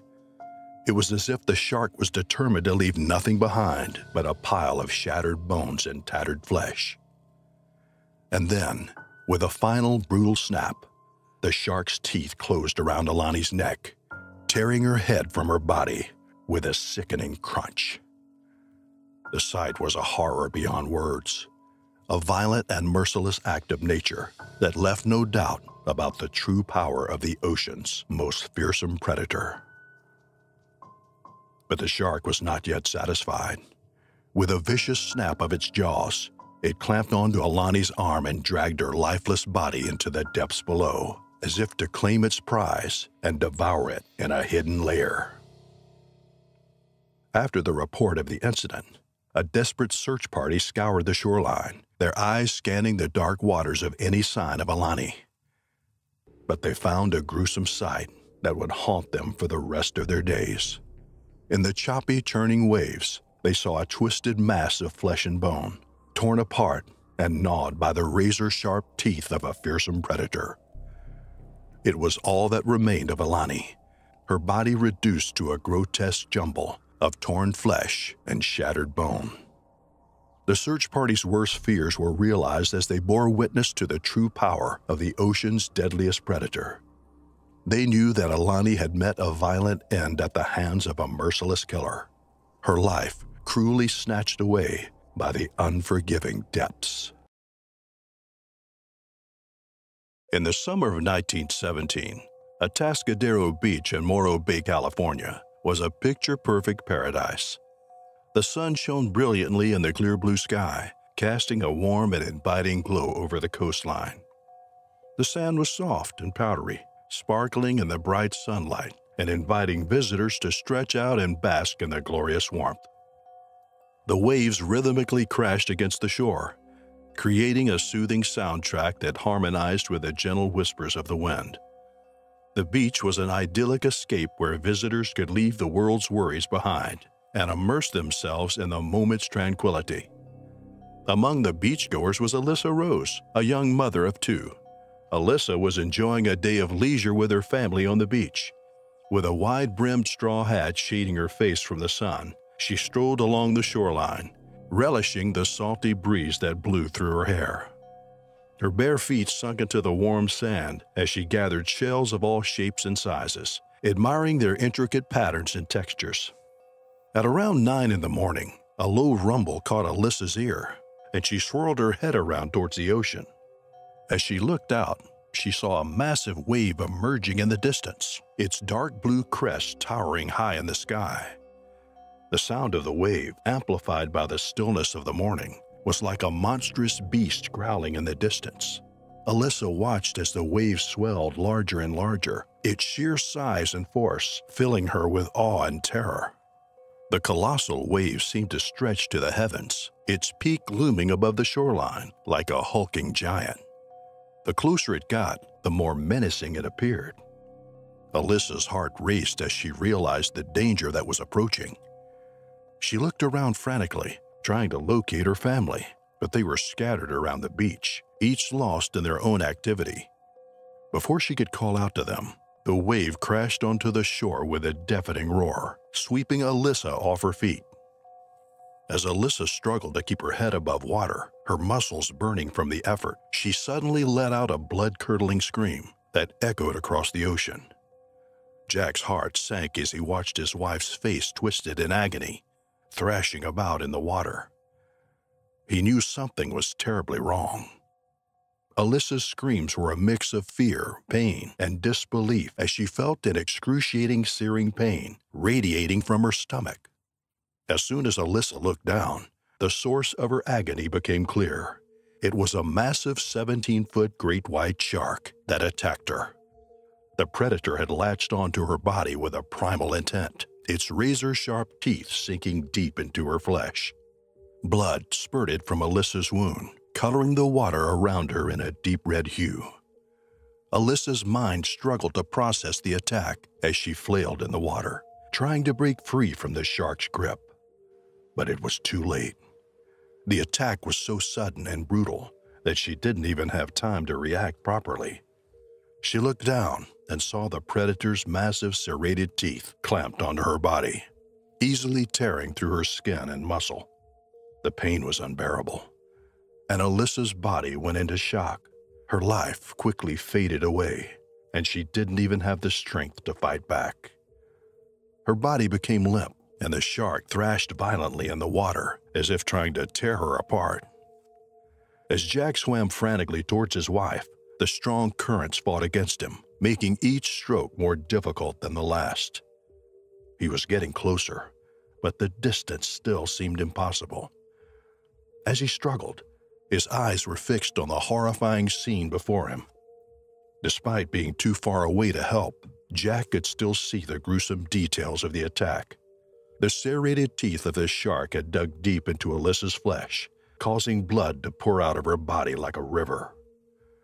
It was as if the shark was determined to leave nothing behind but a pile of shattered bones and tattered flesh. And then, with a final brutal snap, the shark's teeth closed around Alani's neck, tearing her head from her body with a sickening crunch. The sight was a horror beyond words, a violent and merciless act of nature that left no doubt about the true power of the ocean's most fearsome predator. But the shark was not yet satisfied. With a vicious snap of its jaws, it clamped onto Alani's arm and dragged her lifeless body into the depths below, as if to claim its prize and devour it in a hidden lair. After the report of the incident, a desperate search party scoured the shoreline, their eyes scanning the dark waters of any sign of Alani. But they found a gruesome sight that would haunt them for the rest of their days. In the choppy, churning waves, they saw a twisted mass of flesh and bone, torn apart and gnawed by the razor sharp teeth of a fearsome predator. It was all that remained of Alani, her body reduced to a grotesque jumble of torn flesh and shattered bone. The search party's worst fears were realized as they bore witness to the true power of the ocean's deadliest predator. They knew that Alani had met a violent end at the hands of a merciless killer, her life cruelly snatched away by the unforgiving depths. In the summer of 1917, Atascadero Beach in Morro Bay, California, was a picture perfect paradise. The sun shone brilliantly in the clear blue sky, casting a warm and inviting glow over the coastline. The sand was soft and powdery, sparkling in the bright sunlight and inviting visitors to stretch out and bask in the glorious warmth. The waves rhythmically crashed against the shore, creating a soothing soundtrack that harmonized with the gentle whispers of the wind. The beach was an idyllic escape where visitors could leave the world's worries behind and immerse themselves in the moment's tranquility. Among the beachgoers was Alyssa Rose, a young mother of two. Alyssa was enjoying a day of leisure with her family on the beach. With a wide brimmed straw hat shading her face from the sun, she strolled along the shoreline, relishing the salty breeze that blew through her hair. Her bare feet sunk into the warm sand as she gathered shells of all shapes and sizes, admiring their intricate patterns and textures. At around nine in the morning, a low rumble caught Alyssa's ear, and she swirled her head around towards the ocean. As she looked out, she saw a massive wave emerging in the distance, its dark blue crest towering high in the sky. The sound of the wave, amplified by the stillness of the morning, was like a monstrous beast growling in the distance. Alyssa watched as the wave swelled larger and larger, its sheer size and force filling her with awe and terror. The colossal wave seemed to stretch to the heavens, its peak looming above the shoreline like a hulking giant. The closer it got, the more menacing it appeared. Alyssa's heart raced as she realized the danger that was approaching. She looked around frantically, trying to locate her family, but they were scattered around the beach, each lost in their own activity. Before she could call out to them, the wave crashed onto the shore with a deafening roar, sweeping Alyssa off her feet. As Alyssa struggled to keep her head above water, her muscles burning from the effort, she suddenly let out a blood curdling scream that echoed across the ocean. Jack's heart sank as he watched his wife's face twisted in agony, thrashing about in the water. He knew something was terribly wrong. Alyssa's screams were a mix of fear, pain, and disbelief as she felt an excruciating searing pain radiating from her stomach. As soon as Alyssa looked down, the source of her agony became clear. It was a massive 17 foot great white shark that attacked her. The predator had latched onto her body with a primal intent, its razor sharp teeth sinking deep into her flesh. Blood spurted from Alyssa's wound, coloring the water around her in a deep red hue. Alyssa's mind struggled to process the attack as she flailed in the water, trying to break free from the shark's grip. But it was too late. The attack was so sudden and brutal that she didn't even have time to react properly. She looked down and saw the predator's massive serrated teeth clamped onto her body, easily tearing through her skin and muscle. The pain was unbearable, and Alyssa's body went into shock. Her life quickly faded away, and she didn't even have the strength to fight back. Her body became limp, and the shark thrashed violently in the water as if trying to tear her apart. As Jack swam frantically towards his wife, the strong currents fought against him, making each stroke more difficult than the last. He was getting closer, but the distance still seemed impossible. As he struggled, his eyes were fixed on the horrifying scene before him. Despite being too far away to help, Jack could still see the gruesome details of the attack. The serrated teeth of the shark had dug deep into Alyssa's flesh, causing blood to pour out of her body like a river.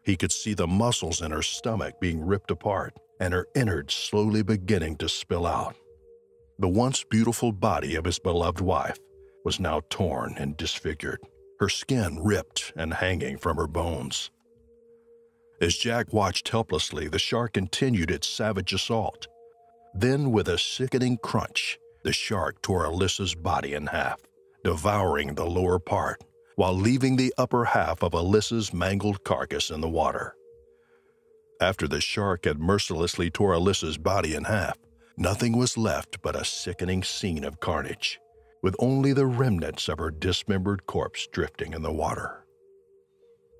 He could see the muscles in her stomach being ripped apart and her innards slowly beginning to spill out. The once beautiful body of his beloved wife was now torn and disfigured, her skin ripped and hanging from her bones. As Jack watched helplessly, the shark continued its savage assault. Then, with a sickening crunch, the shark tore Alyssa's body in half, devouring the lower part while leaving the upper half of Alyssa's mangled carcass in the water. After the shark had mercilessly tore Alyssa's body in half, nothing was left but a sickening scene of carnage, with only the remnants of her dismembered corpse drifting in the water.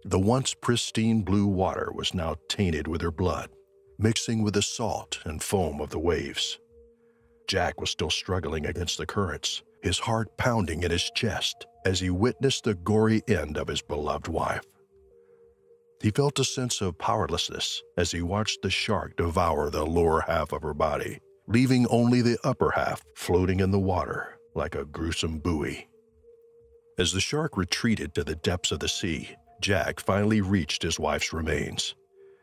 The once pristine blue water was now tainted with her blood, mixing with the salt and foam of the waves. Jack was still struggling against the currents, his heart pounding in his chest as he witnessed the gory end of his beloved wife. He felt a sense of powerlessness as he watched the shark devour the lower half of her body, leaving only the upper half floating in the water like a gruesome buoy. As the shark retreated to the depths of the sea, Jack finally reached his wife's remains,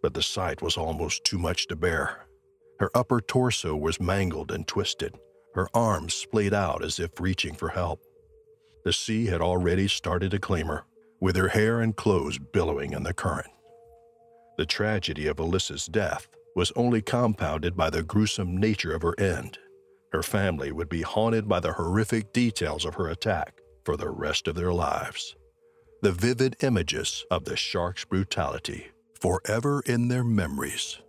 but the sight was almost too much to bear. Her upper torso was mangled and twisted, her arms splayed out as if reaching for help. The sea had already started to claim her, with her hair and clothes billowing in the current. The tragedy of Alyssa's death was only compounded by the gruesome nature of her end. Her family would be haunted by the horrific details of her attack for the rest of their lives. The vivid images of the shark's brutality forever in their memories.